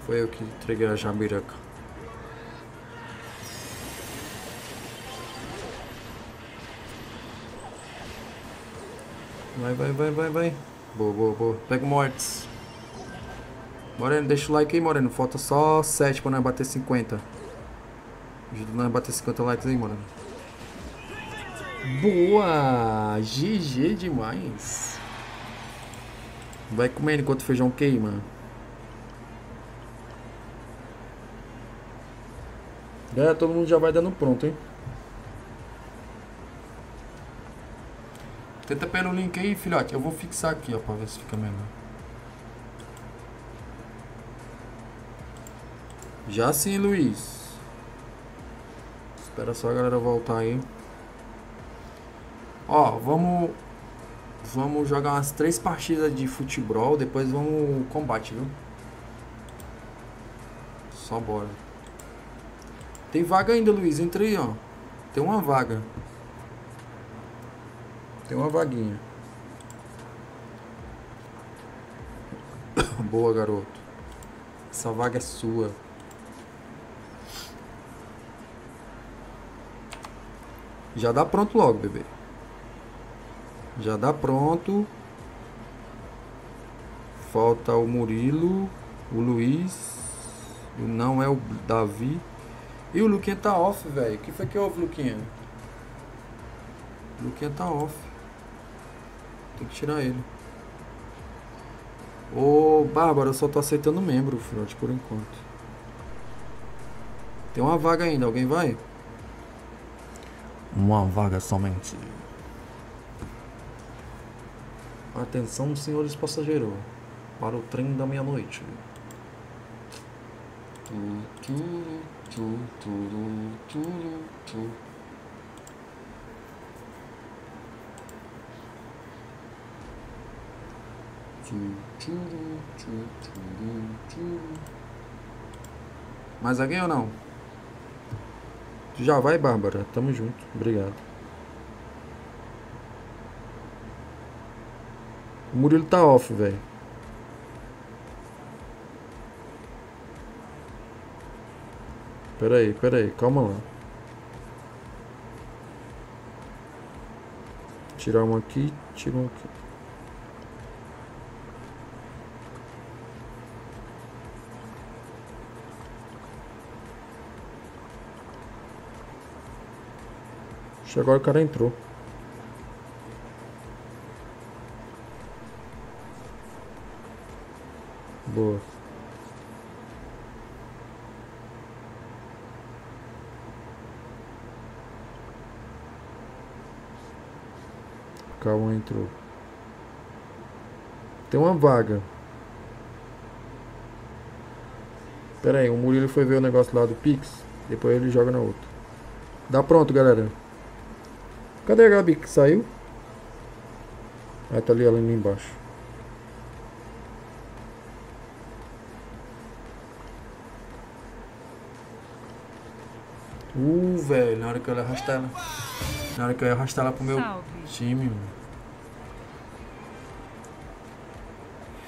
Foi eu que entreguei a jabiraca. Vai, vai, vai, vai, vai. Boa, boa, boa. Pega mortes. Moreno, deixa o like aí, Moreno. Falta só 7 pra nós bater 50. Ajuda nós a bater 50 likes aí, Moreno. Boa! GG demais. Vai comendo enquanto o feijão queima. Galera, todo mundo já vai dando pronto, hein? Tenta pelo link aí, filhote. Eu vou fixar aqui, ó, pra ver se fica melhor. Já sim, Luiz. Espera só a galera voltar aí. Ó, vamos. Vamos jogar umas três partidas de futebol. Depois vamos combate, viu? Só bora. Tem vaga ainda, Luiz. Entra aí, ó. Tem uma vaga. Tem uma vaguinha. Boa, garoto. Essa vaga é sua. Já dá pronto logo, bebê. Já dá pronto. Falta o Murilo, o Luiz, não é o Davi. E o Luquinha tá off, velho. O que foi que houve, Luquinha? O Luquinha tá off. Tem que tirar ele. Ô, Bárbara, eu só tô aceitando membro, filhote, por enquanto. Tem uma vaga ainda, alguém vai? Uma vaga somente. Atenção, senhores passageiros, para o trem da meia-noite. Tu, tu, tu, tu, tu, tu. Tu, tu, tu, tu, tu. Mais alguém ou não? Já vai, Bárbara. Tamo junto. Obrigado. O Murilo tá off, velho. Pera aí, pera aí. Calma lá. Tirar um aqui, tirar um aqui. Que agora o cara entrou. Boa. Calma, entrou. Tem uma vaga. Pera aí, o Murilo foi ver o negócio lá do Pix. Depois ele joga na outra. Dá pronto, galera. Cadê a Gabi que saiu? Ah, tá ali ela ali embaixo. Uh, velho, na hora que eu ia arrastar ela. Na hora que eu ia arrastar ela pro meu Salve. time, mano.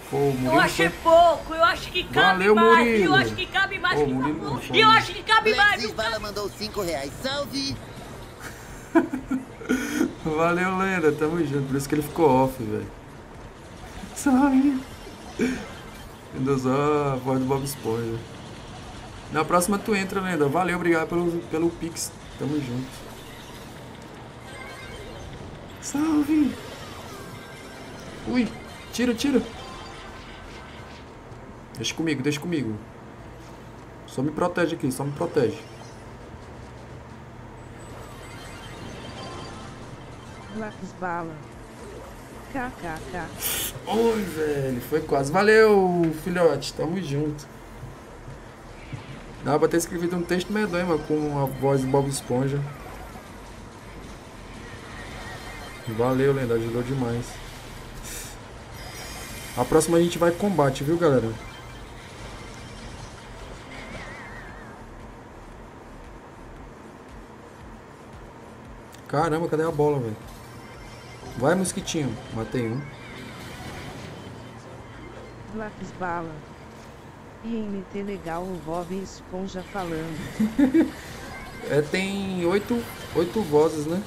Pô, Eu achei foi... pouco, eu acho que cabe Valeu, mais. Murilo. Eu acho que cabe mais Ô, que Murilo não bom. foi. Eu acho que cabe mais. Alexis viu? Bala mandou 5 reais. Salve! Valeu, Lenda. Tamo junto. Por isso que ele ficou off, velho. Sabe? Ainda só a voz do Bob Esponja. Na próxima tu entra, Lenda. Valeu, obrigado pelo, pelo Pix. Tamo junto. Salve! Ui, tira, tira. Deixa comigo, deixa comigo. Só me protege aqui, só me protege. Lápis bala. KKK. Oi, velho, foi quase. Valeu, filhote, tamo junto. Dá pra ter escrevido um texto medonho, mano, com a voz do Bob Esponja. Valeu, Lenda, ajudou demais. A próxima a gente vai combate, viu, galera? Caramba, cadê a bola, velho? Vai, mosquitinho. Matei um. Lápis bala. IMT legal o Bob Esponja falando. É, tem oito, oito vozes, né?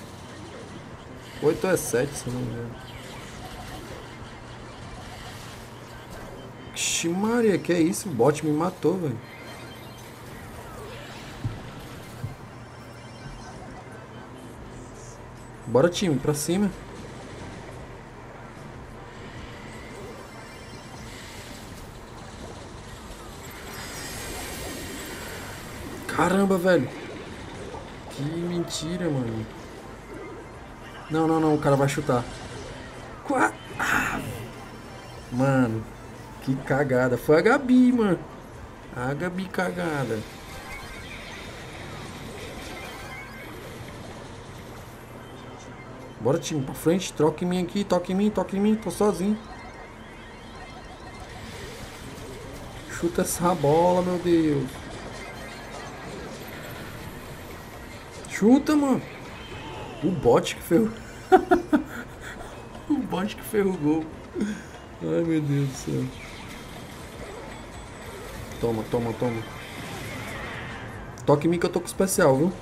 Oito é sete, se não me engano. Maria, que é isso? O bot me matou, velho. Bora, time, pra cima. Caramba, velho. Que mentira, mano. Não, não, não, o cara vai chutar. Qua- Ah. Mano, que cagada. Foi a Gabi, mano. A Gabi cagada. Bora, time, pra frente. Troca em mim aqui, toca em mim, toca em mim. Tô sozinho. Chuta essa bola, meu Deus. Chuta, mano. O bot que ferrou. o bot que ferrou o gol. Ai, meu Deus do céu. Toma, toma, toma. Toque em mim que eu tô com especial, viu?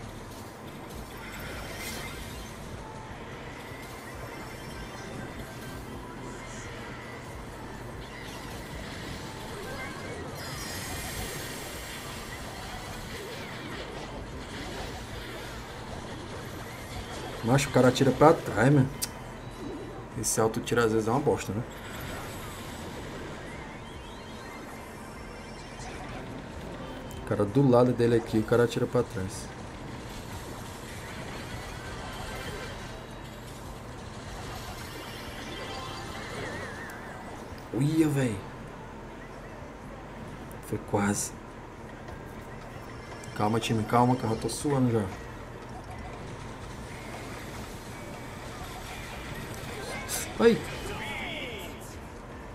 Macho, o cara atira pra trás, mano. Esse alto tiro às vezes é uma bosta, né? O cara do lado dele aqui, o cara atira pra trás. Uia, velho. Foi quase. Calma, time, calma, que eu já tô suando já.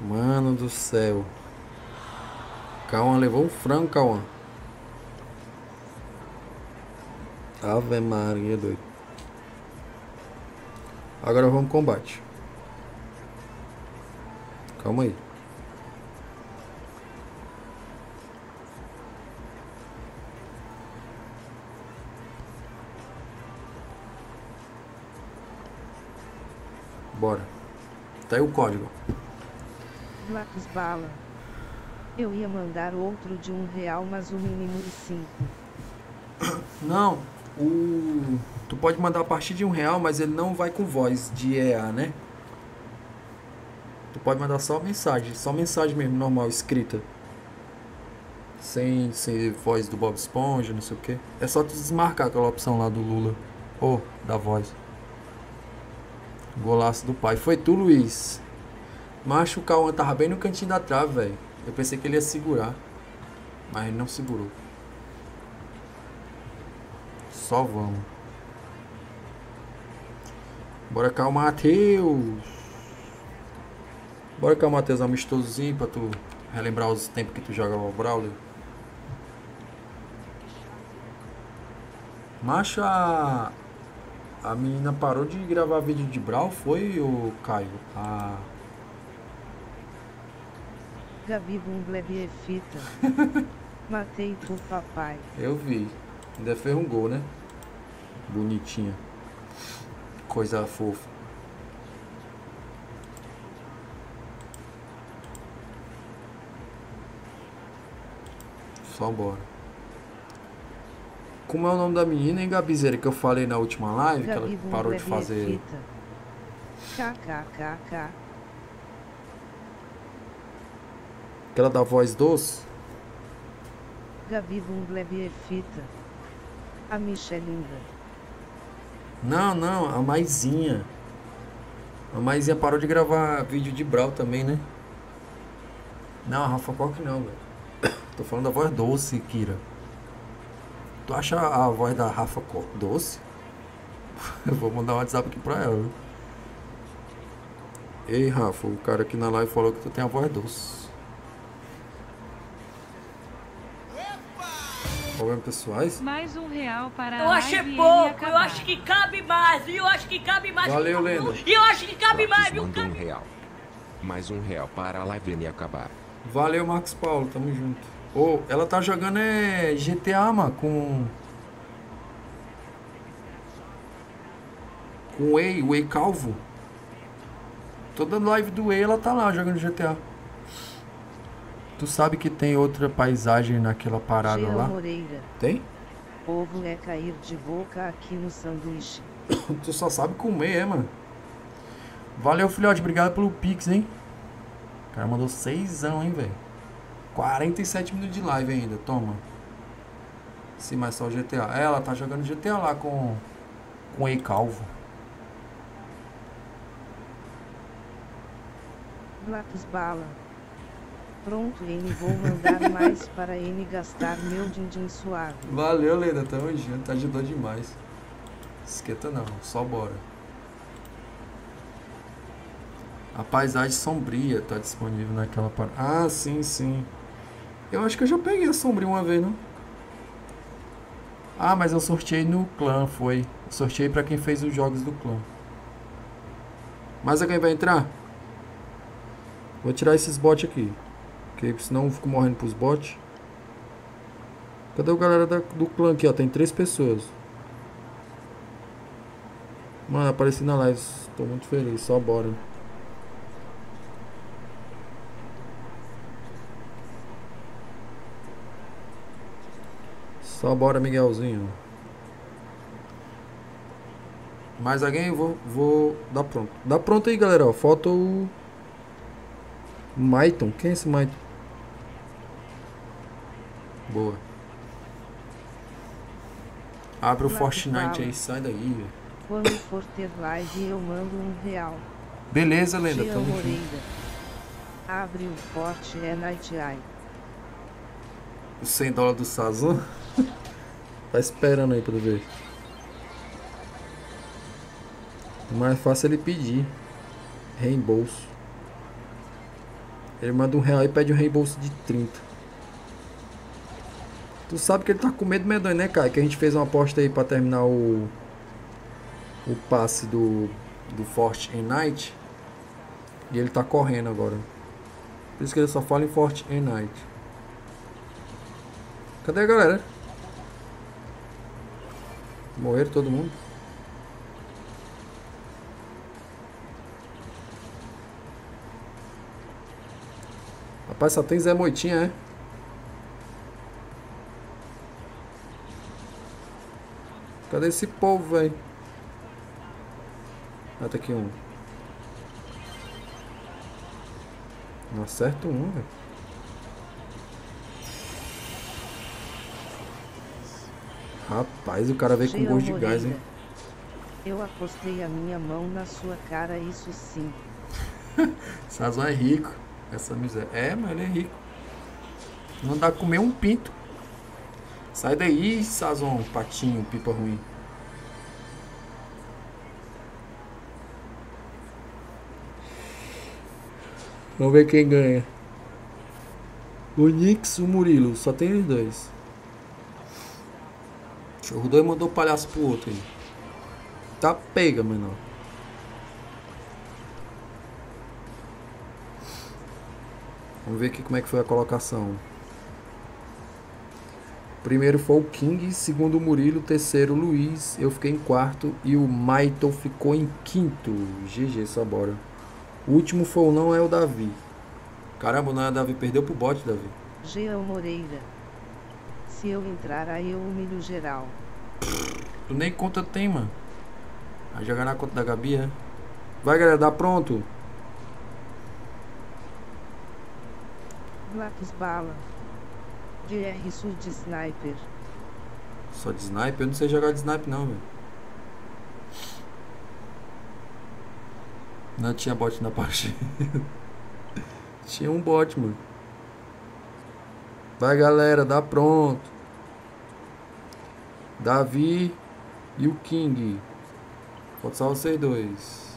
Mano do céu. Cauã levou um frango, Cauã. Ave Maria, doido. Agora vamos combate. Calma aí. Tá aí o código. Lápis bala. Eu ia mandar outro de um real, mas o mínimo de cinco. Não, o. Tu pode mandar a partir de um real, mas ele não vai com voz de EA, né? Tu pode mandar só mensagem, só mensagem mesmo, normal, escrita. Sem ser voz do Bob Esponja, não sei o que. É só tu desmarcar aquela opção lá do Lula. Ou da voz. Golaço do pai. Foi tu, Luiz. Macho, o Cauã tava bem no cantinho da trave, velho. Eu pensei que ele ia segurar. Mas ele não segurou. Só vamos. Bora cá, o Matheus. Bora cá, o Matheus, amistosozinho pra tu relembrar os tempos que tu jogava o Brawler. Macho, a... a menina parou de gravar vídeo de Brawl, foi o Caio? A... Gabi Bumblebee é fita. Matei tu, papai. Eu vi. Ainda fez um gol, né? Bonitinha. Coisa fofa. Só bora. Como é o nome da menina, hein, Gabizeira, que eu falei na última live, que ela parou de fazer. KKKK. Aquela da voz doce. Gabi Bumblebee é fita. A Michelinda. Não, não, a Maisinha. A Maisinha parou de gravar vídeo de Brau também, né? Não, a Rafa Koch não, velho. Tô falando da voz doce, Kira. Tu acha a voz da Rafa doce? Eu vou mandar um WhatsApp aqui pra ela. viu? Ei, Rafa, o cara aqui na live falou que tu tem a voz doce. Problemas pessoais? Mais um real para Eu a acho é live e pouco, eu acho que cabe mais, e eu acho que cabe mais. Valeu, Lenda. E eu acho que cabe mais, Marcos viu? mandou um Cabe... real. Mais um real para a live acabar. Valeu, Marcos Paulo, tamo junto. Ô, ela tá jogando é GTA, mano, com. Com o Whey, o Whey Calvo. Toda live do Whey ela tá lá jogando GTA. Tu sabe que tem outra paisagem naquela parada Jean lá? Moreira. Tem? Ovo é cair de boca aqui no sanduíche. Tu só sabe comer, é, mano. Valeu, filhote. Obrigado pelo Pix, hein? O cara mandou seisão, hein, velho. 47 minutos de live ainda. Toma. Sim, mas só o GTA. É, ela tá jogando GTA lá com. Com Ei Calvo. Blatos Bala. Pronto, N. Vou mandar mais para N gastar meu din-din suave. Valeu, Leda. Tamo junto. Ajudou demais. Esquenta não. Só bora. A paisagem sombria tá disponível naquela parte. Ah, sim, sim. Eu acho que eu já peguei a sombria uma vez, não? Ah, mas eu sorteei no clã, foi. Sorteei pra quem fez os jogos do clã. Mais alguém vai entrar? Vou tirar esses bots aqui. Porque senão eu fico morrendo pros bots. Cadê o galera da- do clã aqui, ó? Tem três pessoas. Mano, apareci na live. Tô muito feliz. Só bora. Só bora, Miguelzinho. Mais alguém? Vou, vou dar pronto. Dá pronto aí, galera. Ó. Falta o. Maiton. Quem é esse Maiton? Boa. Abre o Fortnite aí, sai daí, velho. Quando for ter live eu mando um real. Beleza, lenda, tamo junto. Abre o é Eye. Os 100 dólares do Sazon. tá esperando aí pra ver. Mais fácil é ele pedir reembolso. Ele manda um real e pede um reembolso de 30. Tu sabe que ele tá com medo medonho, né, Kai? Que a gente fez uma aposta aí pra terminar o. O passe do. Do Forte Night. E ele tá correndo agora. Por isso que ele só fala em Forte Night. Cadê a galera? Morreram todo mundo? Rapaz, só tem Zé Moitinha, é? Cadê esse povo, velho? Ah, tá aqui um. Não acerta um, velho. Rapaz, o cara veio com gosto de gás, hein? Eu apostei a minha mão na sua cara, isso sim. Sazon é rico. Essa miséria. É, mas ele é rico. Não dá pra comer um pinto. Sai daí, Sazon, patinho, pipa ruim. Vamos ver quem ganha. O Nix, o Murilo. Só tem os dois. O dois mandou palhaço pro outro aí. Tá pega, menor. Vamos ver aqui como é que foi a colocação. Primeiro foi o King, segundo o Murilo, terceiro o Luiz, eu fiquei em quarto e o Maito ficou em quinto. GG, só bora. O último foi o não é o Davi. Caramba, não é o Davi, perdeu pro bot, Davi. Jean Moreira. Se eu entrar aí eu humilho geral. Tu nem conta tem, mano. Vai jogar na conta da Gabi, é? Vai, galera, dá pronto. Blatos Bala. DR Sul de Sniper. Só de sniper? Eu não sei jogar de sniper não, velho. Não tinha bot na partida. tinha um bot, mano. Vai galera, dá pronto. Davi e o King. Falta só vocês dois.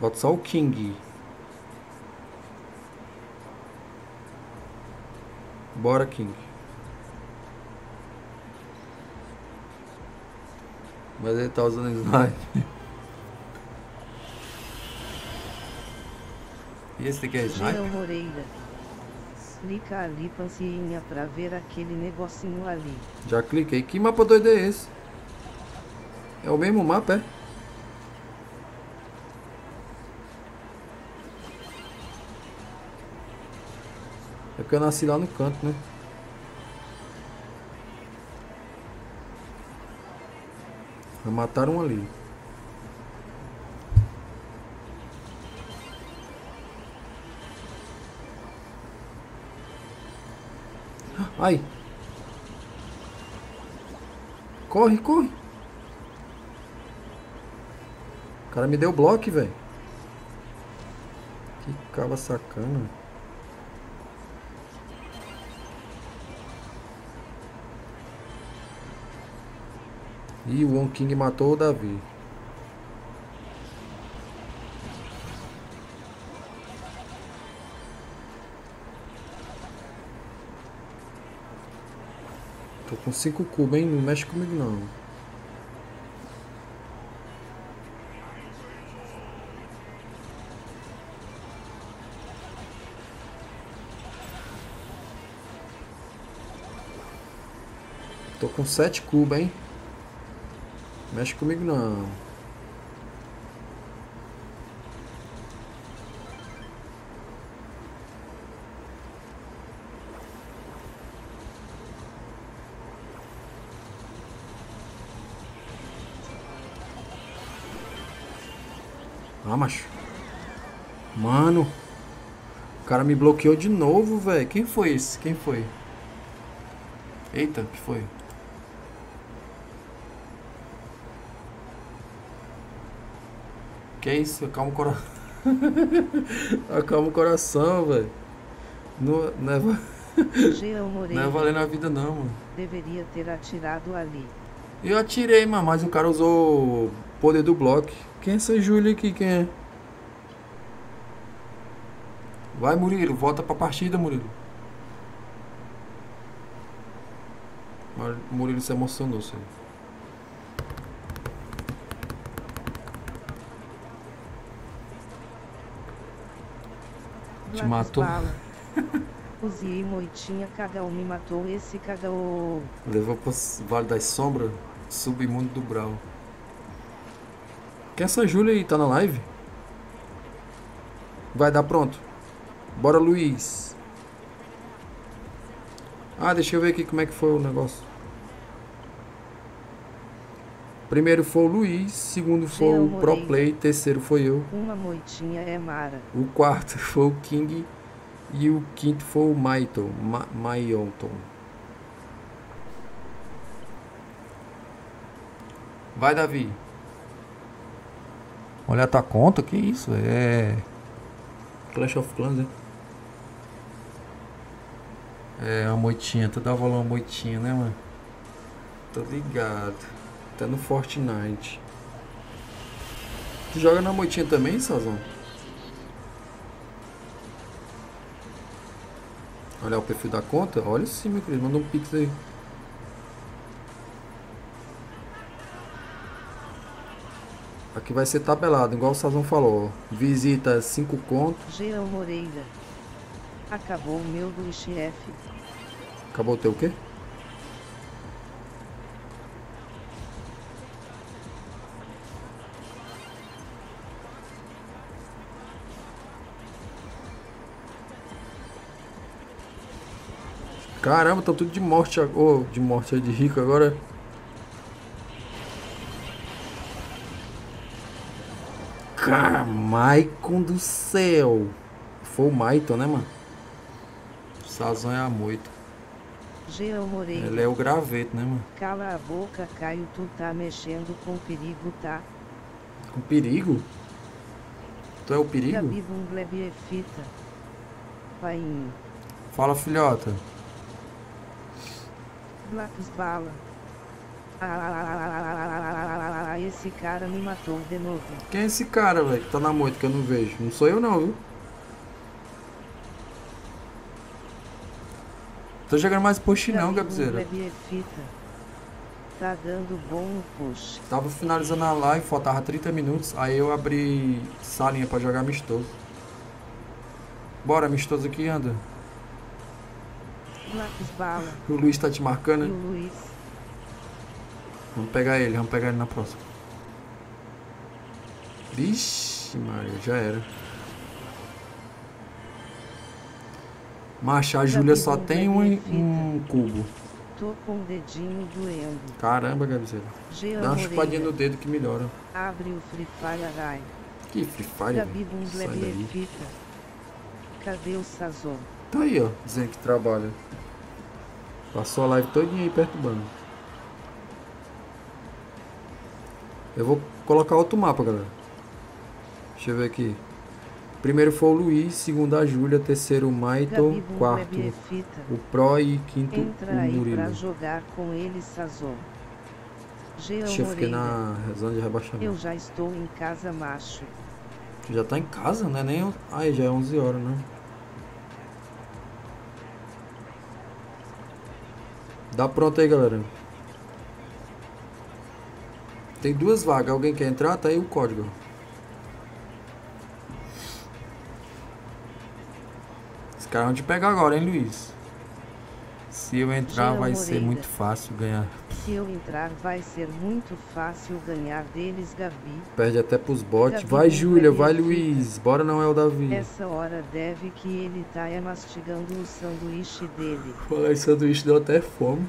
Falta só o King. Bora, King. Mas ele tá usando snipe. E esse daqui é Jean sniper? Moreira. Clica ali, pancinha, pra ver aquele negocinho ali. Já cliquei. Que mapa doido é esse? É o mesmo mapa, é? É porque eu nasci lá no canto, né? Mataram um ali. Ai! Corre, corre! O cara me deu bloco, velho. Que cava sacana. Ih, o One King matou o Davi. Com 5 cubos, hein? Não mexe comigo, não. Tô com 7 cubos, hein? Mexe comigo, não. Macho. Mano. O cara me bloqueou de novo, velho. Quem foi esse? Quem foi? Eita, que foi? Que isso? Acalma o coração. Acalma o coração, velho. Não, não, é, não é valendo a vida, não, mano. Deveria ter atirado ali. Eu atirei, mano, mas o cara usou o poder do bloco. Quem é essa Júlia aqui? Quem é? Vai, Murilo, volta pra partida, Murilo. Murilo se emocionou, senhor. Te matou? Uziei moitinha, cada um me matou, esse cada um. Levou pro Vale das Sombras, submundo do Brau. Quem é essa Júlia aí? Tá na live? Vai dar pronto. Bora, Luiz. Ah, deixa eu ver aqui como é que foi o negócio. Primeiro foi o Luiz, segundo foi Jean o Pro. Play, terceiro foi eu. Uma moitinha é Mara. O quarto foi o King e o quinto foi o Maito, Ma Maionton. Vai, Davi. Olha a tua conta, que isso? É. Clash of Clans, né? É uma moitinha, tu dá valor a uma moitinha, né, mano? Tô ligado. Tá no Fortnite. Tu joga na moitinha também, Sazão? Olha o perfil da conta. Olha sim, meu querido. Manda um pix aí. Aqui vai ser tabelado, igual o Sazão falou. Visita 5 contos. Jean Moreira. Acabou o meu do chefe. Acabou o teu o quê? Caramba, estão tudo de morte agora. de morte é de rico agora. Cara, Maicon do céu. Foi o Maicon, né, mano? Sazão é a moita. Jean Moreira. Ele é o graveto, né, mano? Cala a boca, Caio, tu tá mexendo com perigo, tá? Com perigo? Tu é o perigo? Gabi Bungleb é fita. Painho. Fala, filhota. Blacks Bala. Ah, esse cara me matou de novo. Quem é esse cara, velho, que tá na moita que eu não vejo? Não sou eu não, viu? Tô jogando mais push não, Gabzeira. É. Tá dando bom push. Tava finalizando a live, faltava 30 minutos, aí eu abri salinha pra jogar amistoso. Bora, amistoso aqui, anda. Blacks Bala. O Luiz tá te marcando, E né? Vamos pegar ele, vamos pegar ele na próxima. Vixe, Maria, já era. Macha, a Júlia só tem um, um cubo. Tô com o dedinho doendo. Caramba, Gabriela. Dá uma chupadinha no dedo que melhora. Abre o Free Fire Rai. Que Free Fire, Gabi. Sai é daí. Cadê o Sazon? Tá aí, ó, dizendo que trabalha. Passou a live todinha aí perturbando. Eu vou colocar outro mapa, galera. Deixa eu ver aqui. Primeiro foi o Luiz, segundo a Júlia, terceiro o Maito, quarto o Pro e quinto Entra o aí pra Murilo. jogar com ele, Sazon. Deixa eu ficar na zona de Eu rebaixamento. já estou em casa, macho. Já tá em casa, né? Nem... Ai, já é 11 horas, né? Dá pronto aí, galera. Tem duas vagas. Alguém quer entrar? Tá aí o código. Esse cara vão te pegar agora, hein, Luiz? Se eu entrar, Jean vai ser Moreira. muito fácil ganhar. Se eu entrar, vai ser muito fácil ganhar deles, Gabi. Perde até pros bots. Gabi Vai, Júlia. Vai. Luiz. Bora não é o Davi. Essa hora deve que ele tá é mastigando o sanduíche dele. Falar em sanduíche deu até fome.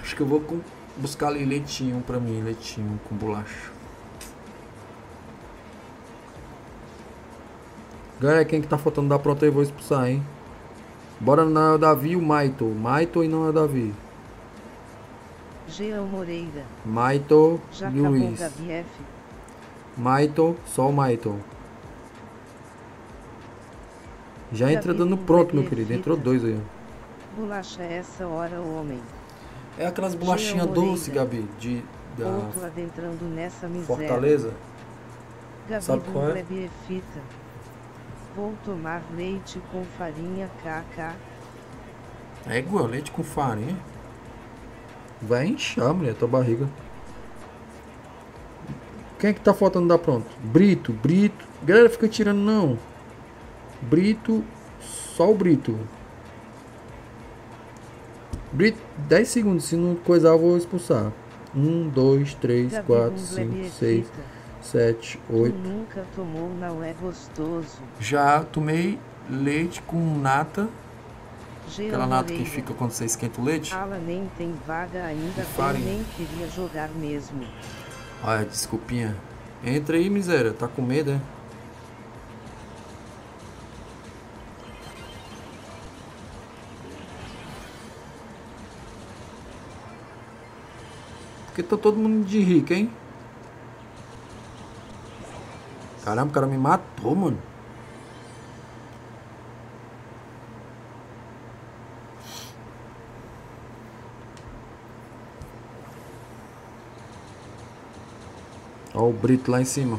Acho que eu vou com- buscar ali leitinho pra mim, leitinho com bolacha. Galera, quem que tá faltando da pronta aí, vou expulsar, hein? Bora não é o Davi e o Maito. Maito e não é o Davi. Jean Moreira. Maito Já Luiz. Maito, só o Maito. Já entra dando pronto, meu querido. Entrou dois aí. Bolacha essa hora, homem. É aquelas bolachinhas doces, Gabi, de da Outro adentrando nessa miséria. Fortaleza. Gabi Sabe qual é? É fita. Vou tomar leite com farinha KK. É igual leite com farinha. Vai inchar, mulher, tua barriga. Quem é que tá faltando dar pronto? Brito, Brito. Galera, fica tirando não. Brito, só o Brito. Brito, 10 segundos. Se não coisar, eu vou expulsar. 1, 2, 3, Gabi 4, Bungleb 5, é 6, fita. 7, Tu 8. nunca tomou, não é gostoso. Já tomei leite com nata. Jean Aquela nata que fica quando você esquenta o leite. Ala nem tem vaga ainda, eu farinha. nem queria jogar mesmo. Olha, desculpinha. Entra aí, miséria. Tá com medo, é? Porque tá todo mundo de rico, hein? Caramba, o cara me matou, mano. Ó o Brito lá em cima.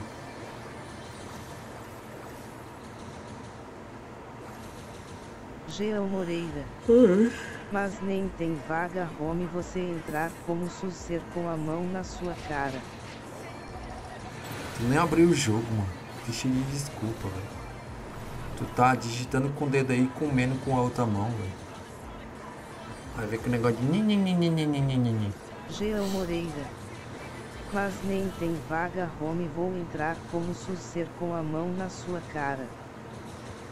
Jean Moreira. Mas nem tem vaga home você entrar como sucer com a mão na sua cara. Tu nem abriu o jogo, mano. Deixa de desculpa, velho. Tu tá digitando com o dedo aí comendo com a outra mão, velho. Vai ver que o negócio de ni Jean Moreira. Mas nem tem vaga home vou entrar como sucer com a mão na sua cara.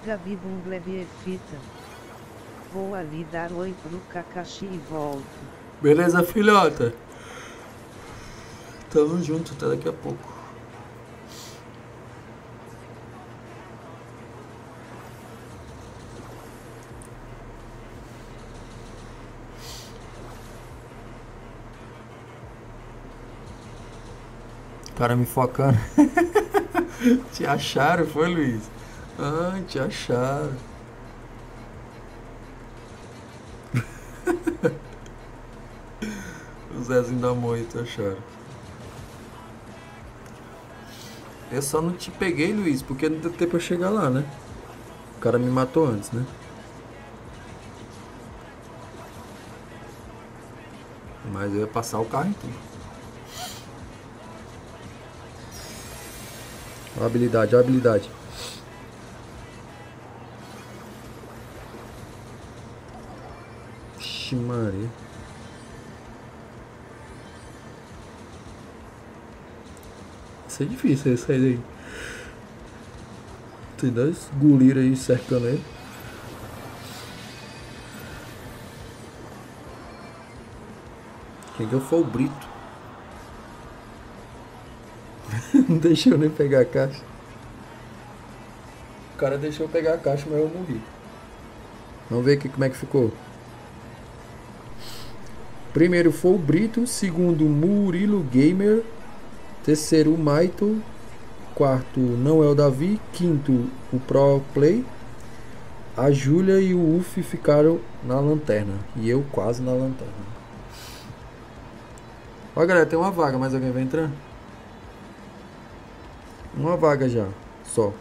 Gabi Bumbleb e é Fita. Vou ali dar oi pro Kakashi e volto. Beleza, filhota? Tamo junto, até daqui a pouco. Cara me focando. te acharam, foi, Luiz? Ah, te acharam. O Zezinho da Moita acharam. Eu só não te peguei, Luiz, porque não deu tempo pra chegar lá, né? O cara me matou antes, né? Mas eu ia passar o carro então. Habilidade, habilidade. Ixi, Maria. Isso é difícil aí sair daí. Tem dois guliros aí cercando ele. Quem que foi o Brito? Não deixou eu nem pegar a caixa. O cara deixou eu pegar a caixa, mas eu morri. Vamos ver aqui como é que ficou. Primeiro foi o Brito, segundo Murilo Gamer, terceiro Maito, quarto não é o Davi, quinto o Pro Play, a Júlia e o Uf ficaram na lanterna e eu quase na lanterna. Ó galera, tem uma vaga, mais alguém vai entrar? Uma vaga já, só.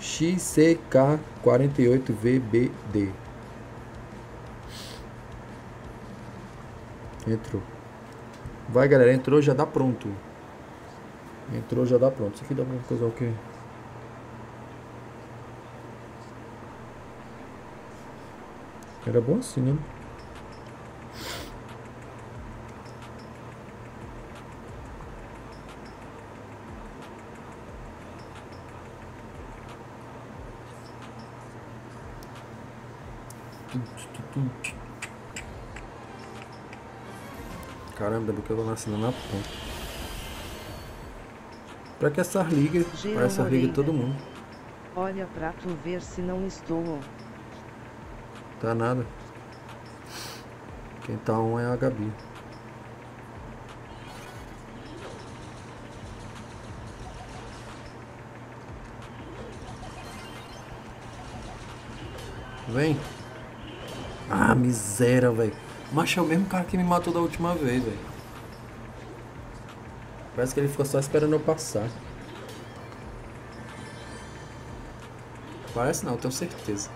XCK48VBD. Entrou. Vai galera, entrou, já dá pronto. Entrou, já dá pronto. Isso aqui dá pra coisa o quê? Era bom assim, né? Caramba, bem que eu tô nascendo na ponta. Pra que essas ligas? Jean Pra essas ligas todo mundo. Olha pra tu ver se não estou. Tá nada. Quem tá um é a Gabi. Vem. Ah, miséria, velho. Mas é o mesmo cara que me matou da última vez, velho. Parece que ele ficou só esperando eu passar. Parece não, tenho certeza.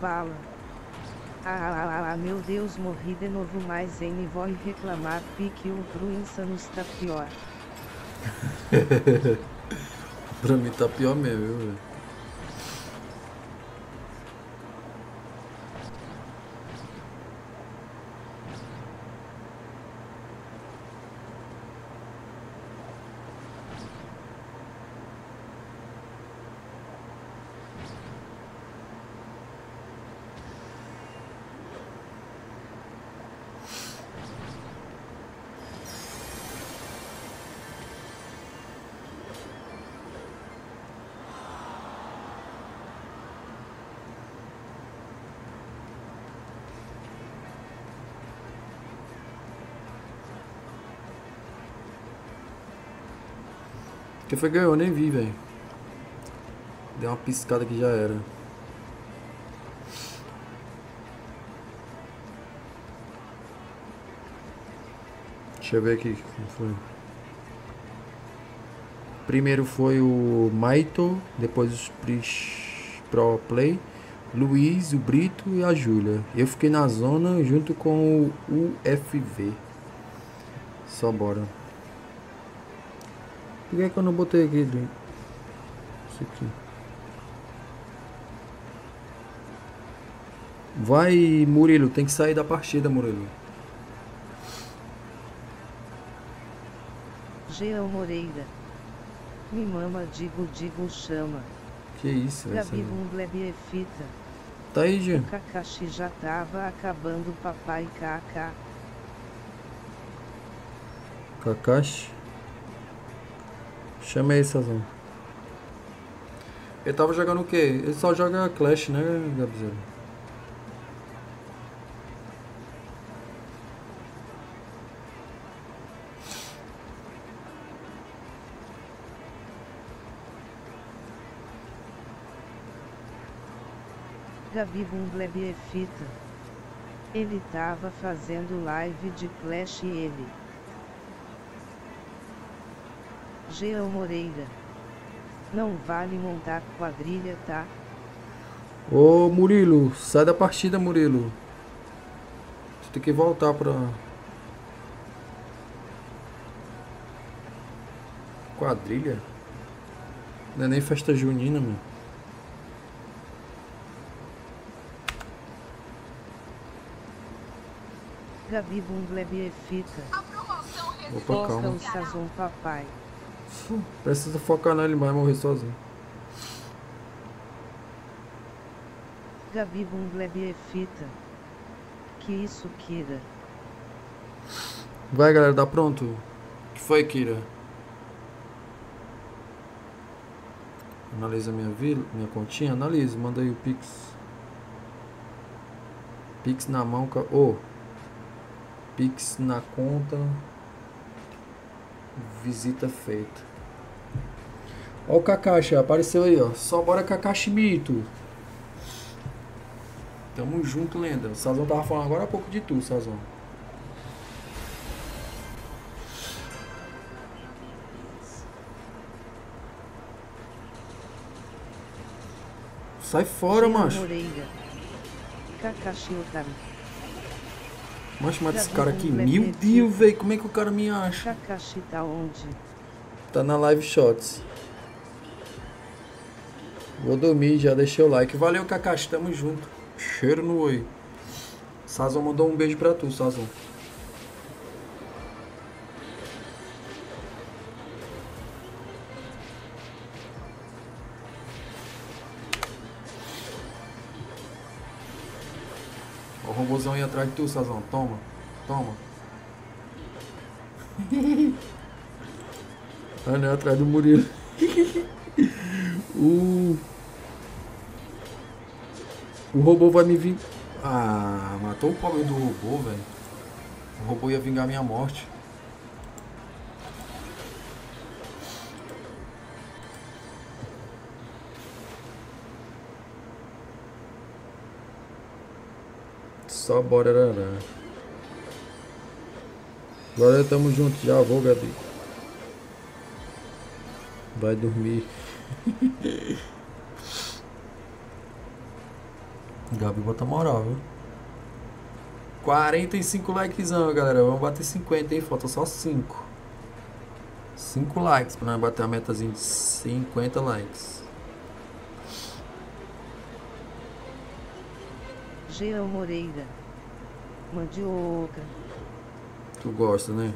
Bala. Ah, meu Deus, morri de novo, mas N vou reclamar, pique o pro Insanos tá pior. Pra mim tá pior mesmo, velho? Quem foi que ganhou? Nem vi, velho. Deu uma piscada que já era. Deixa eu ver aqui quem foi. Primeiro foi o Maito, depois os Pro Play, Luiz, o Brito e a Júlia. Eu fiquei na zona junto com o UFV. Só bora. Por que, que eu não botei aqui? Isso aqui. Vai, Murilo, tem que sair da partida, Murilo. Jean Moreira. Me mama, digo, digo, chama. Que isso, velho. Gabi é fita. Tá aí, Jean. Kakashi já tava acabando papai KK. Kakashi. Chama aí, Sazão. Ele tava jogando o quê? Ele só joga Clash, né, Gabriel? Gabi Bumblebee é fita. Ele tava fazendo live de Clash e ele. Jean Moreira. Não vale montar quadrilha, tá? Ô, Murilo, sai da partida, Murilo. Você tem que voltar pra. Quadrilha? Não é nem festa junina, meu. Gabi Bumblebee é fita. Opa, calma. Sazon papai. Precisa focar nele, vai morrer sozinho. Gabi Bumblebee é fita. Que isso, Kira? Vai, galera, dá pronto. O que foi, Kira? Analisa minha vila, minha continha, analisa, manda aí o Pix. Pix na mão, ô. Pix na conta. Visita feita. Ó o Kakashi, apareceu aí, ó. Só bora Kakashi Mito. Tamo junto, lenda. O Sazon tava falando agora há pouco de tu, Sazon. Sai fora, macho. Moreira. Kakashi Otami. Macho, mata esse cara aqui. Meu Deus, velho. Como é que o cara me acha? Kakashi tá onde? Tá na live shots. Vou dormir, já deixei o like. Valeu, Kakashi. Tamo junto. Cheiro no oi. Sazon mandou um beijo pra tu, Sazon. Ó o robôzão aí atrás de tu, Sazon. Toma. Toma. Ah, não, atrás do Murilo. o... o robô vai me vir. Ah, matou o pobre do robô, velho. O robô ia vingar minha morte. Só bora, arará. Agora tamo junto, já vou, Gabi. Vai dormir. Gabi bota moral, viu? 45 likezão, galera. Vamos bater 50, hein? Falta só 5. 5 likes pra nós bater a metazinha de 50 likes. Jean Moreira. Mandioca. Tu gosta, né?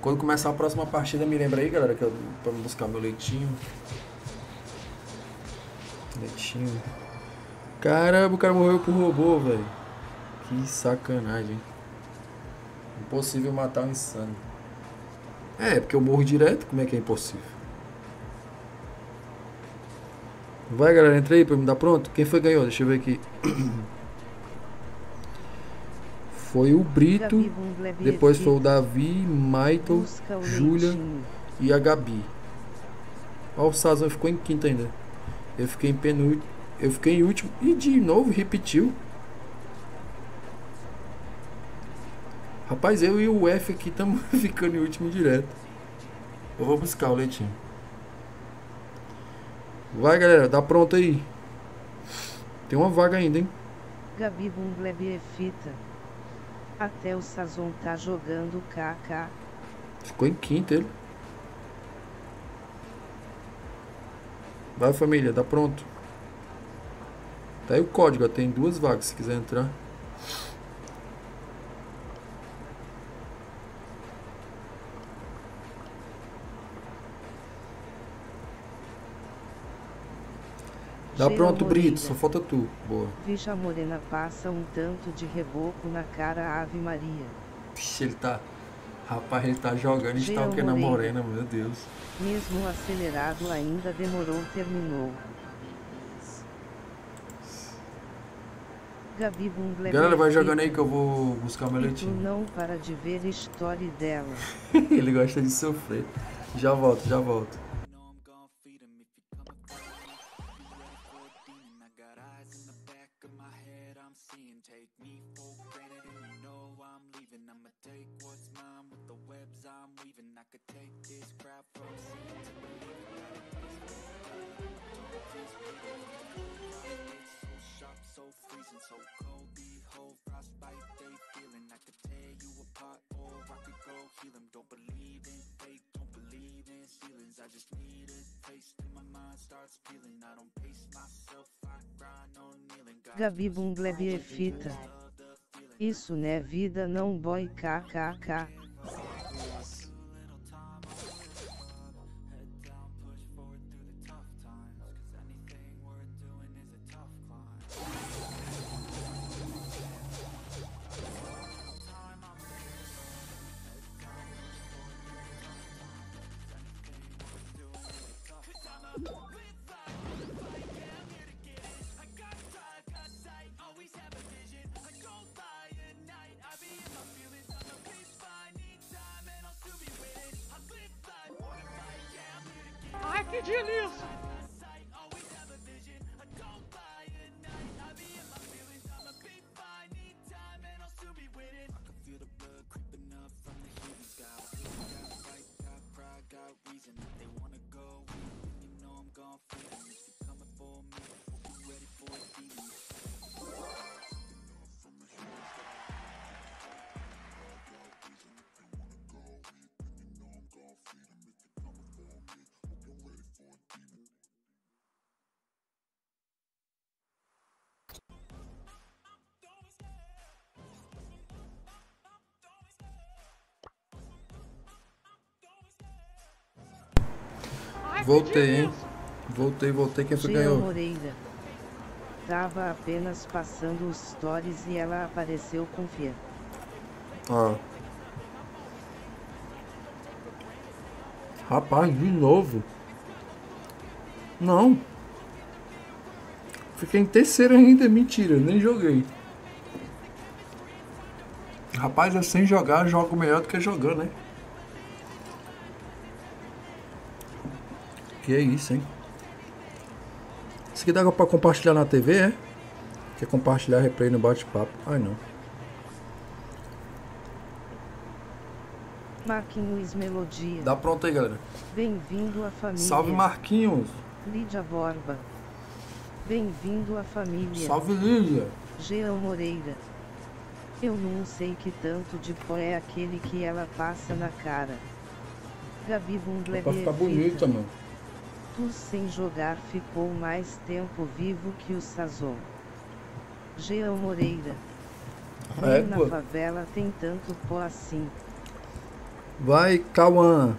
Quando começar a próxima partida, me lembra aí, galera, que eu pra buscar meu leitinho. Leitinho. Caramba, o cara morreu pro robô, velho. Que sacanagem. Impossível matar um insano. É, porque eu morro direto, como é que é impossível? Vai, galera, entra aí pra me dar pronto. Quem foi que ganhou? Deixa eu ver aqui. Foi o Brito. Depois foi o. Davi, o Júlia e a Gabi. Ó, o Sazão ficou em quinto ainda. Eu fiquei em penúltimo. Eu fiquei em último. E de novo repetiu. Rapaz, eu e o F aqui estamos ficando em último direto. Eu vou buscar o leitinho. Vai, galera, dá pronto aí. Tem uma vaga ainda, hein? Gabi Bungleb é fita. Até o Sazon tá jogando KK. Ficou em quinto ele. Vai, família, dá pronto. Tá aí o código, ó, tem duas vagas se quiser entrar. Dá pronto. Brito, só falta tu. Boa. Veja a morena passa um tanto de reboco na cara Ave Maria. Vixe, ele tá. Rapaz, ele tá jogando que na morena, meu Deus. Mesmo acelerado ainda demorou terminou. Gabi Bungleb Galera, vai jogando aí que eu vou buscar o meu leitinho. não para de ver story dela. ele gosta de sofrer. Já volto, já volto. Gabi Bungleb fita. Isso né vida não boy kkk. Voltei, hein? Voltei, voltei. Quem foi que ganhou? Moreira. Tava apenas passando os stories e ela apareceu com Fia. Ó. Rapaz, de novo. Não. Fiquei em terceiro ainda, mentira, nem joguei. Rapaz, é sem jogar, jogo melhor do que jogando, né? Que é isso, hein? Isso aqui dá pra compartilhar na TV, é? Quer compartilhar replay no bate-papo? Ai não. Marquinhos Melodia. Dá pronto aí, galera. Bem-vindo à família. Salve Marquinhos. Lídia Borba. Bem-vindo à família. Salve Lília. Jean Moreira. Eu não sei que tanto de pó é aquele que ela passa na cara. Gabi Bungleb Pra ficar bonita, mano. Tu sem jogar ficou mais tempo vivo que o Sazon. Jean Moreira. É, na favela tem tanto pó assim. Vai, Cauã.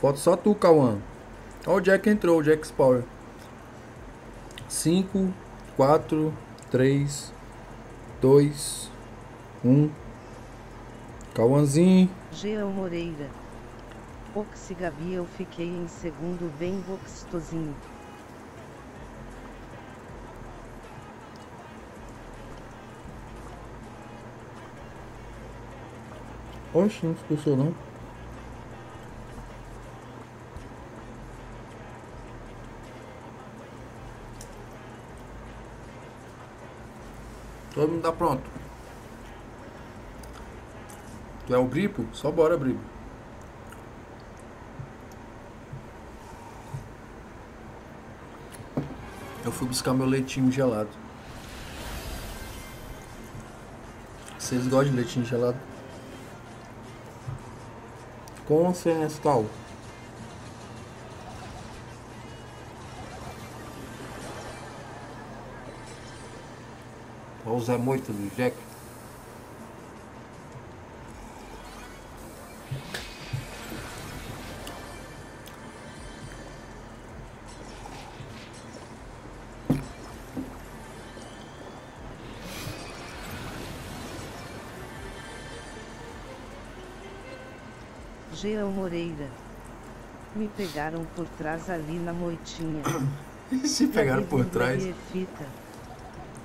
Falta só tu, Cauã. Ó, o Jack entrou, o Jack Power. 5, 4, 3, 2, 1. Cauãzinho. Jean Moreira. Oxi Gabi eu fiquei em segundo bem gostosinho. Oxe, não expulsou não. Todo mundo tá pronto. Tu é o gripo? Só bora, gripo. Fui buscar meu leitinho gelado. Vocês gostam de leitinho gelado? Com ou sem Nescau? Olha o Zé Moita do Jack. Jean Moreira. Me pegaram por trás ali na moitinha. Se pegaram por trás. Fita.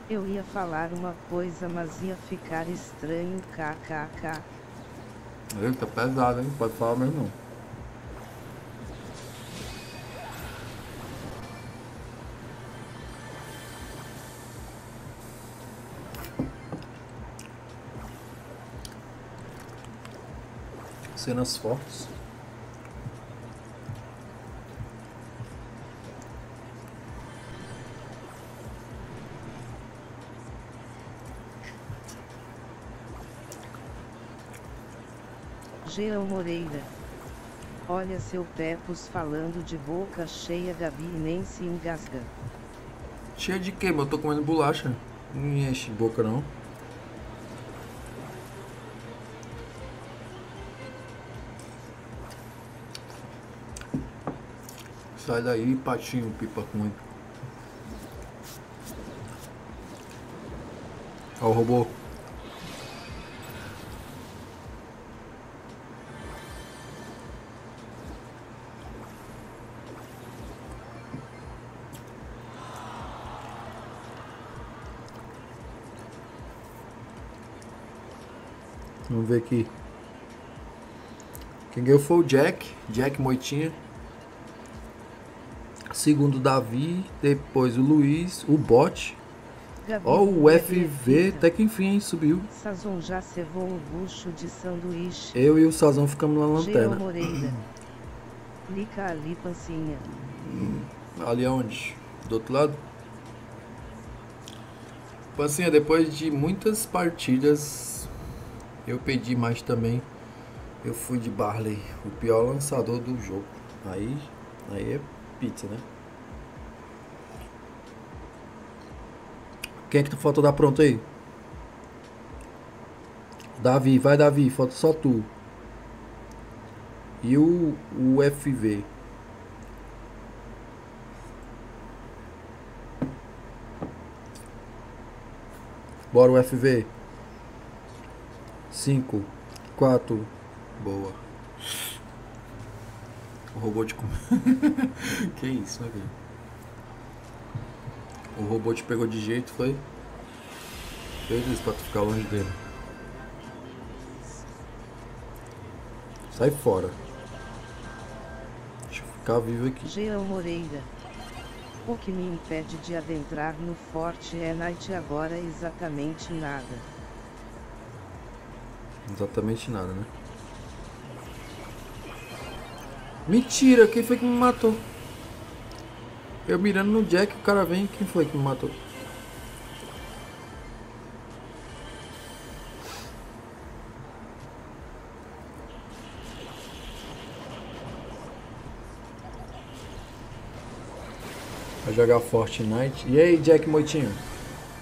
Eu ia falar uma coisa, mas ia ficar estranho. KKK. Eita, pesado, hein? Pode falar mesmo não. Cenas fortes. Jean Moreira. Olha seu Pepos falando de boca cheia, Gabi nem se engasga. Cheia de quê? Mas eu tô comendo bolacha. Não me enche boca não. Sai daí, patinho, pipa ruim. Ó o robô. Vamos ver aqui. Quem ganhou foi o Jack, Jack Moitinha. Segundo Davi, depois o Luiz, o Bot. Gabi Ó, o FV, até que enfim hein, subiu. Sazon já cevou o bucho de sanduíche. Eu e o Sazão ficamos na lanterna. Moreira. Ali, pancinha. Ali aonde? Do outro lado? Pancinha, depois de muitas partidas, eu pedi mais também. Eu fui de Barley, o pior lançador do jogo. Aí, aí é pizza, né? Quem é que tu faltou dar pronto aí? Davi, vai Davi, falta só tu. E o, o FV. Bora o FV. 5, 4. Boa. O robô te. com- que isso, né? O robô te pegou de jeito, foi? Fez isso pra tu ficar longe dele. Sai fora. Deixa eu ficar vivo aqui. Jean Moreira. O que me impede de adentrar no Forte é Night agora exatamente nada. Exatamente nada, né? Mentira, quem foi que me matou? Eu mirando no Jack, o cara vem, quem foi que me matou? Vai jogar Fortnite. E aí, Jack Moitinho?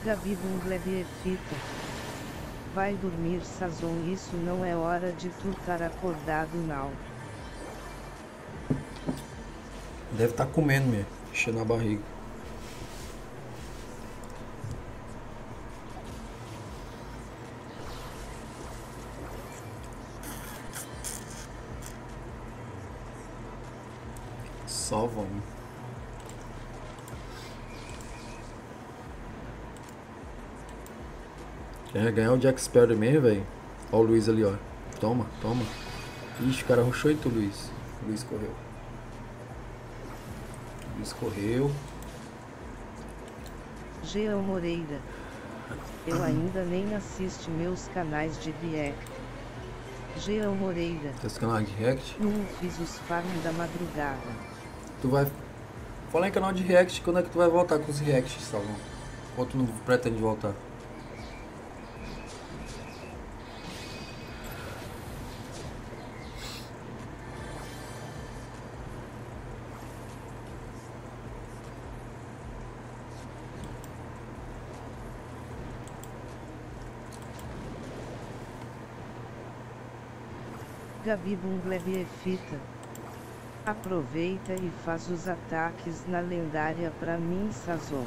Gabi Bunglebe Fita. Vai dormir Sazon, isso não é hora de tu estar acordado não. Deve estar comendo mesmo, enchendo a barriga. Só vamos. Quer ganhar o Jack Sparrow mesmo, velho? Ó o Luiz ali, ó. Toma, toma. Ixi, o cara rushou e tu, Luiz. O Luiz correu. Luiz correu. Jean Moreira. Eu ainda nem assisti meus canais de react. Jean Moreira. Esse canal de react. Não fiz os farm da madrugada. Tu vai. Fala em canal de react, quando é que tu vai voltar com os reacts, Salvão? Ou tu não pretende voltar? Gabi Bunglevi fita. Aproveita e faz os ataques na lendária pra mim, Sazon.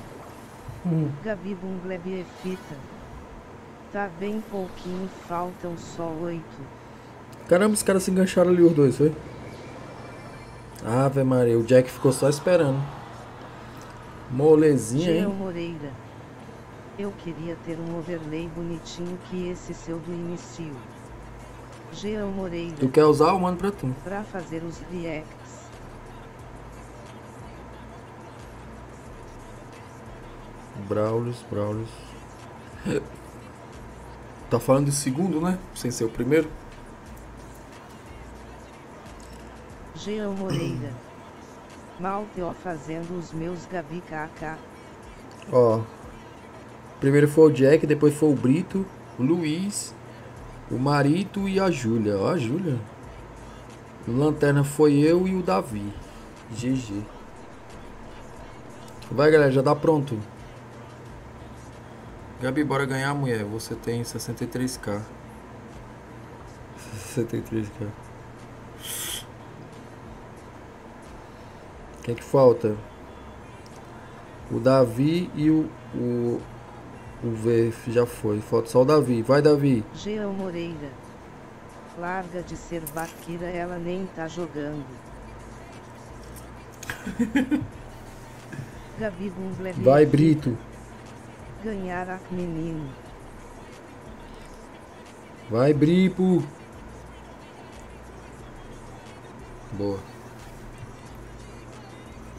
Hum. Gabi Bunglevi fita. Tá bem pouquinho, faltam só oito. Caramba, os caras se engancharam ali os dois, foi? Ave Maria, o Jack ficou só esperando. Molezinha, hein? Moreira. Eu queria ter um overlay bonitinho que esse seu do início. Jean Moreira. Tu quer usar, eu mando pra tu. Pra fazer os reacts. Braulios, Braulios. Tá falando do segundo, né? Sem ser o primeiro. Jean Moreira. Mal teo fazendo os meus Gabi KK. Ó. Primeiro foi o Jack, depois foi o Brito, o Luiz, o Marito e a Júlia. Ó, a Júlia. Lanterna foi eu e o Davi. GG. Vai, galera, já dá pronto. Gabi, bora ganhar, mulher. Você tem 63k. 63k. Quem que falta? O Davi e o, o, o V já foi. Falta só o Davi. Vai, Davi. Jean Moreira. Larga de ser vaqueira, ela nem tá jogando. Gabi Bungler. Vai, Brito. Ganhar a menino. Vai, Bripo. Boa.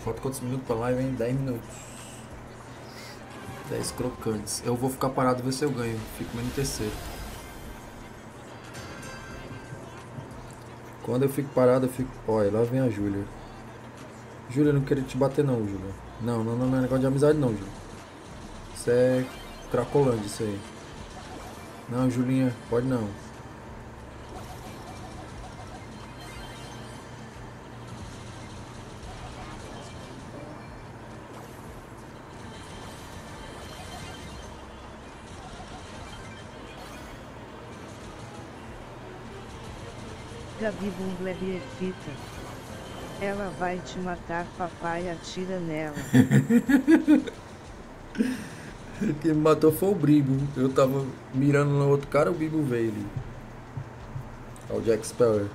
Falta quantos minutos pra live, hein? 10 minutos. 10 crocantes. Eu vou ficar parado ver se eu ganho. Fico em terceiro. Quando eu fico parado, eu fico. Olha, lá vem a Júlia. Júlia, não queria te bater não, Júlia. Não, não, não, não é negócio de amizade não, Júlia. Isso é cracolândia isso aí. Não, Julinha, pode não. Gabi Bungler e fita. Ela vai te matar, papai atira nela. Quem me matou foi o Bribo. Eu tava mirando no outro cara, o Bribo veio ali. Ó, o Jack Sparrow.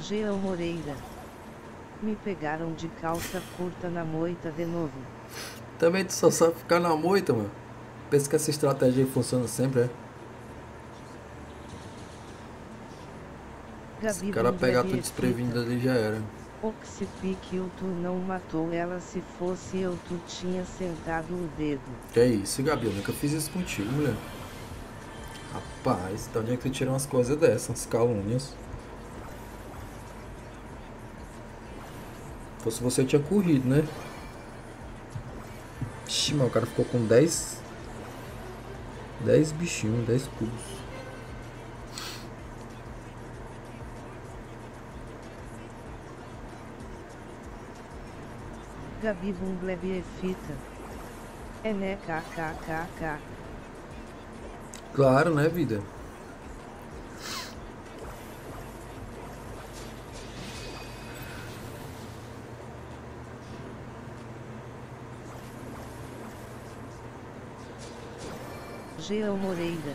Jean Moreira. Me pegaram de calça curta na moita de novo. Também tu só sabe ficar na moita, mano. Pensa que essa estratégia aí funciona sempre, é? Gabi Se o cara pegar tu fita. desprevenido ali já era. O tu não matou ela se fosse eu tu tinha sentado o dedo. Que é isso, Gabi? Eu nunca fiz isso contigo, mulher. Rapaz, de onde é que tu tirou umas coisas dessas, umas calúnias? Se fosse você, eu tinha corrido, né? Ixi, mano, o cara ficou com 10. 10 bichinhos, 10 cubos. Gabi Bungler e fita. É né kkkk. Claro, né, vida? Jean Moreira.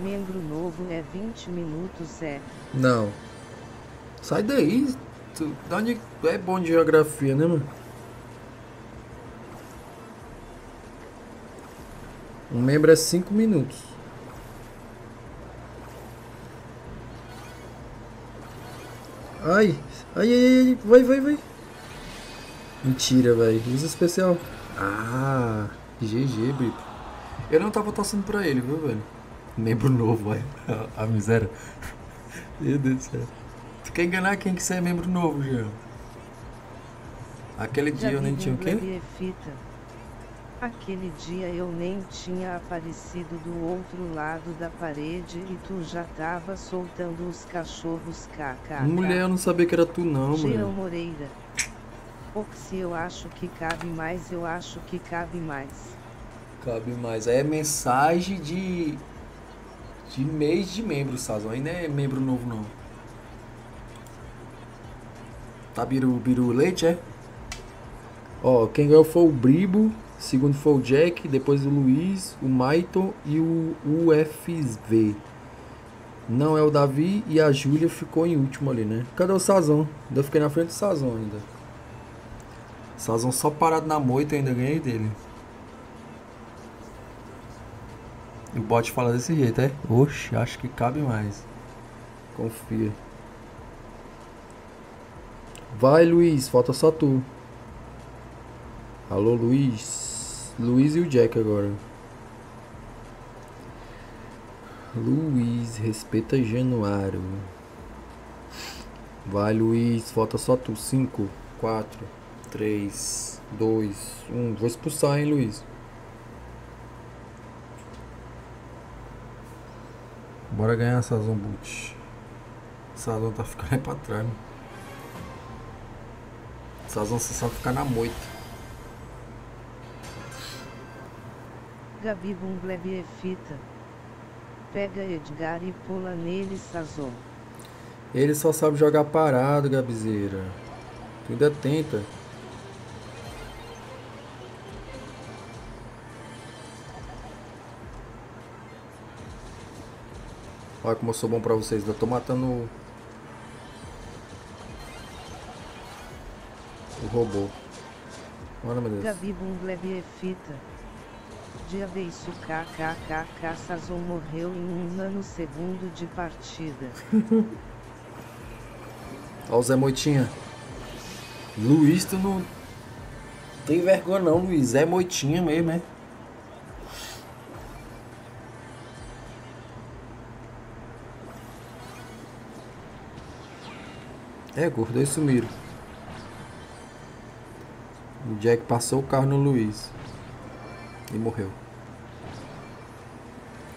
Membro novo é 20 minutos é. Não. Sai daí. Tu, da onde é bom de geografia, né, mano? Um membro é 5 minutos. Ai, ai, ai, ai, vai, vai, vai. Mentira, velho. Usa especial. Ah, GG, Bripo. Eu não tava torcendo pra ele, viu, velho? Membro novo, velho. A miséria. Meu Deus do céu. Tu quer enganar quem que você é membro novo, Jean? Aquele dia eu nem tinha o quê? Fita. Aquele dia eu nem tinha aparecido do outro lado da parede e tu já tava soltando os cachorros kkk. Mulher, eu não sabia que era tu não, Jean mulher. Moreira. Se eu acho que cabe mais, eu acho que cabe mais. Cabe mais. Aí é mensagem de. De mês de membro, Sazon. Ainda é membro novo não. Tá biru, biru leite, é? Ó, quem ganhou foi o Bribo, segundo foi o Jack, depois o Luiz, o Maiton e o UFV. Não é o Davi e a Júlia ficou em último ali, né? Cadê o Sazon? Ainda fiquei na frente do Sazon ainda. Sazon só parado na moita, eu ainda ganhei dele. O bot fala desse jeito, é? Oxe, acho que cabe mais. Confia. Vai, Luiz, falta só tu. Alô, Luiz. Luiz e o Jack agora. Luiz, respeita Januário. Vai, Luiz, falta só tu. 5, 4, 3, 2, 1. Vou expulsar, hein, Luiz. Bora ganhar Sazon Boot. Sazon tá ficando aí pra trás, mano. Sazon você só ficar na moita. Gabi Bumblebee é fita. Pega Edgar e pula nele, Sazon. Ele só sabe jogar parado, Gabizeira. Tu ainda tenta. Olha como eu sou bom pra vocês. Eu tô matando o... o robô. Olha, meu Deus. Gabi Bumblebee é fita. Dia isso kkkk Sazon morreu em um nanosegundo de partida. Olha o Zé Moitinha. Luiz, tu não tem vergonha não, Luiz. É Moitinha mesmo, é? É, gordo, eles sumiram. O Jack passou o carro no Luiz. E morreu.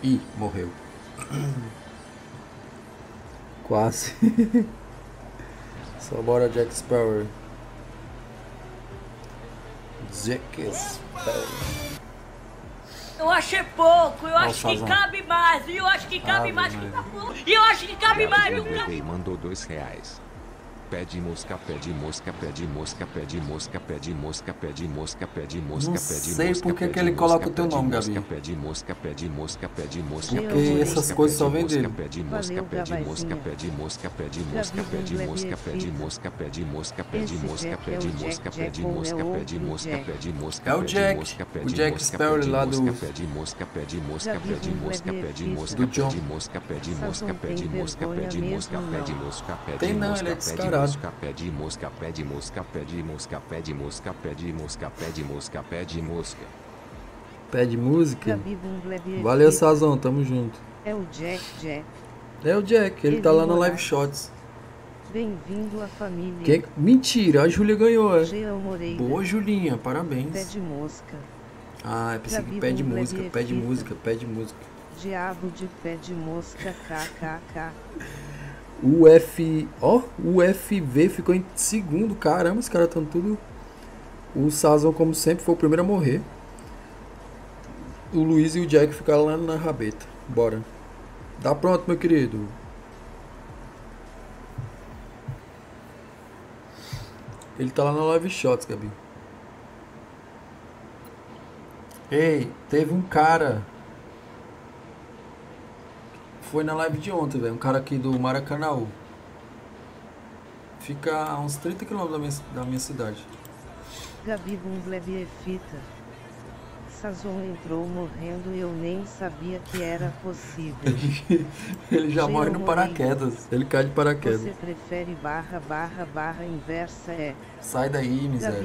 E morreu. Quase. Só bora Jack Sparrow. Jack Sparrow. Eu achei pouco, eu acho que cabe mais, e eu acho que cabe mais tá. E eu acho que cabe mais, viu? Mandou dois reais. Pede mosca, pede mosca, pede mosca, pede mosca, pede mosca, pede mosca, pede mosca, Não pede sei mosca, por que pede que ele mosca, coloca o teu pede nome, mosca, Gabi. Pede mosca, pede mosca, pede mosca, Porque pede essas mosca, coisas só mosca, dele. Pede mosca, Valeu, pede mosca, Gabaizinha. pede mosca, pede mosca, Gabi pede Bumblebee mosca, é pede fita. mosca, pede mosca, pede Esse mosca, Jack é pede o Jack mosca, Jack pede ou é mosca, pede outro mosca, Jack? pede mosca, É o pede Jack, mosca, o pede Jack mosca, Sparrow lá do- mosca, pede mosca, pede mosca, Gabi pede mosca, é pede fita. mosca, Do John. pede mosca, pede Sazon mosca, tem pede mosca, vergonha pede mosca, pede não. mosca, pede Tem não, mosca, ele é pede descarado. mosca, pede mosca, pede mosca, pede mosca, pede mosca, pede mosca, pede mosca, pede mosca. Pede música. Gabi Bumblebee é Valeu, fita. Sazon, tamo junto. É o Jack Jack. É o Jack, ele tá lá no Live Shots. Bem-vindo à família. Quem- Mentira, a Júlia ganhou, é. Boa, Julinha, parabéns. Pé de mosca. Ah, eu pensei que pede Bumblebee música, é pede fita. música, pede música. Diabo de pé de mosca kkk. O F. Ó, o FV ficou em segundo. Caramba, os caras estão tudo. O Sazon, como sempre, foi o primeiro a morrer. O Luiz e o Jack ficaram lá na rabeta. Bora. Tá pronto, meu querido. Ele tá lá na Live Shots, Gabi. Ei, teve um cara. Foi na live de ontem, velho. Um cara aqui do Maracanã. Fica a uns 30 km da minha, da minha cidade. Gabi Bumblebee é fita. Sazon entrou morrendo eu nem sabia que era possível. Ele já Jean morre no paraquedas. Ele cai de paraquedas. Você prefere barra barra barra inversa é Sai daí, miséria.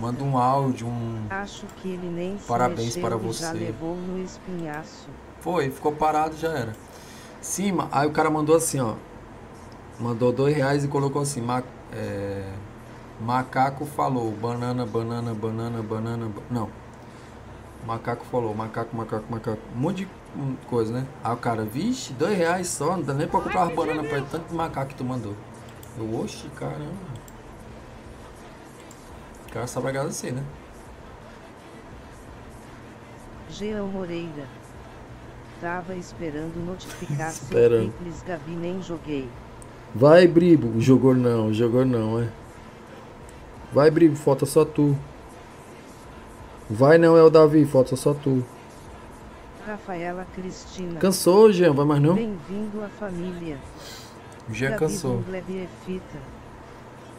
Manda um áudio, um. Acho que ele nem Parabéns para e já você. levou no espinhaço. Foi, ficou parado, já era. Cima, aí o cara mandou assim, ó. Mandou dois reais e colocou assim, ma- é, macaco falou, banana, banana, banana, banana, ba- não. Macaco falou, macaco, macaco, macaco, um monte de coisa, né? Aí o cara, vixe, dois reais só, não dá nem pra comprar uma banana pra ele, tanto de macaco que tu mandou. Eu, oxe, caramba. O cara sabe agradecer, né? Jean Moreira. Tava esperando notificar seu Esperando. picles Gabi nem joguei. Vai, Bribo. Jogou não, jogou não, é. Vai, Bribo, falta só tu. Vai não, é o Davi, falta só tu. Rafaela Cristina. Cansou, Jean, vai mais não? Bem-vindo à família. O Jean Gabi cansou. Bumblebiefita.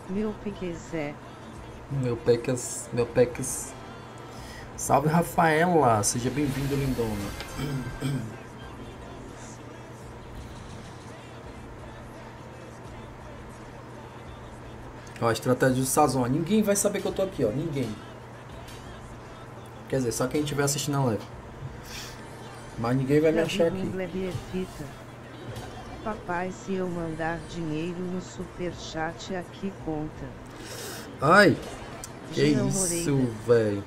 Meu piquezé. Meu Pecas, meu Pecas. Salve, Rafaela. Seja bem-vindo, lindona. Ó, a estratégia do Sazon. Ninguém vai saber que eu tô aqui, ó. Ninguém. Quer dizer, só quem estiver assistindo a live. Mas ninguém vai me achar aqui. Papai, se eu mandar dinheiro no superchat aqui conta. Ai, que Jean isso, velho.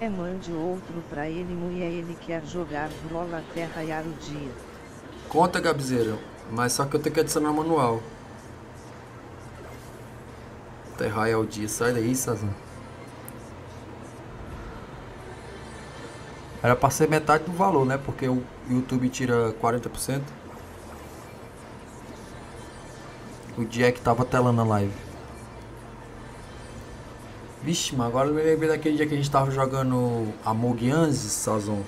É mande outro pra ele, mulher. Ele quer jogar bola até raiar o dia. Conta, Gabizeira. Mas só que eu tenho que adicionar manual. Terrar é o dia. Sai daí, Sazan. Era pra ser metade do valor, né? Porque o YouTube tira 40%. O Jack tava telando a live. Vixe, mas agora eu me lembrei daquele dia que a gente tava jogando Among Us, Sazon.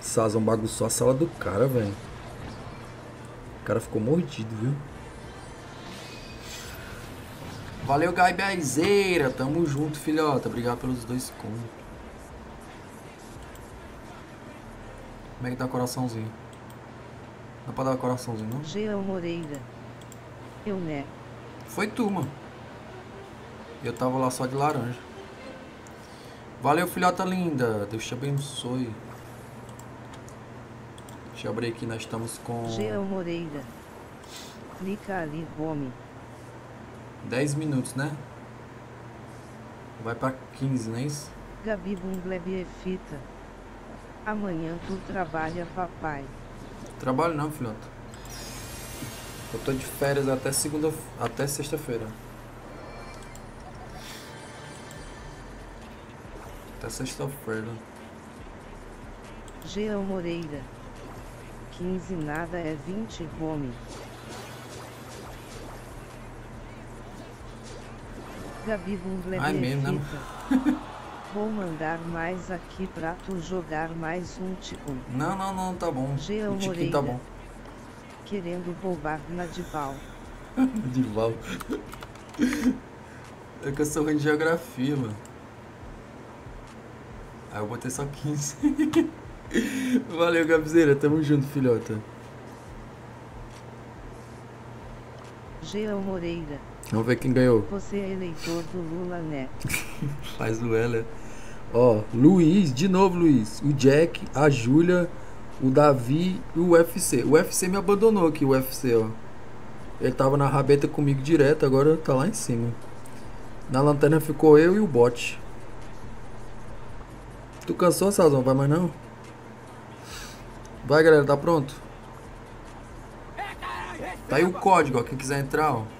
Sazon bagunçou a sala do cara, velho. O cara ficou mordido, viu? Valeu, Gaibezeira. Tamo junto, filhota. Obrigado pelos dois contos. Como é que dá coraçãozinho? Não pra dar coraçãozinho, não? Jean Moreira. Eu né. Foi tu, mano. Eu tava lá só de laranja. Valeu, filhota linda. Deus te abençoe. Deixa eu abrir aqui, nós estamos com Jean Moreira. Clica ali, home. 10 minutos, né? Vai pra 15, não é isso? Gabi Bumblebiefita. Amanhã tu trabalha, papai. Trabalho não, filhota. Eu tô de férias até segunda, até sexta-feira. Até sexta-feira. Jean Moreira. 15 nada é 20 home. Gabi Ai, mesmo, né? Vou mandar mais aqui pra tu jogar mais um ticum. Não, não, não, tá bom. Jean o tiquinho tá Moreira. bom. Querendo roubar na de pau. Dival. É que eu sou ruim de geografia, mano. Aí eu botei só 15. Valeu, Gabizeira. Tamo junto, filhota. Jean Moreira. Vamos ver quem ganhou. Você é eleitor do Lula, né? Faz o Heller. Ó, Luiz, de novo, Luiz. O Jack, a Júlia, o Davi e o UFC. O UFC me abandonou aqui, o UFC, ó. Ele tava na rabeta comigo direto, agora tá lá em cima. Na lanterna ficou eu e o bot. Tu cansou, Sazão? Vai mais não? Vai, galera, tá pronto? Tá aí o código, ó. Quem quiser entrar, ó.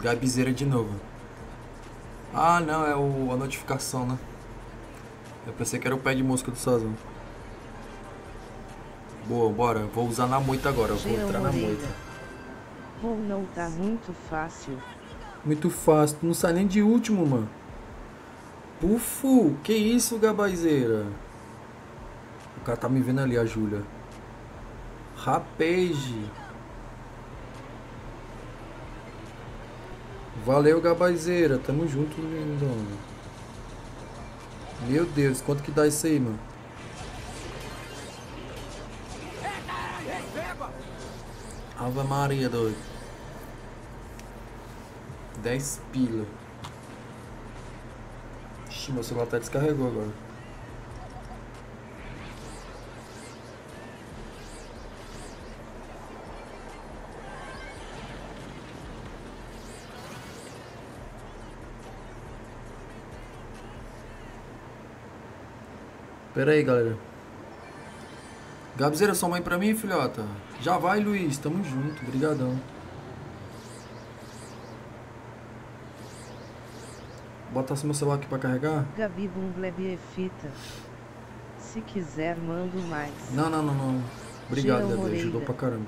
Gabizeira de novo. Ah, não, é o, a notificação, né? Eu pensei que era o pé de música do Sazão. Boa, bora. Vou usar na moita agora. Eu vou Jean entrar na moita. Ou não tá muito fácil. Muito fácil. Tu não sai nem de último, mano. Pufo! Que isso, Gabaizeira? O cara tá me vendo ali, a Júlia. Rapage. Valeu, Gabaizeira. Tamo junto, lindona. Meu Deus, quanto que dá isso aí, mano? Ave Maria, doido. 10 pila. Ixi, meu celular até descarregou agora. Pera aí, galera. Gabzeira, sua mãe pra mim, filhota? Já vai, Luiz. Tamo junto. Obrigadão. Bota meu celular aqui pra carregar? Gabi Bungleb é fita. Se quiser, mando mais. Não, não, não, não. Obrigado, Gabi. Ajudou pra caramba.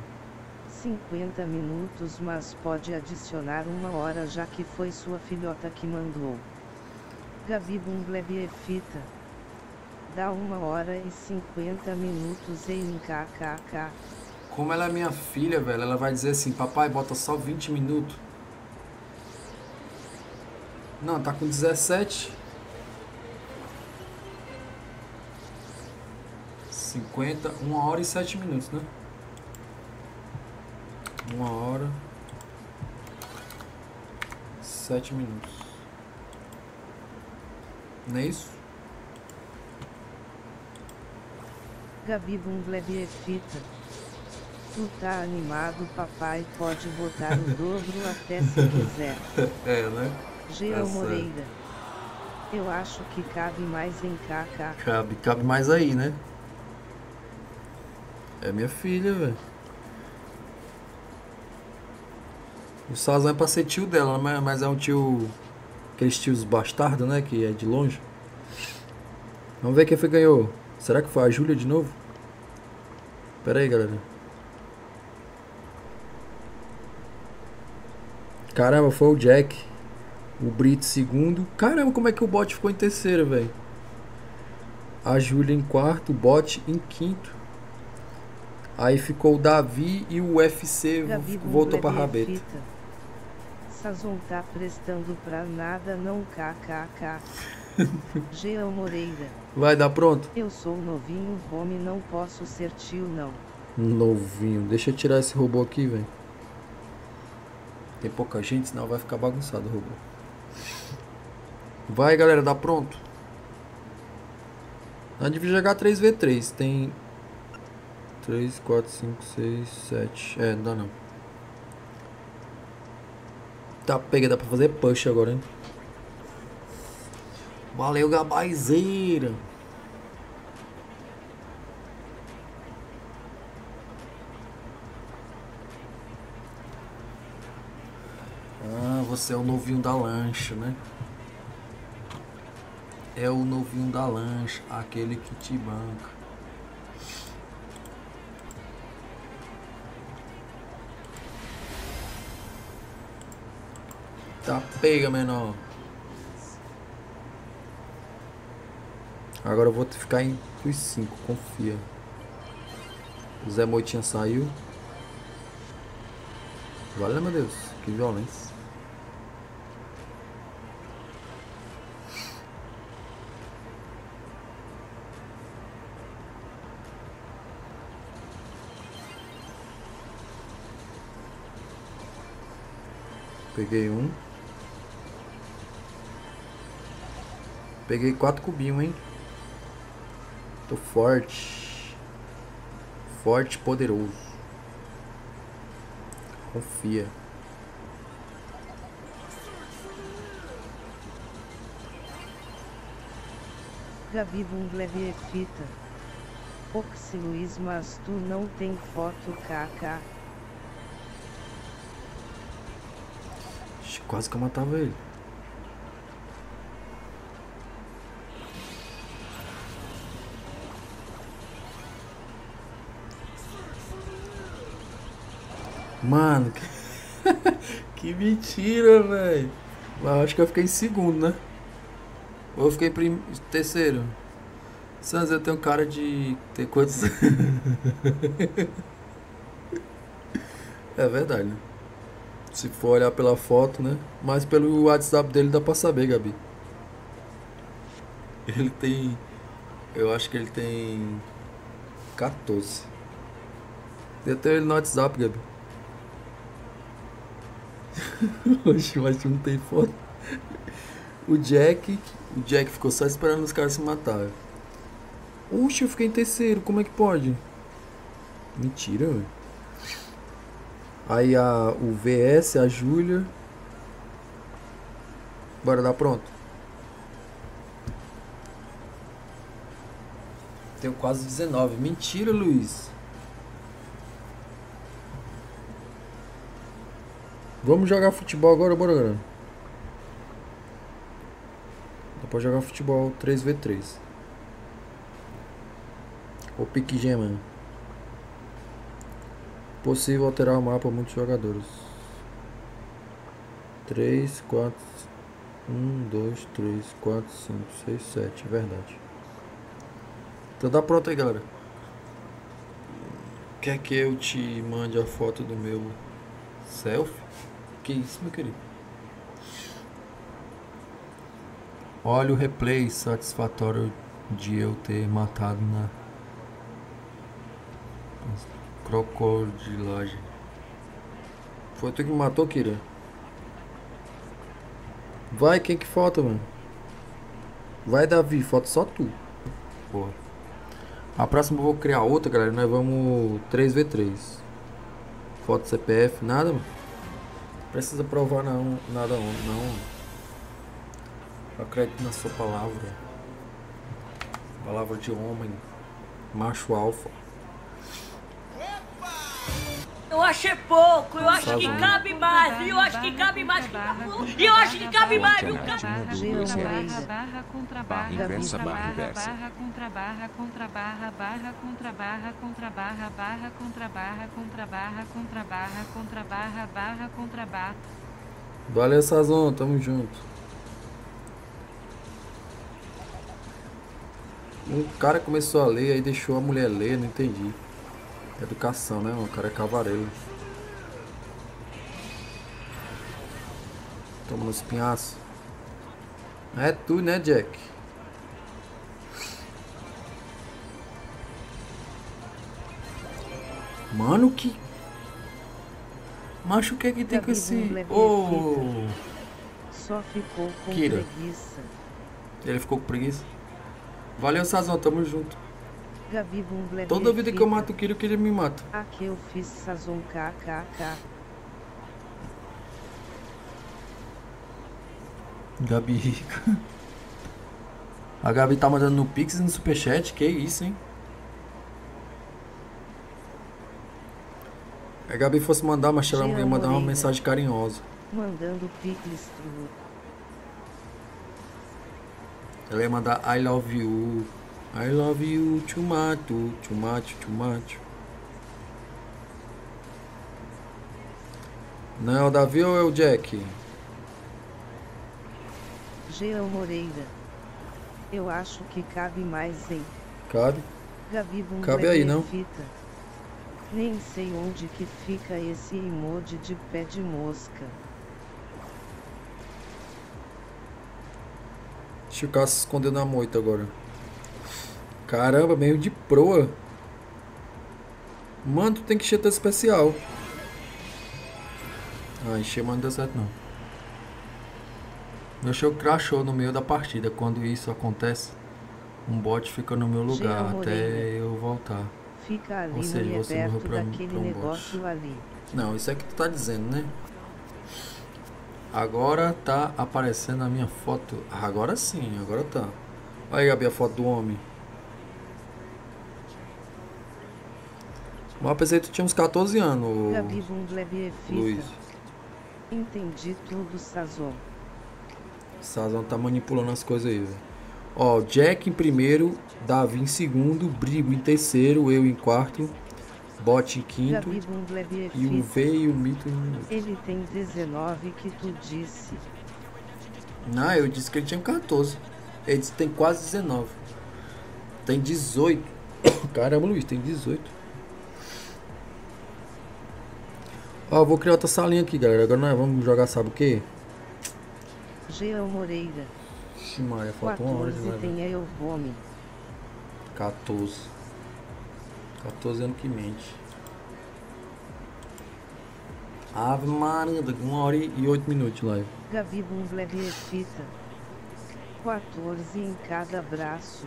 50 minutos, mas pode adicionar uma hora já que foi sua filhota que mandou. Gabi Bungleb é fita. Dá uma hora e 50 minutos em kkk. Como ela é minha filha, velho, ela vai dizer assim, papai, bota só 20 minutos. Não, tá com 17. 50, 1 hora e 7 minutos, né? 1 hora. 7 minutos. Não é isso? Gabi Bungleb é fita. Tu tá animado, papai pode botar o dobro até se quiser. É, né? Jean certo. Moreira. Eu acho que cabe mais em KK. Cabe, cabe mais aí, né? É minha filha, velho. O Sazan é pra ser tio dela, mas, mas é um tio. Aqueles tios bastardos, né? Que é de longe. Vamos ver quem foi que ganhou. Será que foi a Júlia de novo? Pera aí, galera. Caramba, foi o Jack. O Brito segundo. Caramba, como é que o bot ficou em terceiro, velho? A Júlia em quarto, o bot em quinto. Aí ficou o Davi e o UFC Gabi voltou é rabeta. fita. Sazon tá prestando pra nada não kkk. Jean Moreira. Vai dar pronto? Eu sou novinho, home, não posso ser tio não. Novinho. Deixa eu tirar esse robô aqui, velho. Tem pouca gente, senão vai ficar bagunçado o robô. Vai, galera, dá pronto. Na divisa jogar 3v3. Tem 3, 4, 5, 6, 7. É, não dá não. Tá, pega, dá pra fazer push agora, hein? Valeu, gabazeira. Ah, você é o novinho da lancha, né? É o novinho da lancha, aquele que te banca. Tá pega, menor. Agora eu vou ficar em os 5, confia. O Zé Moitinha saiu. Valeu, meu Deus, que violência. Peguei um. Peguei quatro cubinhos, hein? Tô forte. Forte e poderoso. Confia. Gabi Bungleb é fita. Oxi Luiz, mas tu não tem foto kk. Quase que eu matava ele. Mano, que, mentira, velho. Acho que eu fiquei em segundo, né? Ou eu fiquei em prim... terceiro? Sans, eu tenho cara de ter quantos. é verdade, né? Se for olhar pela foto, né? Mas pelo WhatsApp dele dá pra saber, Gabi. Ele tem. Eu acho que ele tem. 14. Eu tenho ele no WhatsApp, Gabi. Oxe, mas não tem foto. O Jack. O Jack ficou só esperando os caras se matarem. Oxe, eu fiquei em terceiro, como é que pode? Mentira, velho. Aí a, o VS, a Júlia. Bora dar pronto. Tenho quase 19. Mentira, Luiz. Vamos jogar futebol agora, bora, galera. Dá pra jogar futebol 3v3. Ou pique gema. Possível alterar o mapa muitos jogadores. 3, 4, 1, 2, 3, 4, 5, 6, 7, verdade. Então tá pronto aí, galera. Quer que eu te mande a foto do meu selfie? Que isso, meu querido? Olha o replay satisfatório de eu ter matado na crocodilagem. Foi tu que matou, Kira? Vai, quem que falta, mano? Vai, Davi, falta só tu. Porra. A próxima eu vou criar outra, galera. Nós vamos 3v3. Foto CPF, nada, mano. Precisa provar não, nada não. Acredito na sua palavra. Palavra de homem. Macho alfa. Eu achei pouco, eu acho que cabe mais, eu acho que cabe mais tá. E eu acho que cabe mais, viu? Reais. barra contra Barra barra inversa, contra barra inversa. barra contra barra contra barra barra contra barra contra barra barra contra barra contra barra contra barra contra barra barra contra barra Valeu, Sazon. Tamo junto. Um cara começou a ler, aí deixou a mulher ler, não entendi. Educação, né, mano? O cara é cavareiro. Toma nos pinhaços. É tu, né, Jack? Mano, que. Macho, o que é que tem com esse. Ô! Só ficou com Kira. preguiça. Ele ficou com preguiça. Valeu, Sazon, tamo junto. Toda vida que eu mato o Kiro, que ele me mata. Aqui eu fiz Sazon KKK. Gabi rica. A Gabi tá mandando no Pix e no Superchat, que isso, hein? Se a Gabi fosse mandar, mas ela ia mandar uma mensagem carinhosa. Mandando true. Ela ia mandar I love you. I love you, tomato, tomato, tomato. Não é o Davi ou é o Jack? Jean Moreira. Eu acho que cabe mais em Cabe? Gabi Cabe aí, não? Fita. Nem sei onde que fica esse emoji de pé de mosca. Deixa o cara se esconder na moita agora. Caramba, meio de proa. Mano, tu tem que encher teu especial. Ah, encher, mas não deu certo não. Meu show crashou no meio da partida. Quando isso acontece, um bot fica no meu lugar Jean até Moreira. eu voltar. Fica ali Ou seja, você morreu pra- daquele um bot. negócio ali. Não, isso é que tu tá dizendo, né? Agora tá aparecendo a minha foto. Agora sim, agora tá. Olha aí, Gabi, a foto do homem. Mas pensei que tu tinha uns 14 anos, Luiz. Entendi tudo, Sazon. Sazão tá manipulando as coisas aí, velho. Ó, Jack em primeiro, Davi em segundo, Brigo em terceiro, eu em quarto, Bot em quinto e o. V e o Mito em... Ele tem 19 que tu disse. Não, eu disse que ele tinha 14. Ele disse que tem quase 19. Tem 18. Caramba, Luiz, tem 18. Ó, vou criar outra salinha aqui, galera. Agora nós vamos jogar, sabe o quê? Jean Moreira. Ixi, Maria, falta uma hora de 14 live. tem eu Vome. 14. 14 anos que mente. Ave Maria, daqui uma hora e oito minutos de live. Gabi Bundler fita. 14 em cada braço.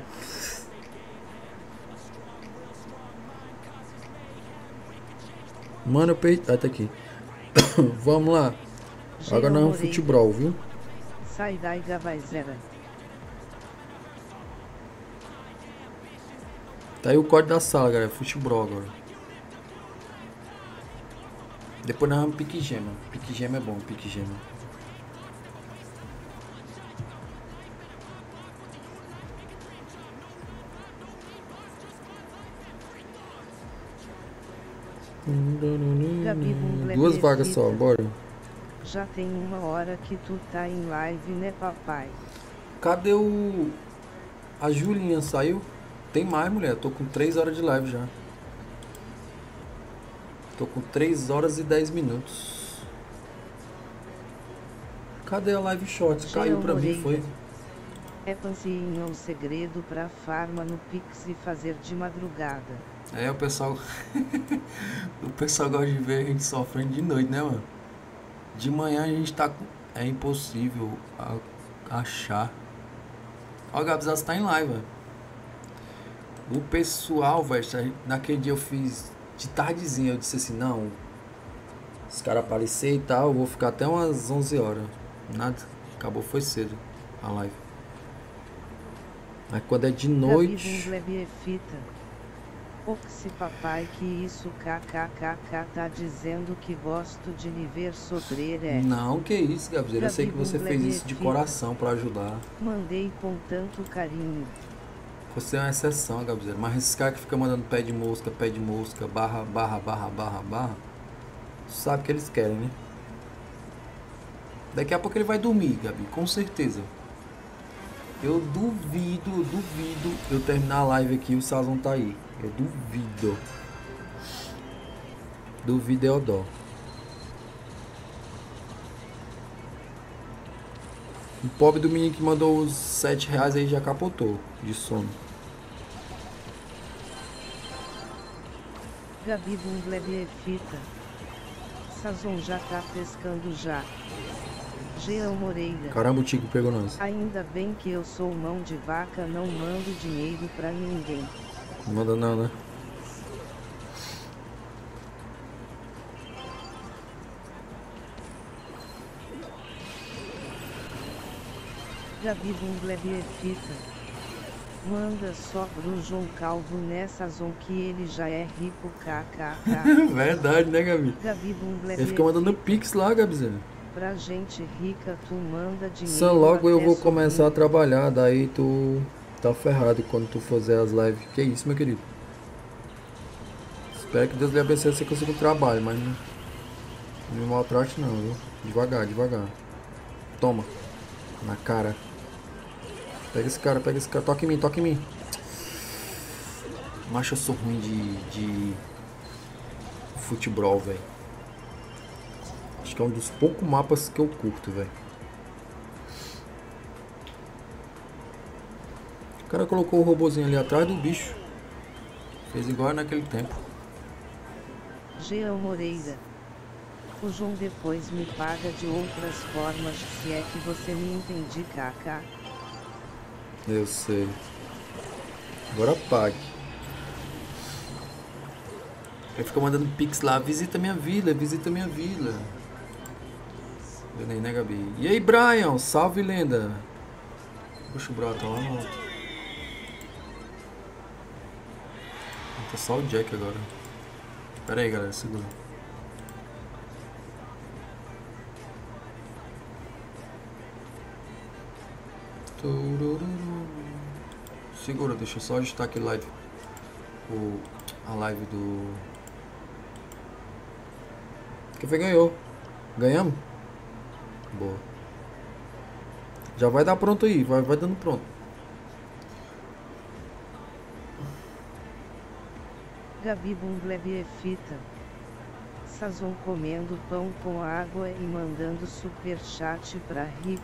Mano, eu perdi. Ah, tá aqui. Vamos lá. Agora não é um futebol, viu? Sai daí Gavaizera. Tá aí o código da sala, galera. Futebol agora. Depois nós vamos pique gema. Pique gema é bom, pique gema. Gabi Duas vagas só, bora. Já tem uma hora que tu tá em live, né papai? Cadê o. A Julinha saiu? Tem mais, mulher. Tô com 3 horas de live já. Tô com 3 horas e 10 minutos. Cadê a live shorts? Caiu pra mim, foi? É pancinha um segredo pra farma no Pix e fazer de madrugada. É, o pessoal. o pessoal gosta de ver a gente sofrendo de noite, né, mano? De manhã a gente tá. É impossível achar. Ó, o Gabs tá em live, velho. O pessoal, velho, naquele dia eu fiz de tardezinha. Eu disse assim: não, os caras aparecer e tal, eu vou ficar até umas 11 horas. Nada, acabou, foi cedo a live. Mas quando é de noite. Oxi papai que isso kkkk tá dizendo que gosto de lhe ver sofrer é. Não, que isso, Gabriel. Eu sei que você fez isso de coração pra ajudar. Mandei com tanto carinho. Você é uma exceção, Gabriel. Mas esses caras que ficam mandando pé de mosca, pé de mosca, barra, barra, barra, barra, barra, sabe o que eles querem, né? Daqui a pouco ele vai dormir, Gabi, com certeza. Eu duvido, duvido eu terminar a live aqui e o Sazon tá aí. Eu duvido. Duvido é o dó. O pobre do menino que mandou os 7 reais aí já capotou de sono. Gabi e fita. Sazon já tá pescando já. Jean Moreira. Caramba, o Tico pegou nós. Ainda bem que eu sou mão de vaca, não mando dinheiro pra ninguém. Não manda não, né? Gabi Bundler e fita. Manda só pro João Calvo nessa zon que ele já é rico kkk. Verdade, né, Gabi? Gabi Ele fica mandando pix lá, Gabizinho. Pra gente rica, tu manda dinheiro. Só logo eu vou começar a trabalhar, daí tu tá ferrado quando tu fazer as lives. Que isso, meu querido? Espero que Deus lhe abençoe você consiga o trabalho, mas não, me maltrate não, viu? Devagar, devagar. Toma. Na cara. Pega esse cara, pega esse cara. Toca em mim, toca em mim. Macho, eu sou ruim de, de futebol, velho. Acho que é um dos poucos mapas que eu curto, velho. Cara colocou o robozinho ali atrás do bicho. Fez igual naquele tempo. Jean Moreira. O João depois me paga de outras formas, se é que você me entende, kk. Eu sei. Agora pague. Ele fica mandando pix lá, visita minha vila, visita minha vila. Aí, né, Gabi? E aí, Brian? Salve, lenda. Puxa o tá lá no... Tá só o Jack agora. Pera aí, galera, segura. Segura, deixa eu só ajustar aqui live. O, a live do. Quem foi ganhou? Ganhamos? Boa. Já vai dar pronto aí, vai, vai dando pronto. Gabi Bundler e fita. Sazon comendo pão com água e mandando superchat pra rico.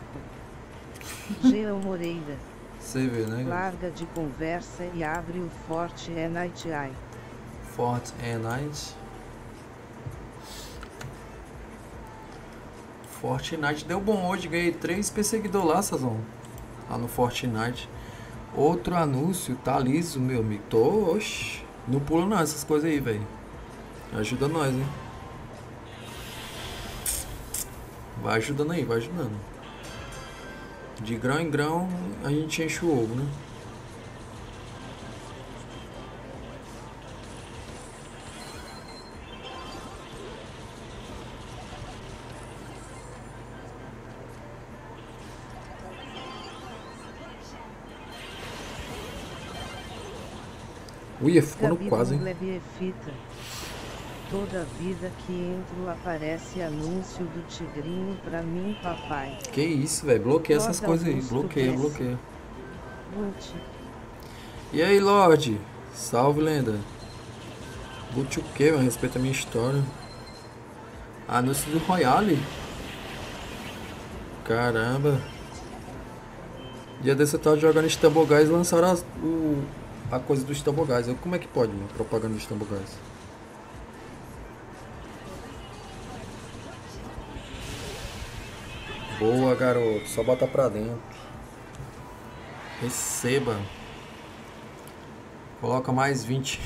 Jean Moreira. Você vê, né? Larga de conversa e abre o Forte é Night Eye. Forte and Night. Fortnite deu bom hoje, ganhei três perseguidor lá, Sazão. Lá no Fortnite. Outro anúncio, tá liso, meu amigo. Tô, oxi. Não pula não essas coisas aí, velho. Ajuda nós, hein. Vai ajudando aí, vai ajudando. De grão em grão a gente enche o ovo, né? Ui, ficou no quase, hein? Toda vida que entro aparece anúncio do tigrinho pra mim, papai. Que isso, velho. Bloqueia essas coisas aí. Bloqueia, bloqueia. Gucci. E aí, Lorde? Salve, lenda. Gucci o quê, mano? Respeita a minha história. Anúncio do Royale? Caramba. Dia desse eu tava jogando Stambogás e lançaram as- o, a coisa do Stambogás. Eu, como é que pode, mano? Propaganda do Stambogás. Boa, garoto. Só bota pra dentro. Receba. Coloca mais 20.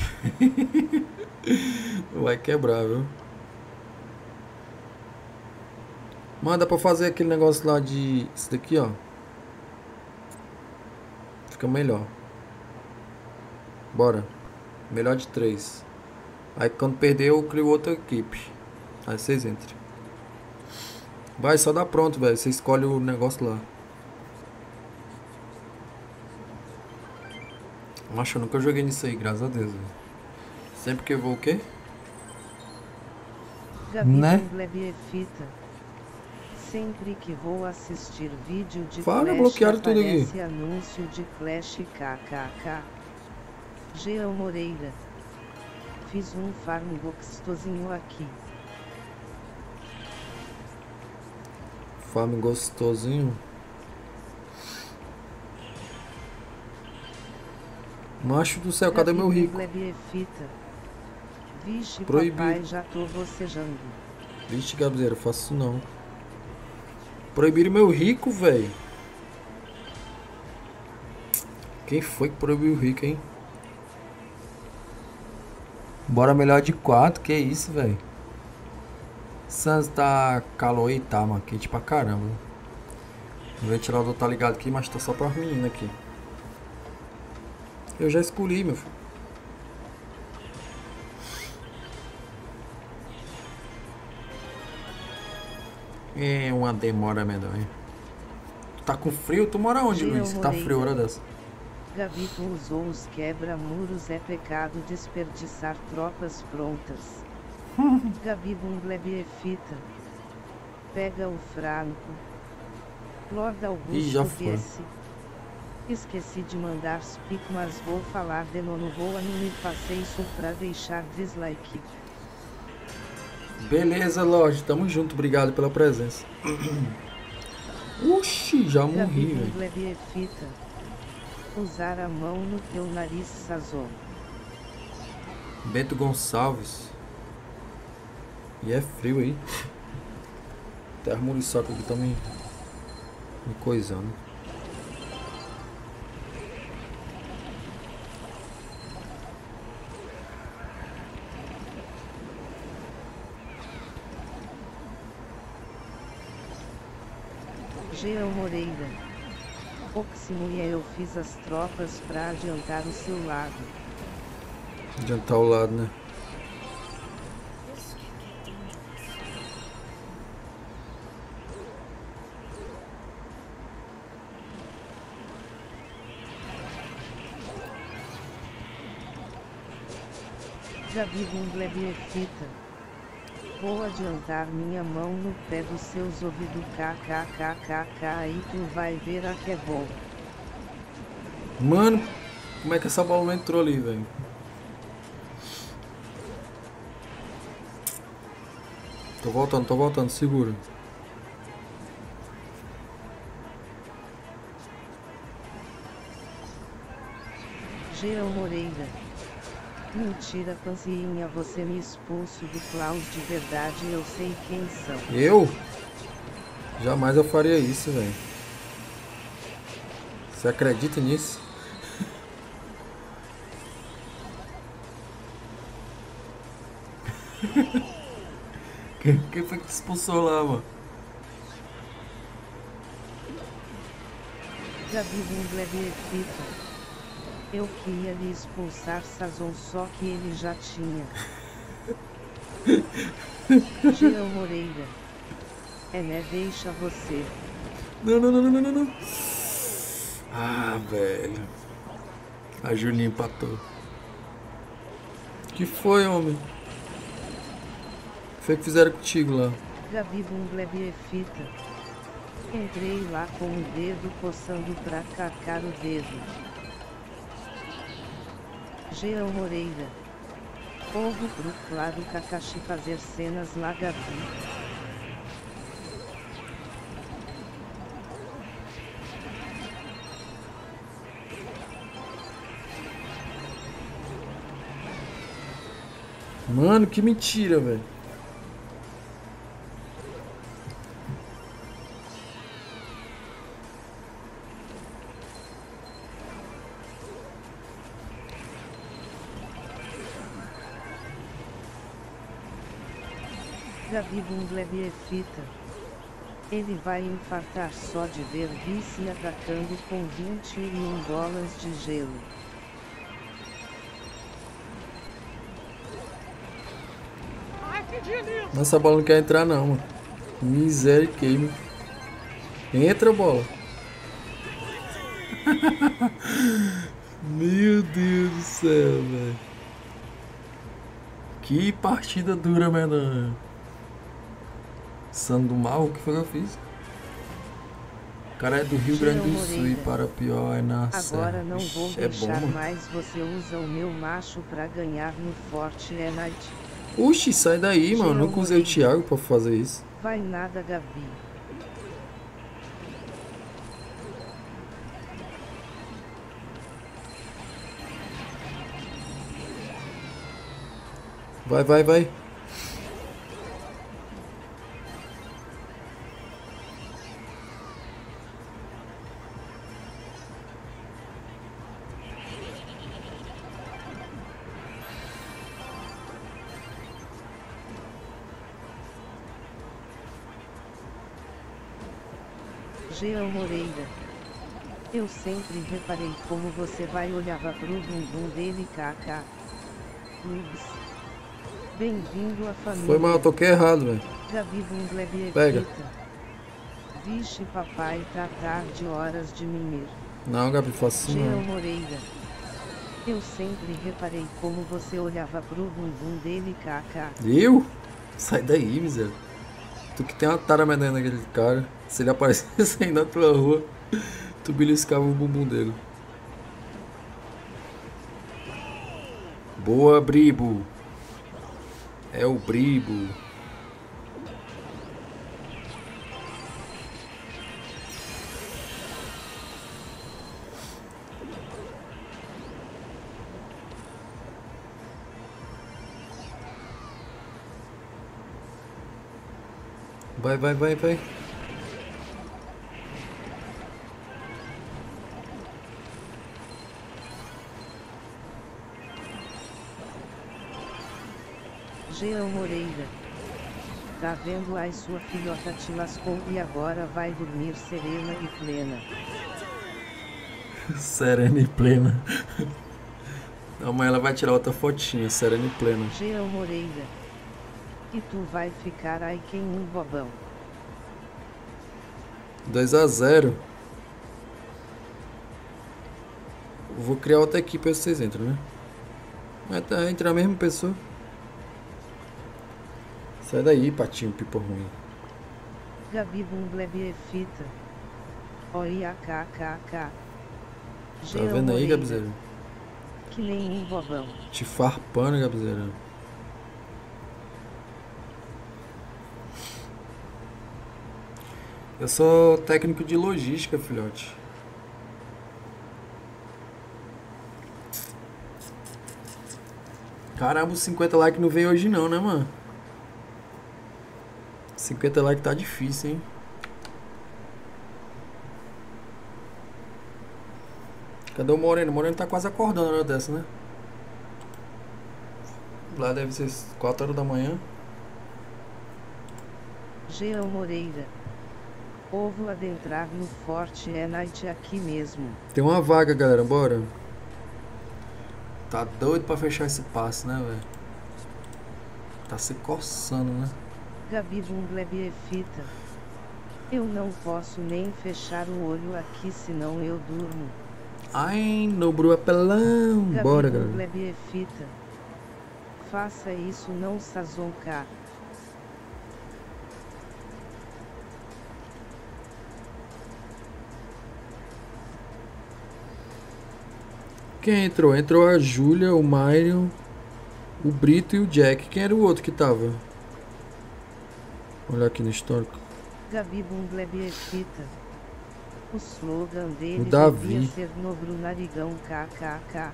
Vai quebrar, viu? Manda pra fazer aquele negócio lá de. Isso daqui, ó. Fica melhor. Bora. Melhor de três. Aí quando perder eu crio outra equipe. Aí vocês entrem. Vai, só dá pronto, velho. Você escolhe o negócio lá. Macho, eu nunca joguei nisso aí, graças a Deus. velho. Sempre que eu vou o quê? Gabi Né? É fita. Sempre que vou assistir vídeo de Fala, Clash bloquearam tudo aqui. anúncio de Clash KKK. Jean Moreira. Fiz um farm gostosinho aqui. Fame gostosinho. Macho do céu, cadê meu rico? Vixe, Proibido. papai, já tô. Vixe, Gabriela, faço isso não. Proibiram meu rico, velho. Quem foi que proibiu o rico, hein? Bora melhor de 4, que isso, velho. Sans tá calor aí, tá, mano. Quente pra caramba. O ventilador tá ligado aqui, mas tá só pra menina aqui. Eu já escolhi, meu filho. É uma demora medonha. Tá com frio? Tu mora onde, Luiz? Tá frio hora dessa? Gavito usou os quebra-muros é pecado desperdiçar tropas prontas. Gabi Bungleb é fita. Pega o franco. Lord Ih, já Augusto foi. Guesse. Esqueci de mandar speak, mas vou falar de nono voa não me faça isso pra deixar dislike. Beleza, Lorde. Tamo junto. Obrigado pela presença. Oxi, já Gabi morri, velho. Usar a mão no teu nariz sazon. Bento Gonçalves. E é frio aí. Até a muriçoca aqui tá me, me coisando. Jean Moreira. Oximo e eu fiz as tropas pra adiantar o seu lado. Adiantar o lado, né? Gabi Bungleb é fita vou adiantar minha mão no pé dos seus ouvidos kkkkk aí tu vai ver a que é bom. Mano, como é que essa bola não entrou ali, velho? Tô voltando, tô voltando, seguro. Geral Moreira Mentira, pancinha, você me expulso do Klaus de verdade, eu sei quem são. Eu? Jamais eu faria isso, velho. Você acredita nisso? quem, quem foi que te expulsou lá, mano? Gabi Wingler Fita. Eu queria lhe expulsar Sazon, só que ele já tinha. Jean Moreira. É né, deixa você. Não, não, não, não, não, não. Ah, velho. A Juninho empatou. que foi, homem? O que foi fizeram contigo lá? Gabi Wingler Fita. Entrei lá com o dedo coçando pra cacar o dedo. Jean Moreira. Ovo pro claro Kakashi fazer cenas lá Gabi. Mano, que mentira, velho. Gabi Bungler é fita. Ele vai infartar só de ver vice atacando com 21 bolas de gelo. Nossa, a bola não quer entrar não, mano. Misericórdia. Entra, bola. Meu Deus do céu, velho. Que partida dura, menor. Sando do mal, o que foi que eu fiz? O cara é do Rio Grande do Sul e para pior é na Agora Serra. não vou é deixar bom, mano. mais você usa o meu macho pra ganhar no Fortnite. Oxi, sai daí, mano. Nunca usei o Thiago pra fazer isso. Vai nada, Gabi. Vai, vai, vai. Sempre reparei como você vai olhava pro bumbum dele kk. Clubes. Bem-vindo à família. Foi mal, eu toquei errado, velho. Gabi Bungler Pega. Vixe papai tá tarde horas de mimir. Não, Gabi, faço Jean não. Moreira. Eu sempre reparei como você olhava pro bumbum dele kk. Eu? Sai daí, miséria. Tu que tem uma tara medonha naquele cara. Se ele aparecesse aí na tua rua, tu beliscava o bumbum dele. Boa, Bribo. É o Bribo. Vai, vai, vai, vai. Jean Moreira. Tá vendo aí sua filhota te lascou e agora vai dormir serena e plena. Serena e plena. Amanhã ela vai tirar outra fotinha, serena e plena. Jean Moreira. E tu vai ficar aí quem um bobão. 2 a 0 Vou criar outra equipe vocês entram, né? Mas tá, entra a mesma pessoa. Sai daí, patinho, pipa ruim. Gabi Bungler fita. Olha kkk. Tá vendo aí, Gabizeira? Que nem um bobão. Te farpando, Gabizeira. Eu sou técnico de logística, filhote. Caramba, os 50 likes não veio hoje não, né, mano? 50 likes tá difícil, hein? Cadê o Moreno? O Moreno tá quase acordando na hora dessa, né? Lá deve ser 4 horas da manhã. Jean Moreira. Ovo adentrar no Forte é night aqui mesmo. Tem uma vaga, galera, bora. Tá doido pra fechar esse passe, né, velho? Tá se coçando, né? Gabi Bungleb é fita. Eu não posso nem fechar o olho aqui senão eu durmo. Ai, no bru apelão. Gabi Bora, galera. Fita. Faça isso não sazoncar. Quem entrou? Entrou a Júlia, o Myron, o Brito e o Jack. Quem era o outro que tava? Olha aqui no histórico. Gabi Bungleb é fita. O slogan dele O Davi. devia ser Nobro Narigão KKK.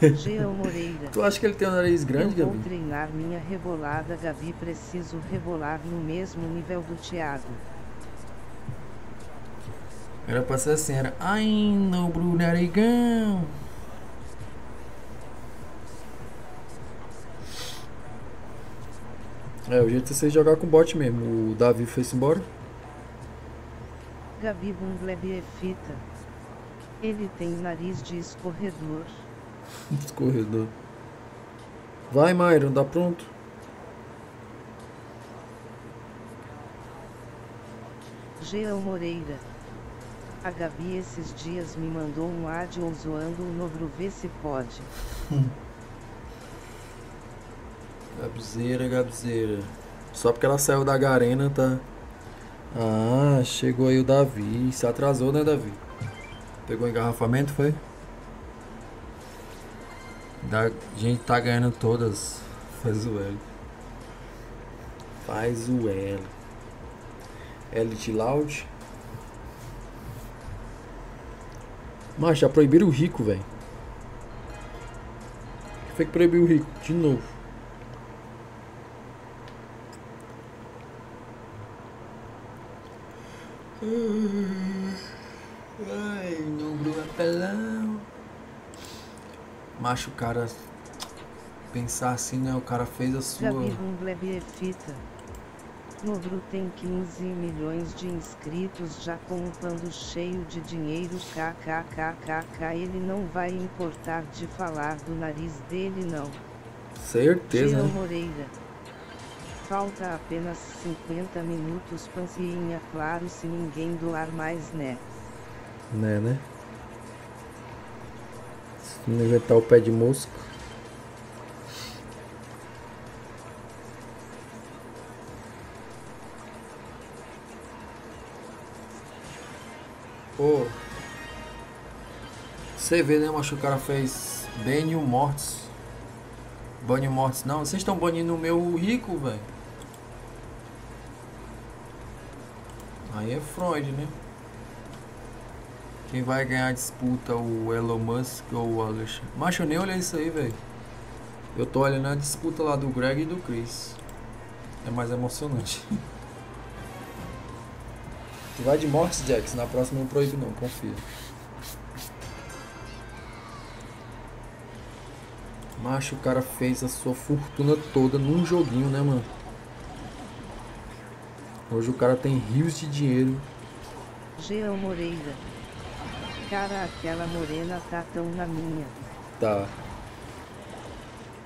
Jean Moreira. Tu acha que ele tem um nariz grande, Eu vou Gabi? treinar minha rebolada, Gabi. Preciso rebolar no mesmo nível do Thiago. Era pra ser assim, era. Ai, no bru narigão. É, o jeito de você jogar com bot mesmo. O Davi foi-se embora. Gabi Bungleb é fita. Ele tem nariz de escorredor. Escorredor. Vai, Myron, dá pronto? Jean Moreira. A Gabi esses dias me mandou um áudio zoando o Nobro vê se pode. Gabzeira, Gabzeira. Só porque ela saiu da Garena, tá? Ah, chegou aí o Davi. Se atrasou, né, Davi? Pegou engarrafamento, foi? Da... Gente tá ganhando todas. Faz o L. Faz o L. Elite Loud. Mas já proibiram o rico, velho. que foi que proibiu o rico? De novo. Ai, número apelão. Macho, o cara pensar assim, né? O cara fez a sua. É. Nobro tem 15 milhões de inscritos já com um pano cheio de dinheiro kkkk ele não vai importar de falar do nariz dele não. Certeza, né? Moreira. Falta apenas 50 minutos pancinha claro se ninguém doar mais né. Né, né? Se não inventar o pé de mosca. Pô. Você vê, né, macho? O cara fez Benio Mortis. Banho Mortis. Não, vocês estão banindo o meu rico, velho. Aí é Freud, né? Quem vai ganhar a disputa, o Elon Musk ou o Alexandre? Macho, eu nem olhei isso aí, velho. Eu tô olhando a disputa lá do Greg e do Chris. É mais emocionante. Tu vai de Mortis, Jax. Na próxima não proíbe não, confia. Macho, o cara fez a sua fortuna toda num joguinho, né, mano? Hoje o cara tem rios de dinheiro. Jean Moreira. Cara, aquela morena tá tão na minha. Tá.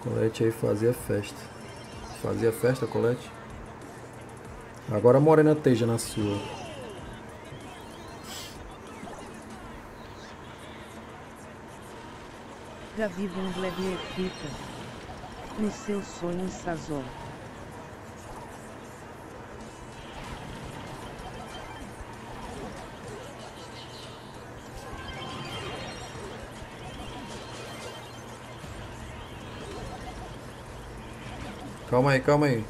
Colete aí fazia festa. Fazia festa, Colete? Agora a Morena esteja na sua. É fita. No seu sonho Sazon. Calma aí, calma aí.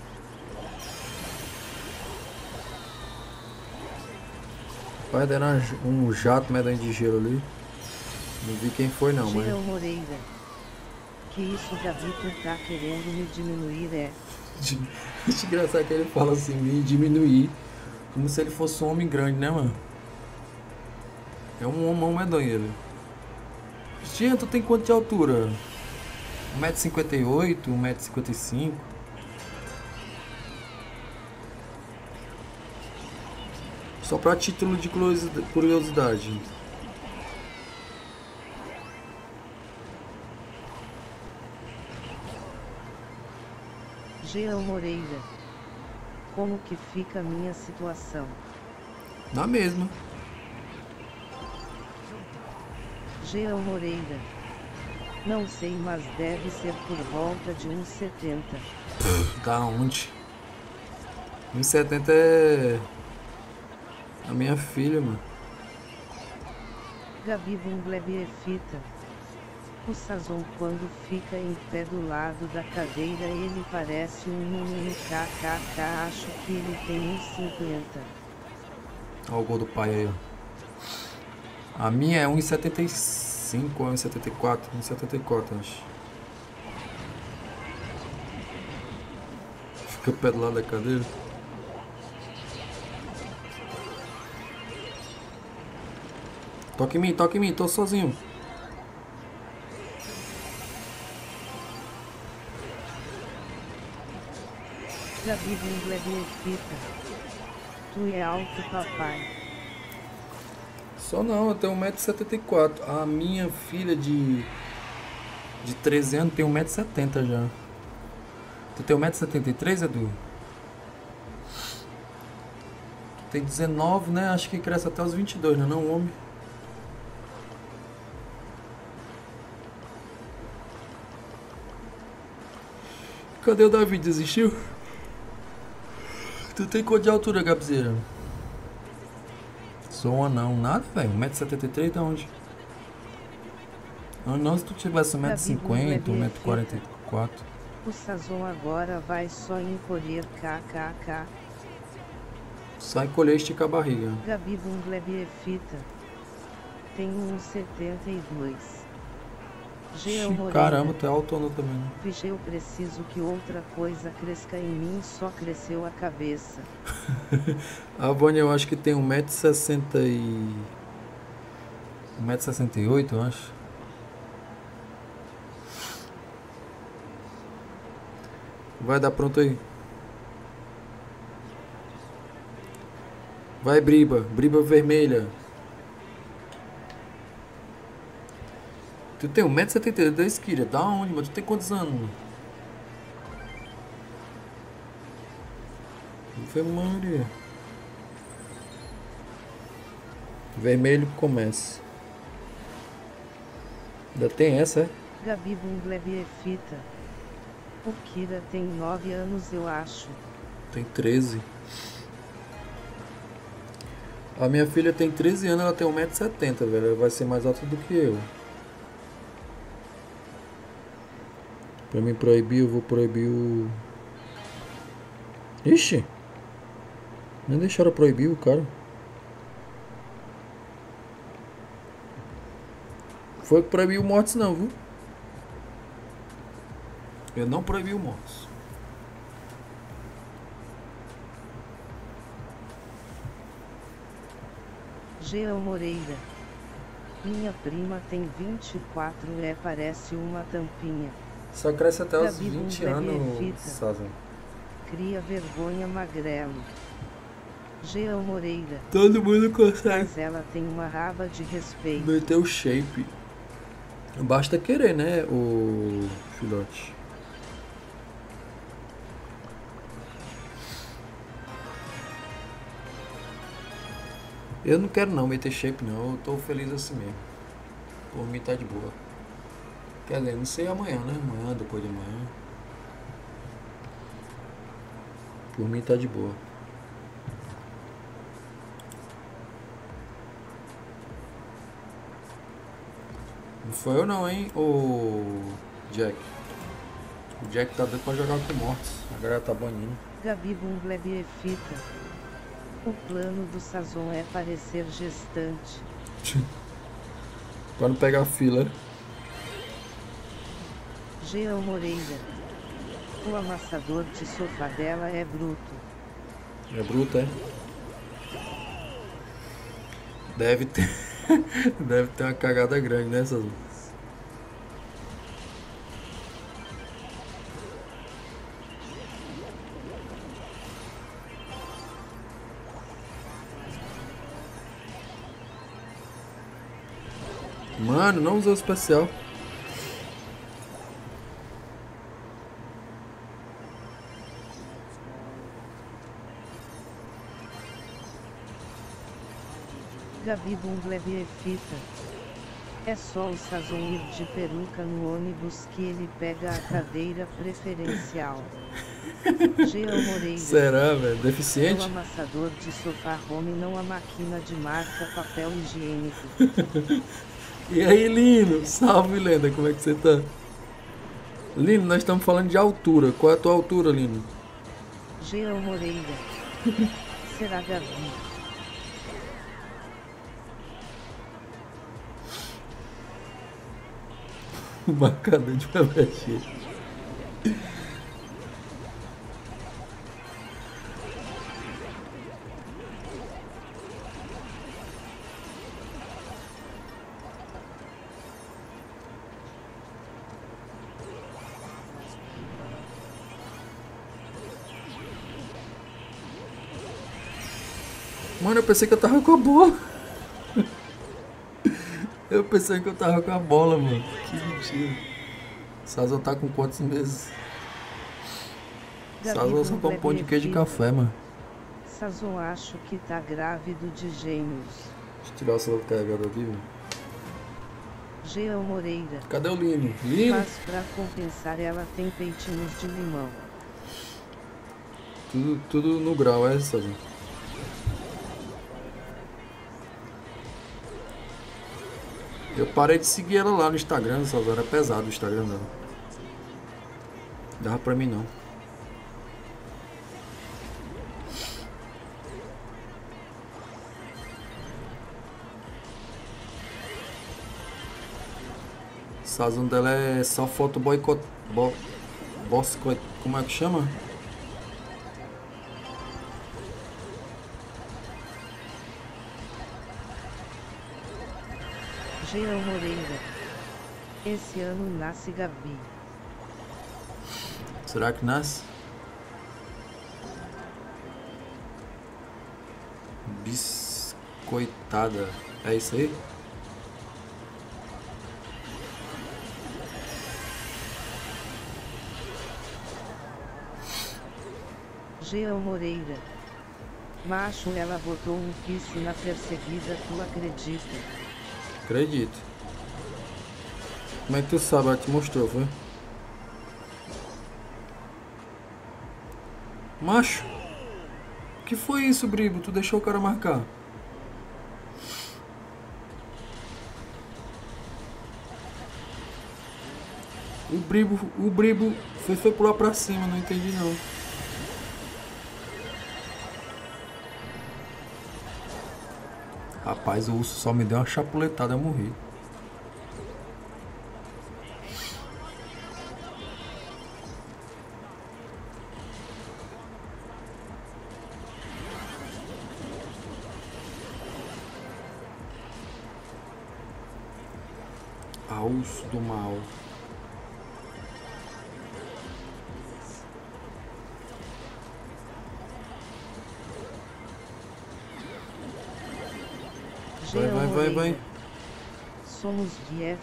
Vai dar um jato medonho de gelo ali. Não vi quem foi não, mas. Jean Moreira. Que isso Gabi tu tá querendo me diminuir é? Acho engraçado que ele fala assim, me diminuir. Como se ele fosse um homem grande, né, mano? É um homão medonho ele. Jean, tu tem quanto de altura? 1,58m, 1,55m? Só pra título de curiosi- curiosidade. Jean Moreira. Como que fica a minha situação? Na mesma. Jean Moreira. Não sei, mas deve ser por volta de 1,70. Da onde? 1,70 é. A minha filha, mano. Gabi Bungleb é fita. O Sazon quando fica em pé do lado da cadeira ele parece um número kkk acho que ele tem 1,50. Olha o gol do pai aí, ó. A minha é 1,75 ou 1,74? 1,74, acho. Fica pé do lado da cadeira. Toca em mim, toca em mim, tô sozinho. Gabi Bungleb é fita. Tu é alto papai. Só não, eu tenho 1,74m. A minha filha de. de 13 anos tem 1,70m já. Tu tem 1,73m, Edu? Tu tem 19, né? Acho que cresce até os 22, né? Não, homem. Cadê o Davi? Desistiu? Tu tem quanto de altura, Gabzeira? Sou um anão, nada, velho. 1,73m de onde? Não, se tu tivesse 1,50m, 1,44m. O Sazon agora vai só encolher kkk. Sai colher e estica a barriga. Gabi Bungleb é fita. Tem 1,72. Caramba, tu é autono também, né? Eu preciso que outra coisa cresça em mim, só cresceu a cabeça. A Vânia eu acho que tem 1,60m e... 1,68m, eu acho. Vai dar pronto aí. Vai, Briba. Briba vermelha. Tu tem 1,72m, Kira. Da onde, mano? Tu tem quantos anos? mano? Ave Maria. Vermelho começa. Ainda tem essa, é? Gabi Bungleb é fita. O Kira tem 9 anos, eu acho. Tem 13. A minha filha tem 13 anos, ela tem 1,70m, velho. Ela vai ser mais alta do que eu. Pra mim proibir, eu vou proibir o. Ixi! Nem deixaram proibir o cara. Foi que proibiu mortes não, viu? Eu não proibi o mortes. Jean Moreira. Minha prima tem 24 é parece uma tampinha. Só cresce até os Gabi 20 Bungleb é anos. Sazan. Cria vergonha magrelo. Jean Moreira. Todo mundo consegue Mas ela tem uma raba de respeito. meter o shape. Basta querer, né, o filhote. Eu não quero não meter shape não, eu tô feliz assim mesmo. Por mim tá de boa. Quer dizer, não sei amanhã, né? Amanhã, depois de amanhã. Por mim tá de boa. Não foi eu não, hein, o Jack. O Jack tá doido pra jogar com mortos. A galera tá banindo. Gabi Bungleb é fita. O plano do Sazon é parecer gestante. Pra não pegar fila. Jean Moreira. O amassador de sofá dela é bruto. É bruto, é? Deve ter. Deve ter uma cagada grande, né? Mano, não usou especial. Gabi Bumblebee fita. É só o Sazon ir de peruca no ônibus que ele pega a cadeira preferencial. Jean Moreira. Será, velho? O Deficiente? amassador de sofá home não a máquina de marca papel higiênico. E aí, Lino? Salve, lenda, como é que você tá? Lino, nós estamos falando de altura. Qual é a tua altura, Lino? Jean Moreira. Será Gabi? Marcador de abaixo. Mano, eu pensei que eu tava com a. Eu pensei que eu tava com a bola, mano. Que mentira. Sazon tá com quantos meses? Sazon só com um pão de queijo e café, mano. Sazon acho que tá grávido de gêmeos. Deixa eu tirar o celular do carregador aqui, velho. Jean Moreira. Cadê o Lino? Lino? Mas pra compensar ela tem peitinhos de limão. Tudo, tudo no grau, é, Sazon? Eu parei de seguir ela lá no Instagram, Sazon. Era pesado o Instagram dela. Dava pra mim não. Sazon dela é só foto boicot... Bo... Boscoit... Como é que chama? Jean Moreira. Esse ano nasce Gabi. Será que nasce? Biscoitada. É isso aí? Jean Moreira. Macho, ela botou um kiss na perseguida, tu acredita? Acredito. Como é que tu sabe? Ela te mostrou, foi? Macho? Que foi isso, Bribo? Tu deixou o cara marcar? O Bribo, o Bribo foi, foi pular pra cima, não entendi não. Rapaz, o urso só me deu uma chapuletada, eu morri.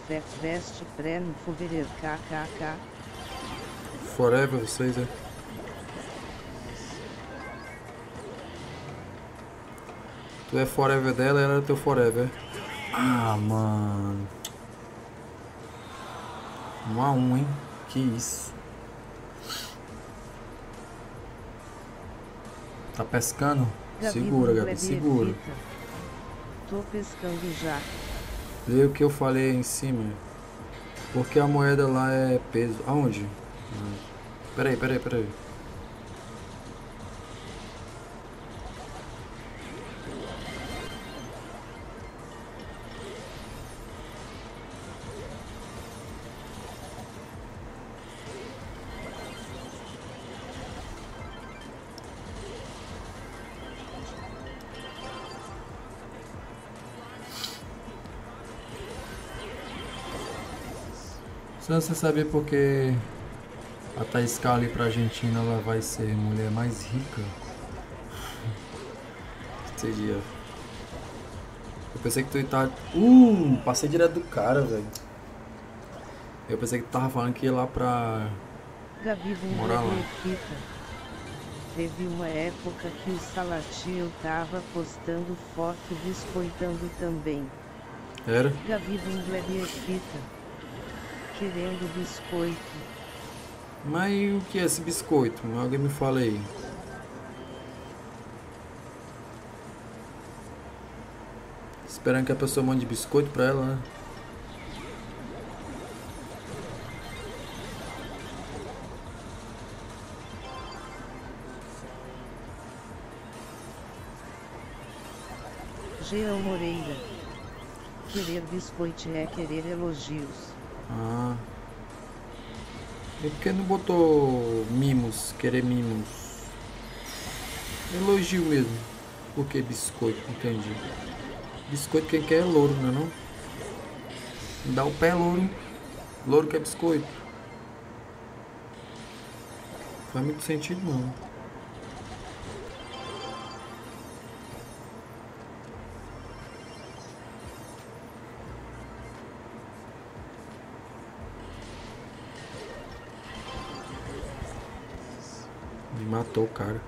Best Prêmio Foverer KKK. Forever vocês, é? Tu é forever dela, ela é teu forever. Ah, mano. Um a um, hein? Que isso. Tá pescando? Gabi Segura, Gabi, segura. Tô pescando já. Vê o que eu falei em cima. Porque a moeda lá é peso. Aonde? Ah, Peraí, peraí, peraí. Se você saber porque a Thaís Cali pra Argentina ela vai ser mulher mais rica. Esse dia. Eu pensei que tu tá. Uh! Passei direto do cara, velho. Eu pensei que tu tava falando que ia lá pra. Gabi Morar lá. Teve uma época que o Salatiel tava postando foto biscoitando também. Era? Gabi Mesquita. Querendo biscoito. Mas o que é esse biscoito? Alguém me fala aí. Esperando que a pessoa mande biscoito pra ela, né? Jean Moreira. Querer biscoito é querer elogios. Ah. E por que não botou mimos? Querer mimos? Elogio mesmo. Por que biscoito? Entendi. Biscoito quem quer é louro, não é não? Dá o pé louro. Louro quer biscoito. Faz muito sentido não. Matou o cara.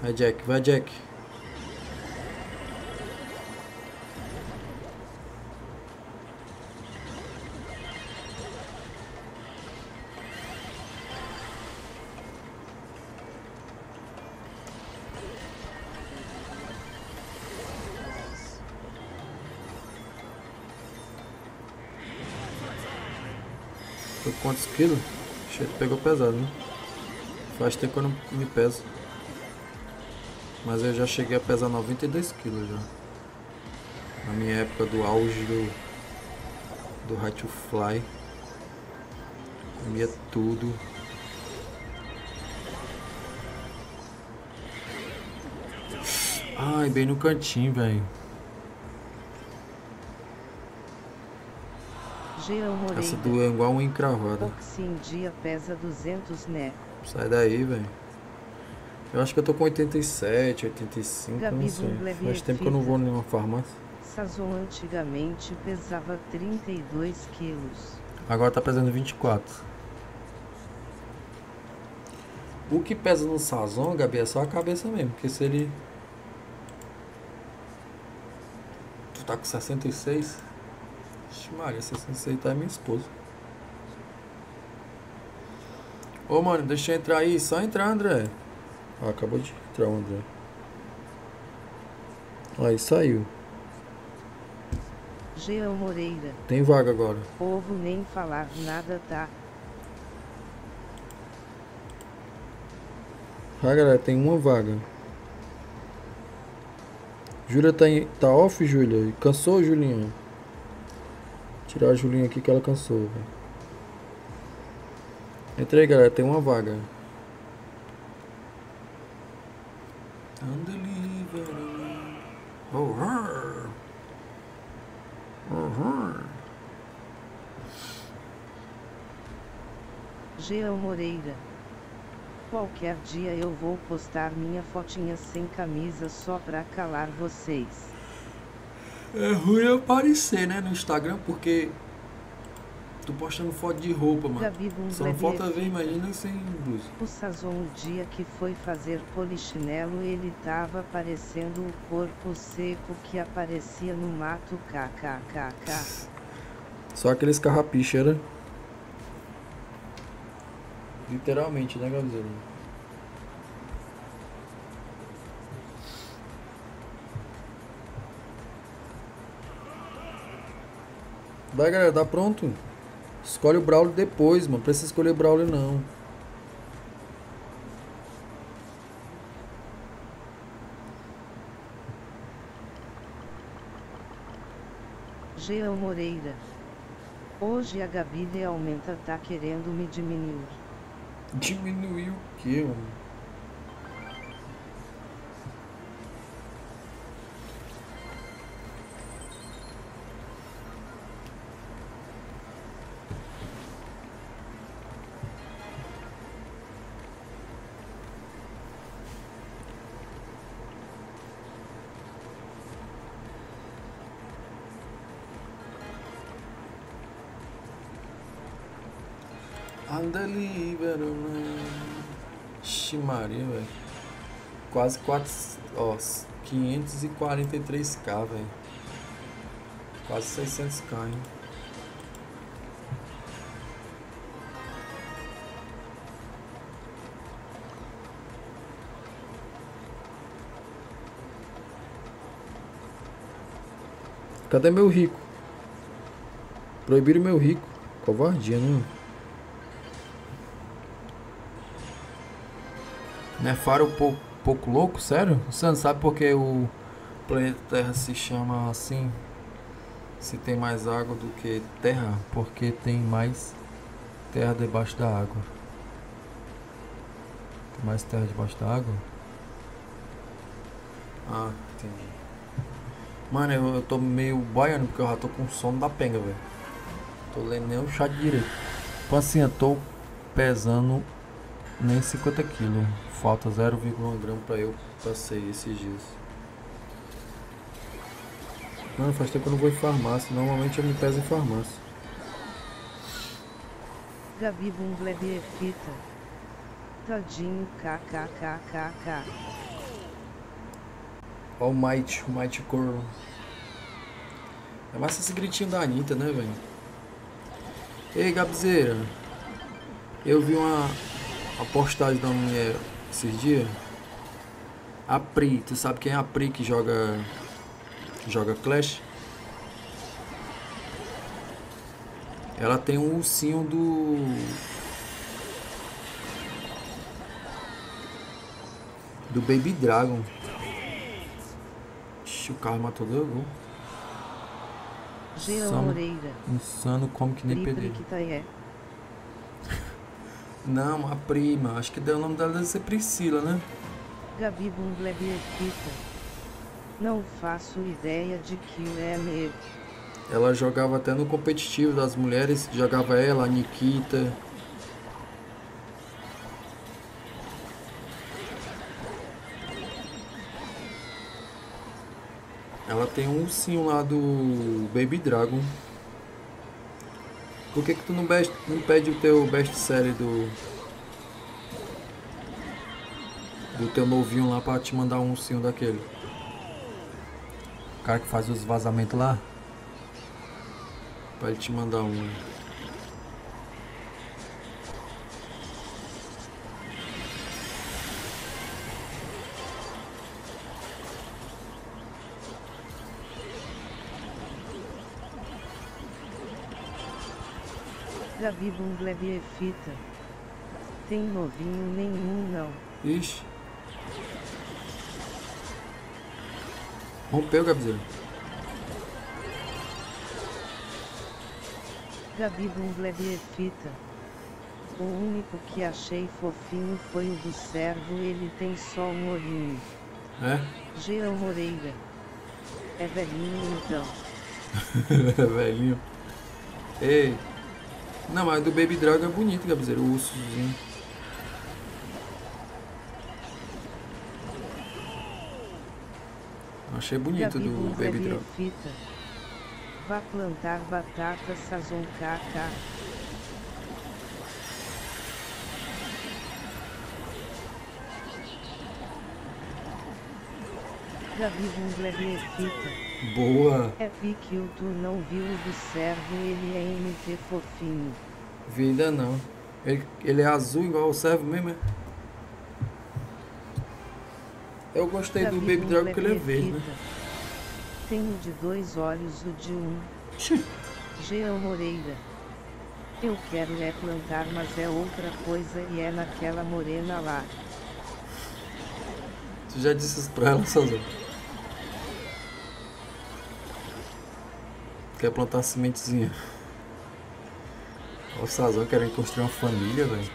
Vai Jack, vai Jack. Quantos quilos? Cheio, pegou pesado, né? Faz tempo que eu não me peso. Mas eu já cheguei a pesar 92 quilos já. Na minha época do auge do. Do High to Fly. Comia tudo. Ai, bem no cantinho, velho. Jean Moreira. Essa doeu igual uma encravada. Dia pesa 200 né? Sai daí, velho. Eu acho que eu tô com 87, 85, Gabi não sei. Faz tempo que eu não vou nenhuma farmácia. Sazon antigamente pesava 32 quilos. Agora tá pesando 24. O que pesa no Sazon, Gabi, é só a cabeça mesmo. Porque se ele. Tu tá com 66? Maria, 66 tá é minha esposa. Ô, mano, deixa eu entrar aí. Só entrar, André. Ah, acabou de entrar o André. Aí, saiu. Jean Moreira. Tem vaga agora. Povo nem falar nada tá. Ah, galera, tem uma vaga. Júlia tá, em, tá off, Júlia? Cansou, Julinha? Tirar a Julinha aqui que ela cansou. velho. Entra aí, galera, tem uma vaga. Undelivered. Oh, her. Oh, her. Jean Moreira. Qualquer dia eu vou postar minha fotinha sem camisa só pra calar vocês. É ruim aparecer, né, no Instagram, porque tu postando foto de roupa, mano. Gabi Só não falta ver, imagina sem blusa. O Sazon o dia que foi fazer polichinelo ele tava parecendo o corpo seco que aparecia no mato kkkk. Só aqueles carrapichos, era? Literalmente, né, Gabriela? Vai, galera, tá pronto? Escolhe o Brawler depois, mano. Precisa escolher o Brawler, não. Jean Moreira. Hoje a Gabi realmente tá querendo me diminuir. Diminuiu o quê, mano? Quase 4, ó, 543k, velho. Quase 600k, hein. Cadê meu rico? Proibiram meu rico. Covardia, né? Nefaram um pouco, pouco louco? Sério? Você não sabe porque o planeta Terra se chama assim? Se tem mais água do que terra? Porque tem mais terra debaixo da água. Tem mais terra debaixo da água? Ah, entendi. Mano, eu, eu tô meio boiando porque eu já tô com sono da penga, velho. Tô lendo nem o chá direito. Tipo assim, eu tô pesando nem 50 quilos. Falta 0,1 grama pra eu passei esses dias. Mano, faz tempo que eu não vou em farmácia. Normalmente eu me peso em farmácia. Gabi Bunglebi fita. Tadinho kkkkkk. Ó o Might, o Might Corvo. É massa esse gritinho da Anitta, né, velho? Ei, Gabzeira. Eu vi uma, uma postagem da mulher esses dias. A Pri, tu sabe quem é a Pri que joga. joga Clash? Ela tem um ursinho do. Do Baby Dragon. Ixi, o carro matou dois gols. Insano. Moreira. Insano como que nem. Priquitaé. Não, a prima. Acho que deu o nome dela deve ser Priscila, né? Gabi. Não faço ideia de que é mesmo. Ela jogava até no competitivo das mulheres. Jogava ela, a Nikita. Ela tem um ursinho lá do Baby Dragon. Por que que tu não, best, não pede o teu best seller do... Do teu novinho lá pra te mandar um ursinho daquele? O cara que faz os vazamentos lá? Pra ele te mandar um. Gabi Bunglebi fita. Tem novinho nenhum não. Ixi. Rompeu, Gabriel. Gabi Bunglebi fita. O único que achei fofinho foi o do servo, ele tem só um olhinho. É? Jean Moreira. É velhinho então. Velhinho. Ei. Não, mas do Baby Dragon é bonito, Gabriel. O ursozinho. Achei bonito Gabi do Baby Dragon. fita. Vá plantar batata sazon KK. Gabi Bunglebi fita. Boa. É pique tu não viu o do servo, ele é MT fofinho. Vi ainda não. Ele, ele é azul igual o servo mesmo, é? Eu gostei do Baby Dragon porque ele é verde, né? Tenho de dois olhos o de um. Jean Moreira. Eu quero é plantar, mas é outra coisa e é naquela morena lá. Tu já disse isso pra ela, Sazão? Quer plantar uma sementezinha? O Sazão querendo construir uma família, velho.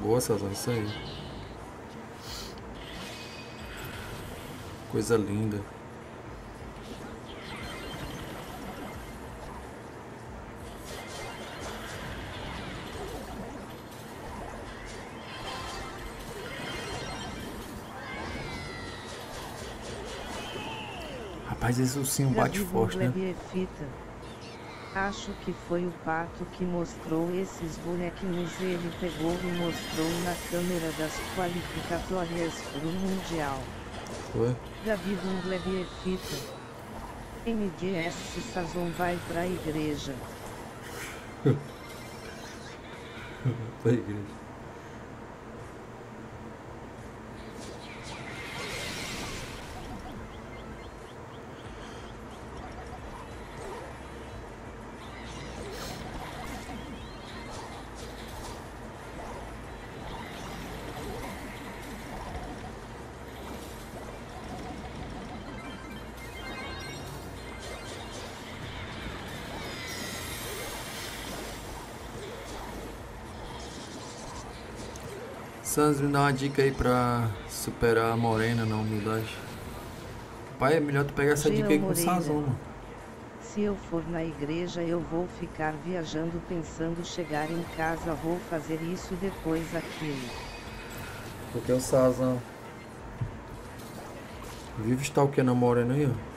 Boa, Sazão, isso aí. Coisa linda. Rapaz, esse ursinho bate Gabi forte, né? Acho que foi o pato que mostrou esses bonequinhos. Ele pegou e mostrou na câmera das qualificatórias pro Mundial. Foi? Gabi Bunglebi é fita. MDS Sazon vai pra igreja. Pra igreja. Sans, me dá uma dica aí pra superar a morena na humildade. Pai, é melhor tu pegar essa dica aí com o. Sazon, mano. Se eu for na igreja eu vou ficar viajando pensando chegar em casa vou fazer isso depois aquilo. Porque o Sazon vive stalkeando a morena aí, ó.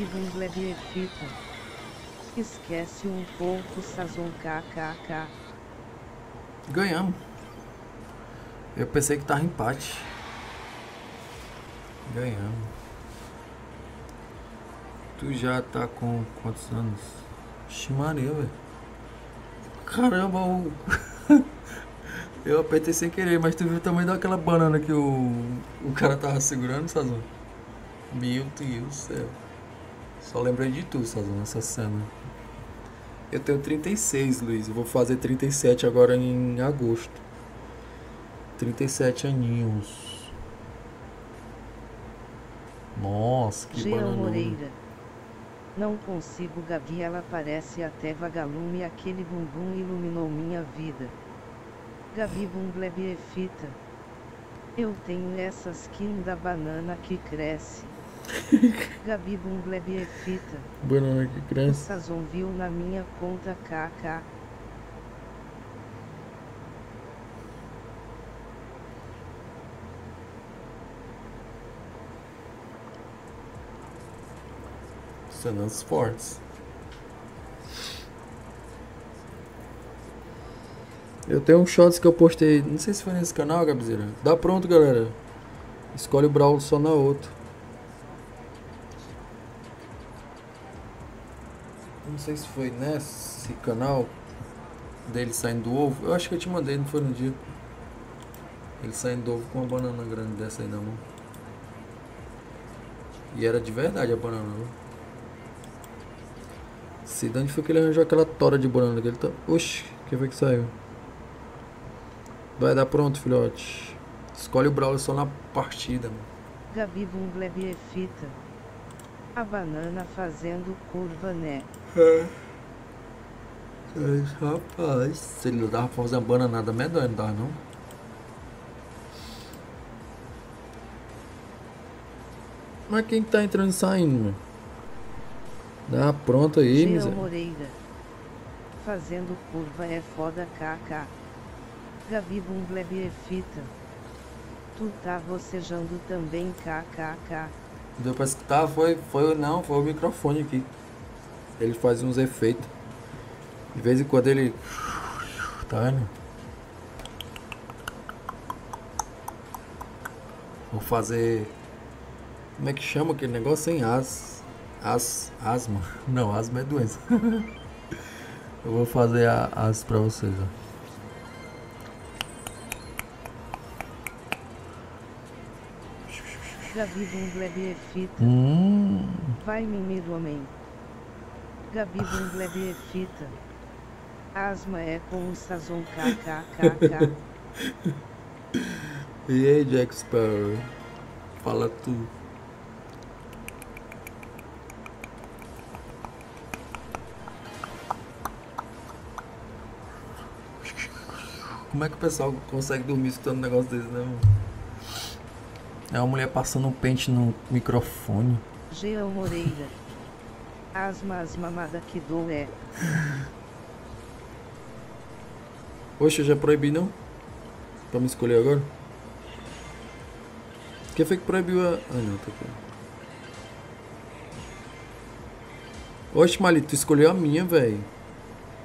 Bunglebi é fita. Esquece um pouco Sazon kkk. Ganhamos. Eu pensei que tava empate. Ganhamos. Tu já tá com quantos anos? Ximaria, velho. Caramba, o. Eu apertei sem querer, mas tu viu o tamanho daquela banana que o, o cara tava segurando, Sazon? Meu Deus do céu. Só lembrei de tu, Sazon, nessa cena. Eu tenho 36, Luiz. Eu vou fazer 37 agora em agosto. 37 aninhos. Nossa, que Jean banana. Moreira. Não consigo Gabi ela parece até vagalume aquele bumbum iluminou minha vida. Gabi Bunglebi é fita. Eu tenho essa skin da banana que cresce. Gabi Bunglebi é fita. Banana que O cresce. Sazon viu na minha conta KK. Cenas fortes. Eu tenho um shots que eu postei, não sei se foi nesse canal, Gabizeira. Dá pronto, galera. Escolhe o Brawl só na outra. Sei se foi nesse canal dele saindo do ovo. Eu acho que eu te mandei, não foi no dia. Ele saindo do ovo com uma banana grande dessa aí na mão. E era de verdade a banana, viu? Se de onde foi que ele arranjou aquela tora de banana que ele tá. Oxi, quem foi que saiu? Vai dar pronto, filhote. Escolhe o Brawler só na partida, mano. Gabi Bunglebi é fita. A banana fazendo curva né. Ai, rapaz, se ele não dava pra fazer uma bananada medonha, não dava não? Mas quem que tá entrando e saindo, mano? Dá pronto aí, miséria. Moreira. Fazendo curva é foda KK. Gabi Bunglebi é fita. Tu tá bocejando também KKK. Deu pra escutar? Foi, foi, não, foi o microfone aqui. Ele faz uns efeitos. De vez em quando ele. Tá vendo? Vou fazer. Como é que chama aquele negócio sem as. As. Asma. Não, asma é doença. Eu vou fazer a, as pra vocês, ó. Gabi Bunglebi é fita. Hum. Vai mimir homem. Gabi Bunglebi é fita. Asma é com o Sazon KKKK. E aí, Jack Sparrow? Fala tu. Como é que o pessoal consegue dormir escutando um negócio desse, né, mano? É uma mulher passando um pente no microfone. Jean Moreira. Asma as mamada que dou é. Oxe, eu já proibi não? Pra me escolher agora? Quem foi que proibiu a. Ah não, tá aqui. Oxe, Malito, tu escolheu a minha, velho.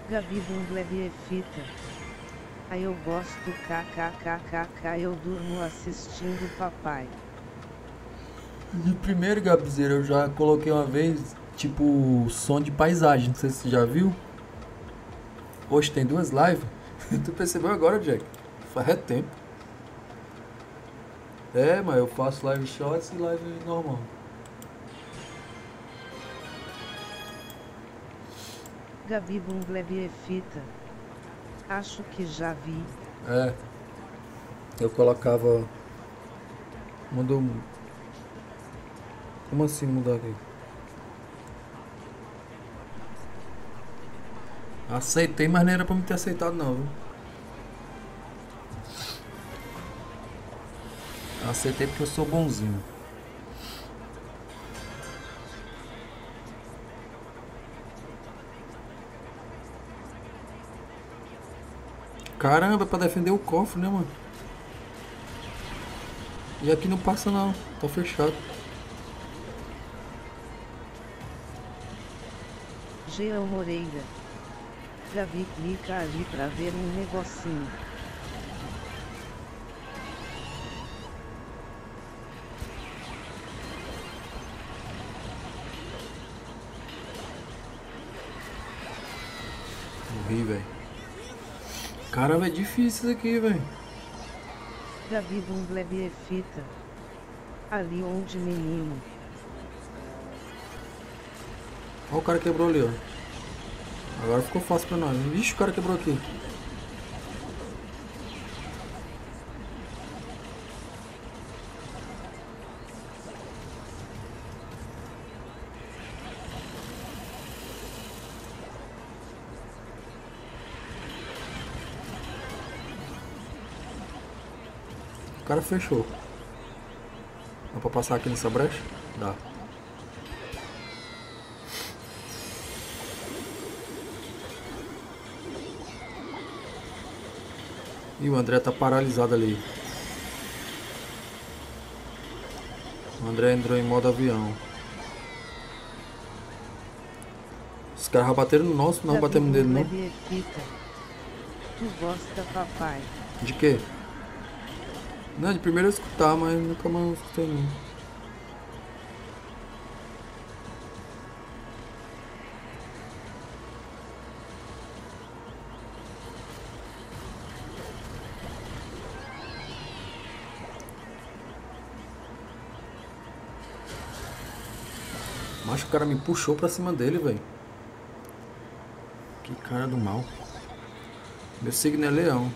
Gabi Bunglevi é fita. Aí eu gosto kkkk, eu durmo assistindo papai. De primeiro, Gabizeira, eu já coloquei uma vez, tipo, som de paisagem, não sei se você já viu. Hoje tem duas lives. tu percebeu agora, Jack? Faz tempo. É, mas eu faço live shots e live normal. Gabi Bunglevi é fita. Acho que já vi. É. Eu colocava. Mudou. Como assim mudar aqui? Aceitei, mas não era pra me ter aceitado não, viu? Aceitei porque eu sou bonzinho. Caramba, é pra defender o cofre, né, mano? E aqui não passa não, tá fechado. Jean Moreira. Gabi clica ali pra ver um negocinho. Morri, velho. Caramba, é difícil isso aqui, velho. Gabi Bunglebi é fita. Ali onde menino. Olha o cara quebrou ali, ó. Agora ficou fácil pra nós. Vixe, o cara quebrou aqui. O cara fechou. Dá pra passar aqui nessa brecha? Dá. E o André tá paralisado ali. O André entrou em modo avião. Os caras bateram no nosso, não batemos nele não. Tu gosta papai. De quê? Não, de primeiro eu escutar, mas nunca mais escutei não. Mas o cara me puxou pra cima dele, velho. Que cara do mal. Meu signo é leão.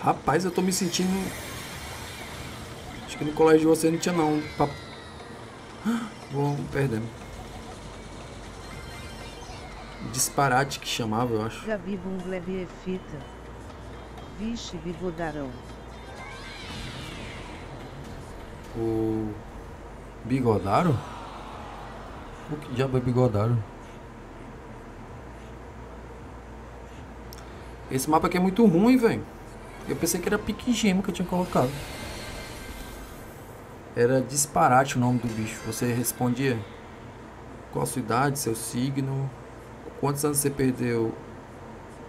Rapaz, eu tô me sentindo. Acho que no colégio de você não tinha não. Pap... Vou perdendo. Disparate que chamava, eu acho. Gabi Bunglebi é fita. Vixe bigodarão. O. Bigodaro? O que diabo é bigodaro? Esse mapa aqui é muito ruim, velho. Eu pensei que era pique gemo que eu tinha colocado. Era disparate o nome do bicho. Você respondia qual a sua idade, seu signo, quantos anos você perdeu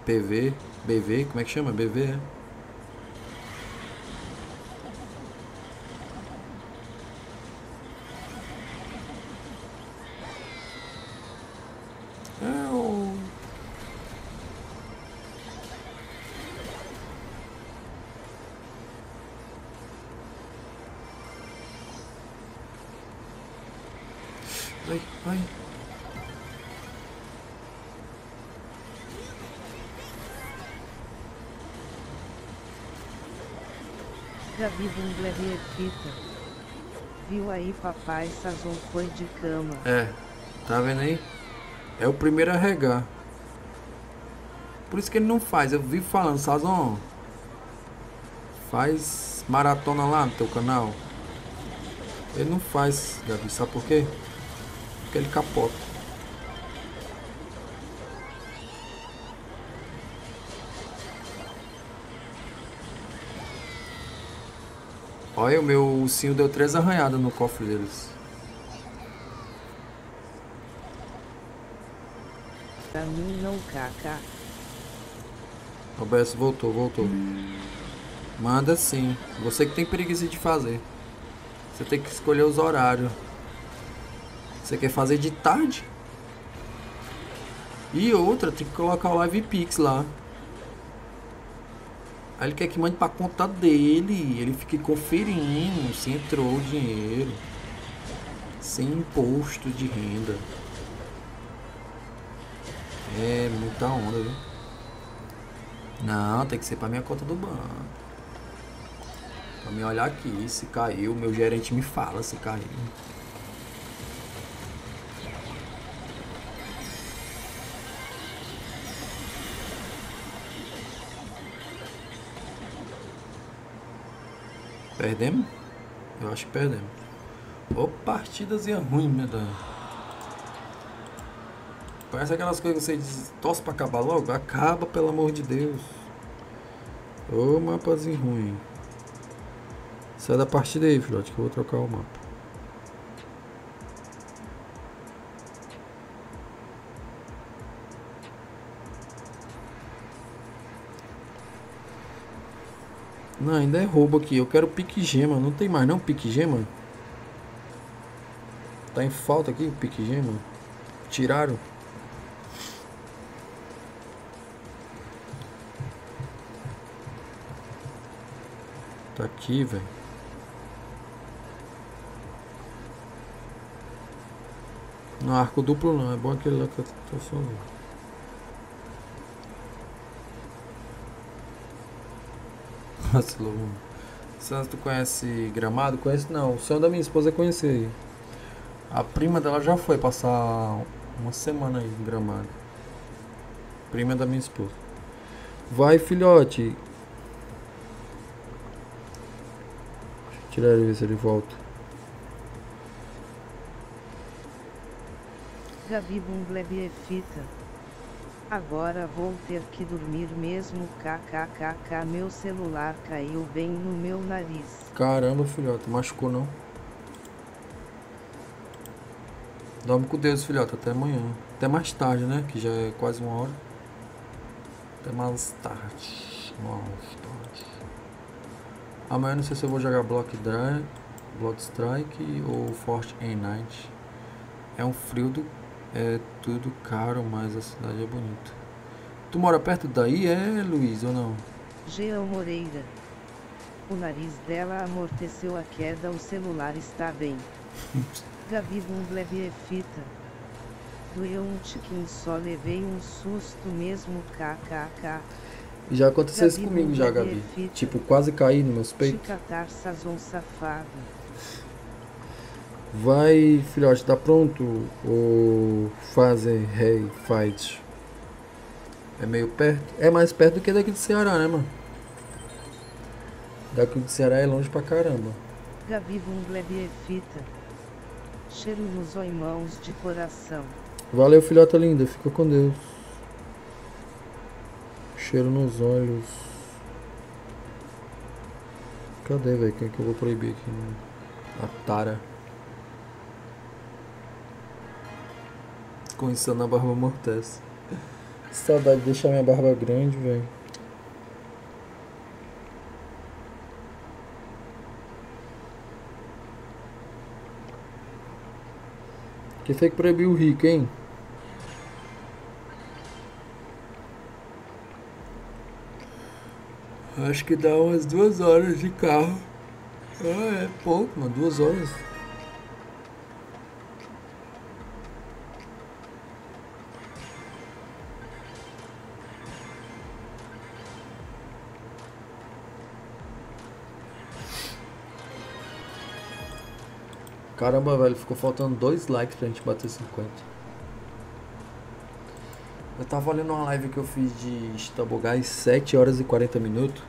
PV, BV, como é que chama? BV, é? É papai Sazon foi de cama. É, tá vendo aí? É o primeiro a regar. Por isso que ele não faz. Eu vivo falando, Sazon. Faz maratona lá no teu canal. Ele não faz, Gabi. Sabe por quê? Porque ele capota. Olha, o meu ursinho deu três arranhadas no cofre deles. Pra mim não caca. Roberto voltou, voltou. Manda sim. Você que tem preguiça de fazer. Você tem que escolher os horários. Você quer fazer de tarde? E outra, tem que colocar o Live Pix lá. Aí ele quer que mande pra conta dele. Ele fica conferindo se entrou o dinheiro. Sem imposto de renda. É muita onda, viu? Não, tem que ser pra minha conta do banco. Pra me olhar aqui, se caiu, meu gerente me fala se caiu. Perdemos? Eu acho que perdemos. Ô, partidazinha ruim, meu Deus. Parece aquelas coisas que você diz, torce pra acabar logo. Acaba, pelo amor de Deus. Ô, mapazinho ruim. Sai da partida aí, filhote, que eu vou trocar o mapa. Não, ainda é roubo aqui. Eu quero pique gema. Não tem mais não pique gema? Tá em falta aqui o pique gema. Tiraram? Tá aqui, velho. No arco duplo não, é bom aquele lá que eu tô falando. Vacilou. Santos, tu conhece Gramado? Conhece não. O sonho da minha esposa é conhecer. A prima dela já foi passar uma semana aí em Gramado. Prima da minha esposa. Vai, filhote. Deixa eu tirar ele ver se ele volta. Gabi Bumblebee é fita. Agora vou ter que dormir mesmo kkkk meu celular caiu bem no meu nariz. Caramba, filhote, machucou não? Dorme com Deus, filhote, até amanhã. Até mais tarde, né? Que já é quase uma hora. Até mais tarde. Mais tarde. Amanhã não sei se eu vou jogar Block Drive, Block Strike ou Forte Night. É um frio do. É tudo caro, mas a cidade é bonita. Tu mora perto daí, é, Luiz, ou não? Jean Moreira. O nariz dela amorteceu a queda, o celular está bem. Gabi Bumblebee é fita. Doeu um tiquinho só, levei um susto mesmo kkk. Já aconteceu isso Gabi comigo já, Gabi. é. Tipo, quase caí nos meus peitos. catar sazon safado. Vai, filhote, tá pronto? Ou fazer rei fight? É meio perto? É mais perto do que daqui de Ceará, né, mano? Daqui de Ceará é longe pra caramba. Gabi Bumblebee é fita. Cheiro nos oimãos de coração. Valeu, filhota linda. Fica com Deus. Cheiro nos olhos. Cadê, velho? Quem é que eu vou proibir aqui? A Tara. Começando a barba amortece. Saudade de deixar minha barba grande, velho. Quem foi que proibiu o rico, hein? Acho que dá umas duas horas de carro. Ah, é pouco, mano. Duas horas. Caramba, velho, ficou faltando dois likes pra gente bater 50. Eu tava olhando uma live que eu fiz de Stabogás 7 horas e 40 minutos.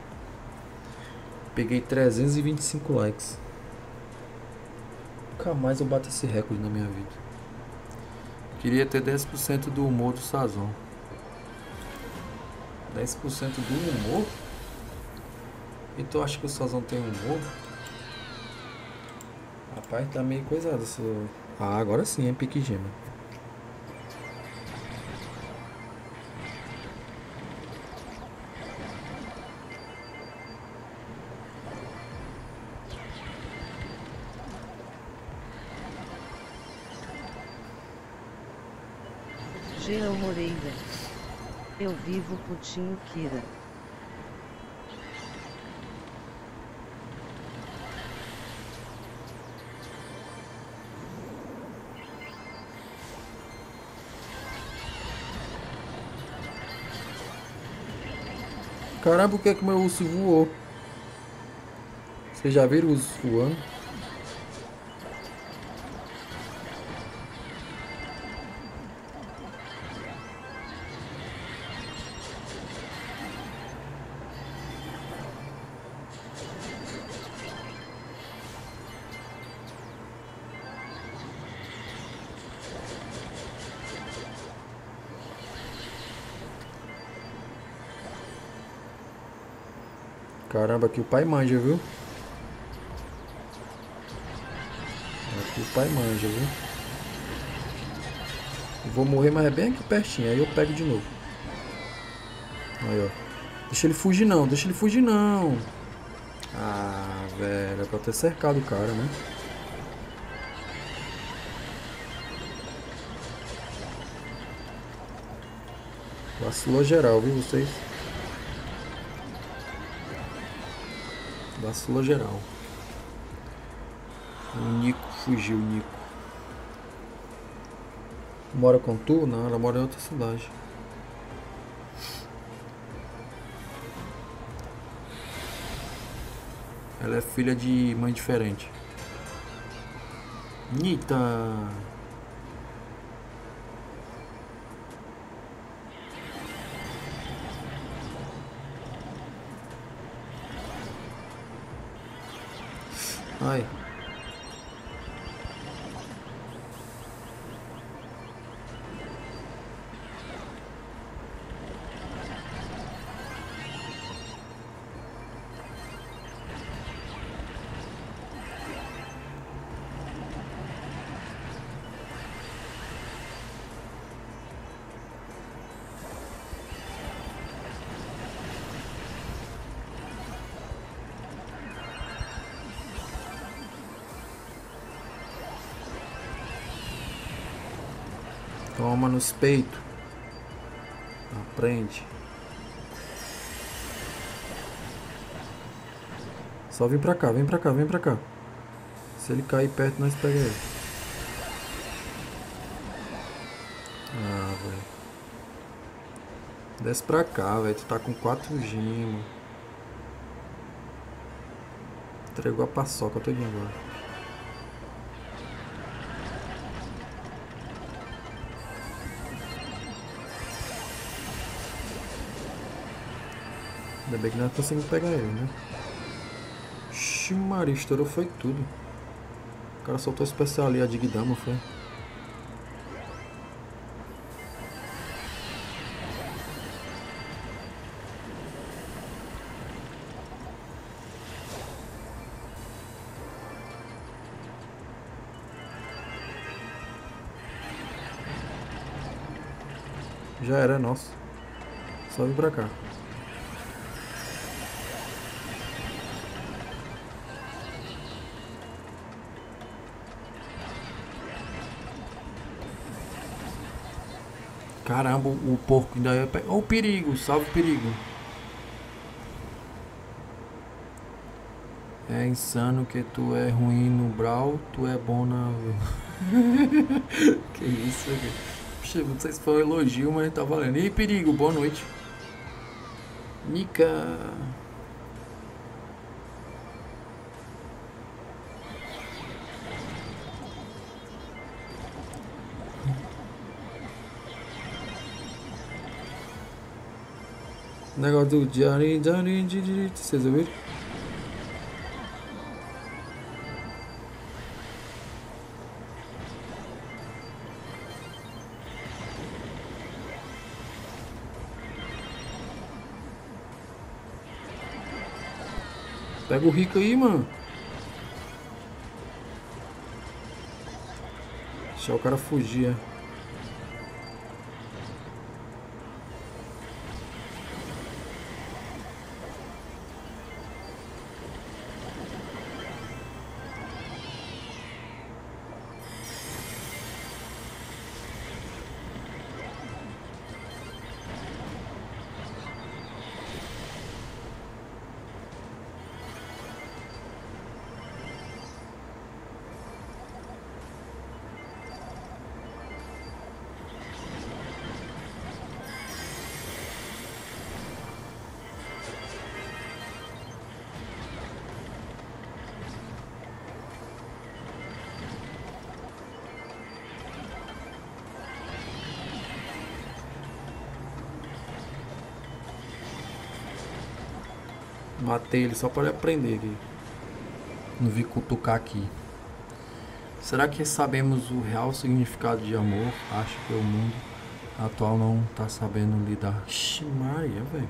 Peguei 325 likes. Nunca mais eu bato esse recorde na minha vida. Queria ter 10% do humor do Sazon. 10% do humor? Então acho que o Sazon tem humor? Rapaz, tá meio coisado. Esse... Ah, agora sim, é pique gema. Jean Moreira. Eu vivo putinho Kira. Caramba, o que é que meu urso voou? Vocês já viram ursos voando? Aqui o pai manja, viu? Aqui o pai manja, viu? Eu vou morrer, mas é bem aqui pertinho. Aí eu pego de novo. Aí, ó. Deixa ele fugir não, deixa ele fugir não. Ah, velho. É pra ter cercado o cara, né? Vacilou geral, viu vocês? Geral. O Nico fugiu, Nico. Mora com tu? Não, ela mora em outra cidade. Ela é filha de mãe diferente. Nita! Ai. Nos peitos. Aprende. Só vem pra cá, vem pra cá, vem pra cá. Se ele cair perto, nós pega ele. Ah, velho. Desce pra cá, velho. Tu tá com 4 gimo. Entregou a paçoca todinha agora. Bem que nós conseguimos pegar ele, né? Ximaria, estourou foi tudo. O cara soltou especial ali, a Digdama foi. Já era, é nosso. Vir pra cá. Caramba, o porco ainda ia pegar. Olha o perigo, salve o perigo. É insano que tu é ruim no Brawl, tu é bom na. que isso, aqui. Puxa, não sei se foi um elogio, mas tá valendo. E perigo, boa noite. Nika. Negócio do Jari, Jari, Jari, vocês ouviram? Pega o rico aí, mano. Deixar o cara fugir. Matei ele só para ele aprender aqui. Não vi cutucar aqui. Será que sabemos o real significado de amor? Acho que o mundo atual não tá sabendo lidar. Ixi, Maria, velho.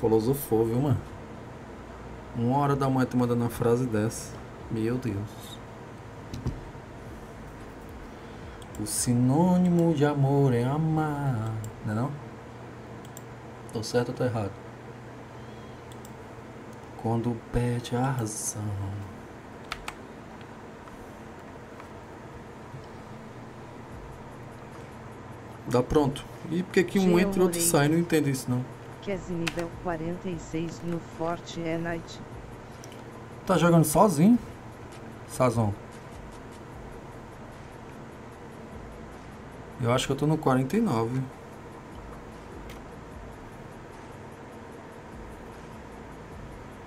Filosofou, viu, mano? Uma hora da manhã tu mandando uma frase dessa. Meu Deus. O sinônimo de amor é amar. Não é não? Tô certo ou tô errado? Quando pede a razão. Dá pronto. E por que que um entra e outro sai? Não entendo isso não. Kese nível 46 no Fortnite. Tá jogando sozinho? Sazon. Eu acho que eu tô no 49.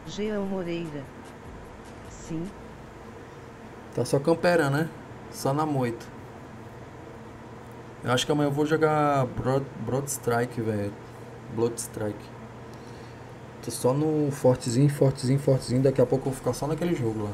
Jean Moreira. Sim, Tá só camperando, né? Só na moita. Eu acho que amanhã eu vou jogar Broad, Broad Strike, velho. Blood Strike. Tô só no fortezinho, fortezinho, fortezinho. Daqui a pouco eu vou ficar só naquele jogo lá.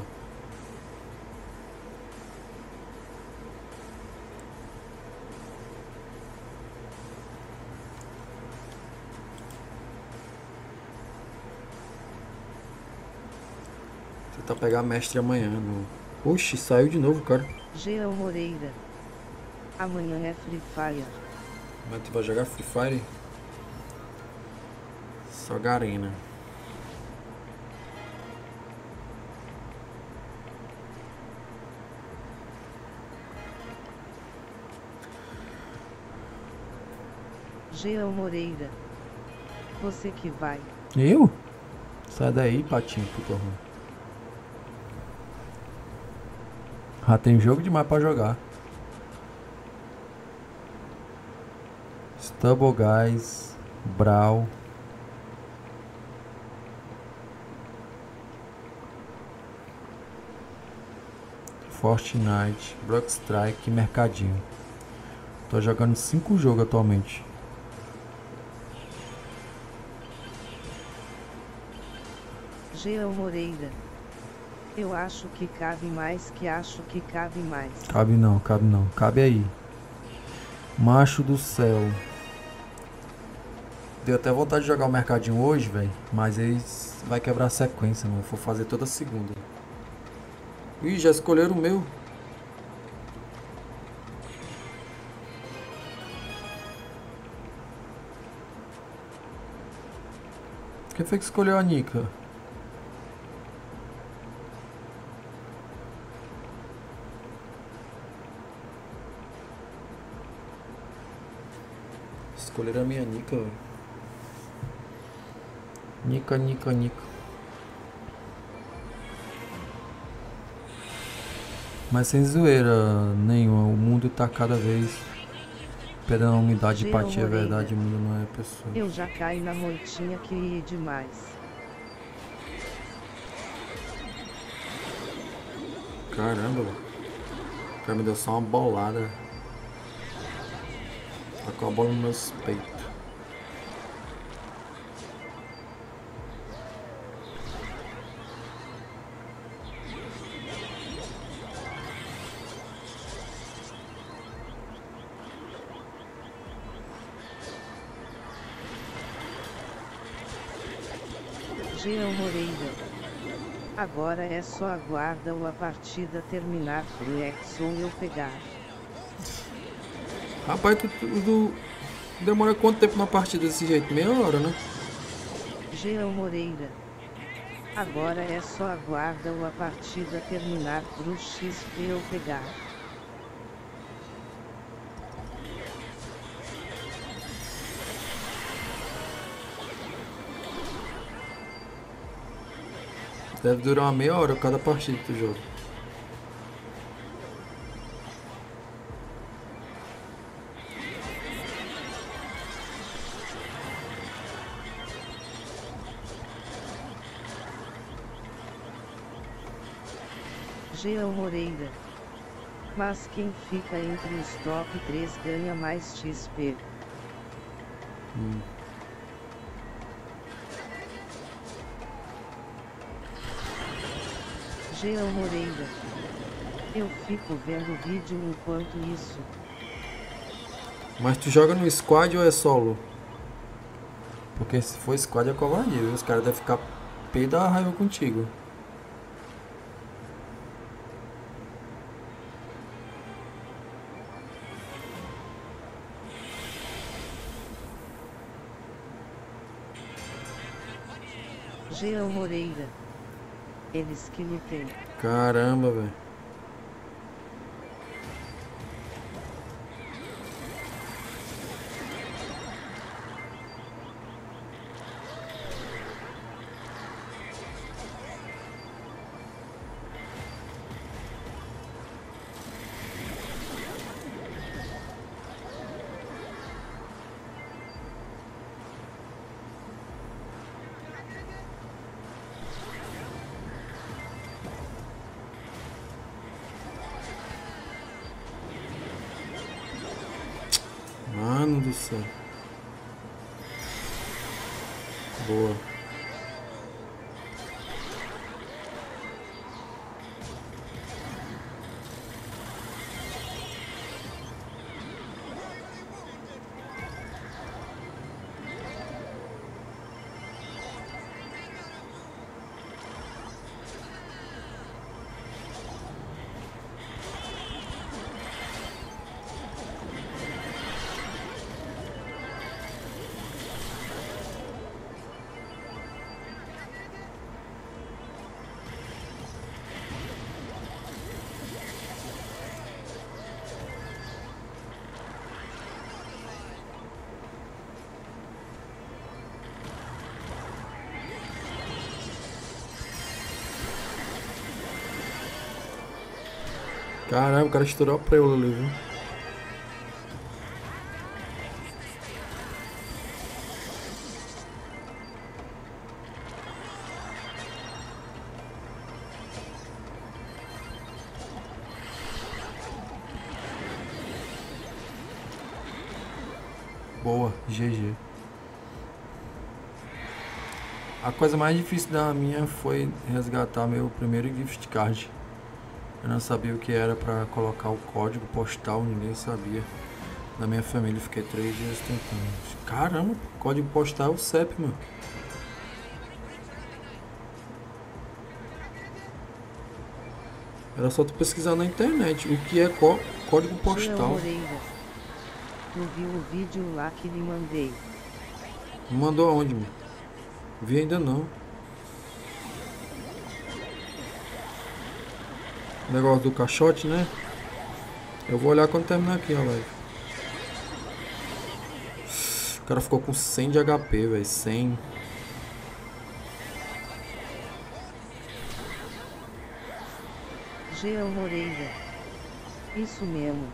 Tentar pegar mestre amanhã. No... Oxi, saiu de novo, cara. Jean Moreira. Amanhã é Free Fire. Mas tu vai jogar Free Fire? Só Garena. Jean Moreira. Você que vai. Eu? Sai daí, patinho, puto ruim. Já tem jogo demais pra jogar. Stubble Guys, Brawl. Fortnite, Block Strike Mercadinho. Tô jogando 5 jogos atualmente. Jean Moreira. Eu acho que cabe mais que acho que cabe mais. Cabe não, cabe não. Cabe aí. Macho do céu. Deu até vontade de jogar o mercadinho hoje, velho. Mas eles vai quebrar a sequência, mano. Vou fazer toda segunda. Ih, já escolheram o meu. Quem foi que escolheu a Nika? Escolheram a minha Nika, velho. Nika, Nika, Nika. Mas sem zoeira nenhuma, o mundo tá cada vez perdendo a umidade e Geo empatia, é verdade, o mundo não é pessoa. Eu já caí na moitinha que ri demais. Caramba. O cara me deu só uma bolada com a bola no meu peito. Jean Moreira. Agora é só aguarda ou a partida terminar pro Exxon eu pegar. Rapaz, tu, tu- tu- demora quanto tempo na partida desse jeito? Meia hora, né? Jean Moreira. Agora é só aguardam a partida terminar pro XP eu pegar. Deve durar uma meia hora cada partida que tu Jean Moreira. Mas quem fica entre os top 3 ganha mais XP. Jean Moreira. Eu fico vendo o vídeo enquanto isso. Mas tu joga no squad ou é solo? Porque se for squad é covardia? Os caras devem ficar pé da raiva contigo. Jean Moreira. Eles que lutem. Caramba, velho. Caramba, o cara estourou a preula ali, viu? Boa, GG. A coisa mais difícil da minha foi resgatar meu primeiro gift card. Eu não sabia o que era pra colocar o código postal, ninguém sabia. Na minha família fiquei três dias tentando. Caramba, código postal é o CEP, mano. Era só tu pesquisar na internet o que é có- código postal. Moreira. Tu viu o vídeo lá que lhe mandei. Mandou aonde, mano? Vi ainda não. Negócio do caixote, né? Eu vou olhar quando terminar aqui a live. O cara ficou com 100 de HP, velho. 100. Jean Moreira. Isso mesmo.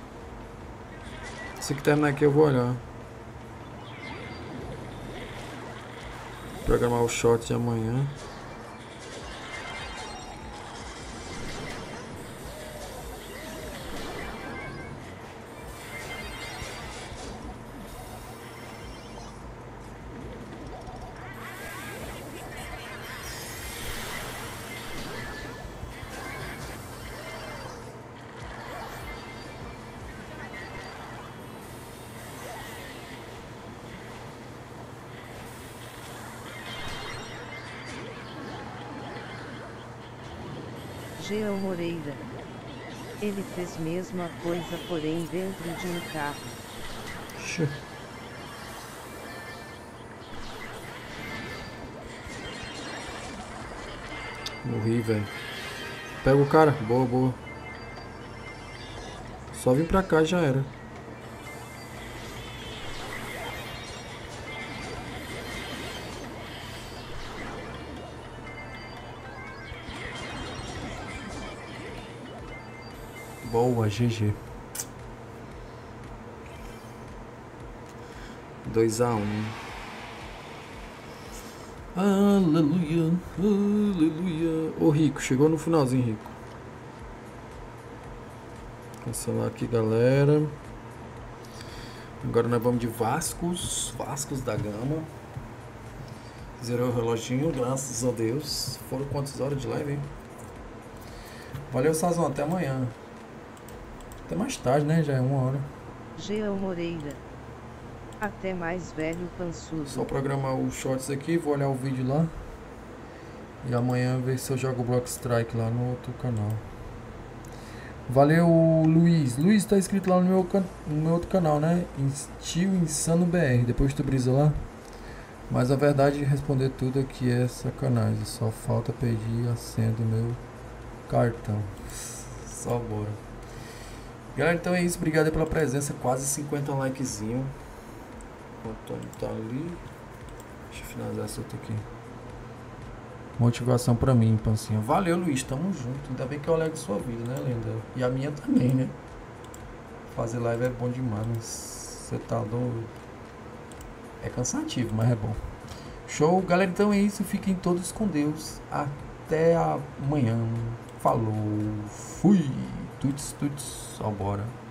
Se que terminar aqui eu vou olhar. Programar o shot de amanhã. Fez mesma coisa, porém dentro de um carro. Xê. Morri, velho. Pega o cara. Boa, boa. Só vim pra cá já era. Boa, GG. 2 a 1 um. Aleluia, aleluia. Ô Rico, chegou no finalzinho, Rico. Cancelar aqui, galera. Agora nós vamos de Vascos, Vascos da Gama. Zerou o reloginho, graças a Deus. Foram quantas horas de live, hein? Valeu, Sazão, até amanhã. Até mais tarde, né? Já é uma hora. Jean Moreira. Até mais velho pançudo. Só programar os shorts aqui, vou olhar o vídeo lá. E amanhã ver se eu jogo Block Strike lá no outro canal. Valeu, Luiz. Luiz tá inscrito lá no meu, can- no meu outro canal, né? Tio Insano BR. Depois tu brisa lá. Mas a verdade de responder tudo aqui é sacanagem. Só falta pedir a senha do meu cartão. Só bora. Galera, então é isso. Obrigado pela presença. Quase 50 likezinho. O Antônio tá ali. Deixa eu finalizar essa outra aqui. Motivação pra mim, Pancinha. Valeu, Luiz. Tamo junto. Ainda bem que eu alegro sua vida, né, Lenda? E a minha também, né? Fazer live é bom demais, você tá doido. É cansativo, mas é bom. Show, galera. Então é isso. Fiquem todos com Deus. Até amanhã. Falou. Fui. Tuts, tuts. Só bora.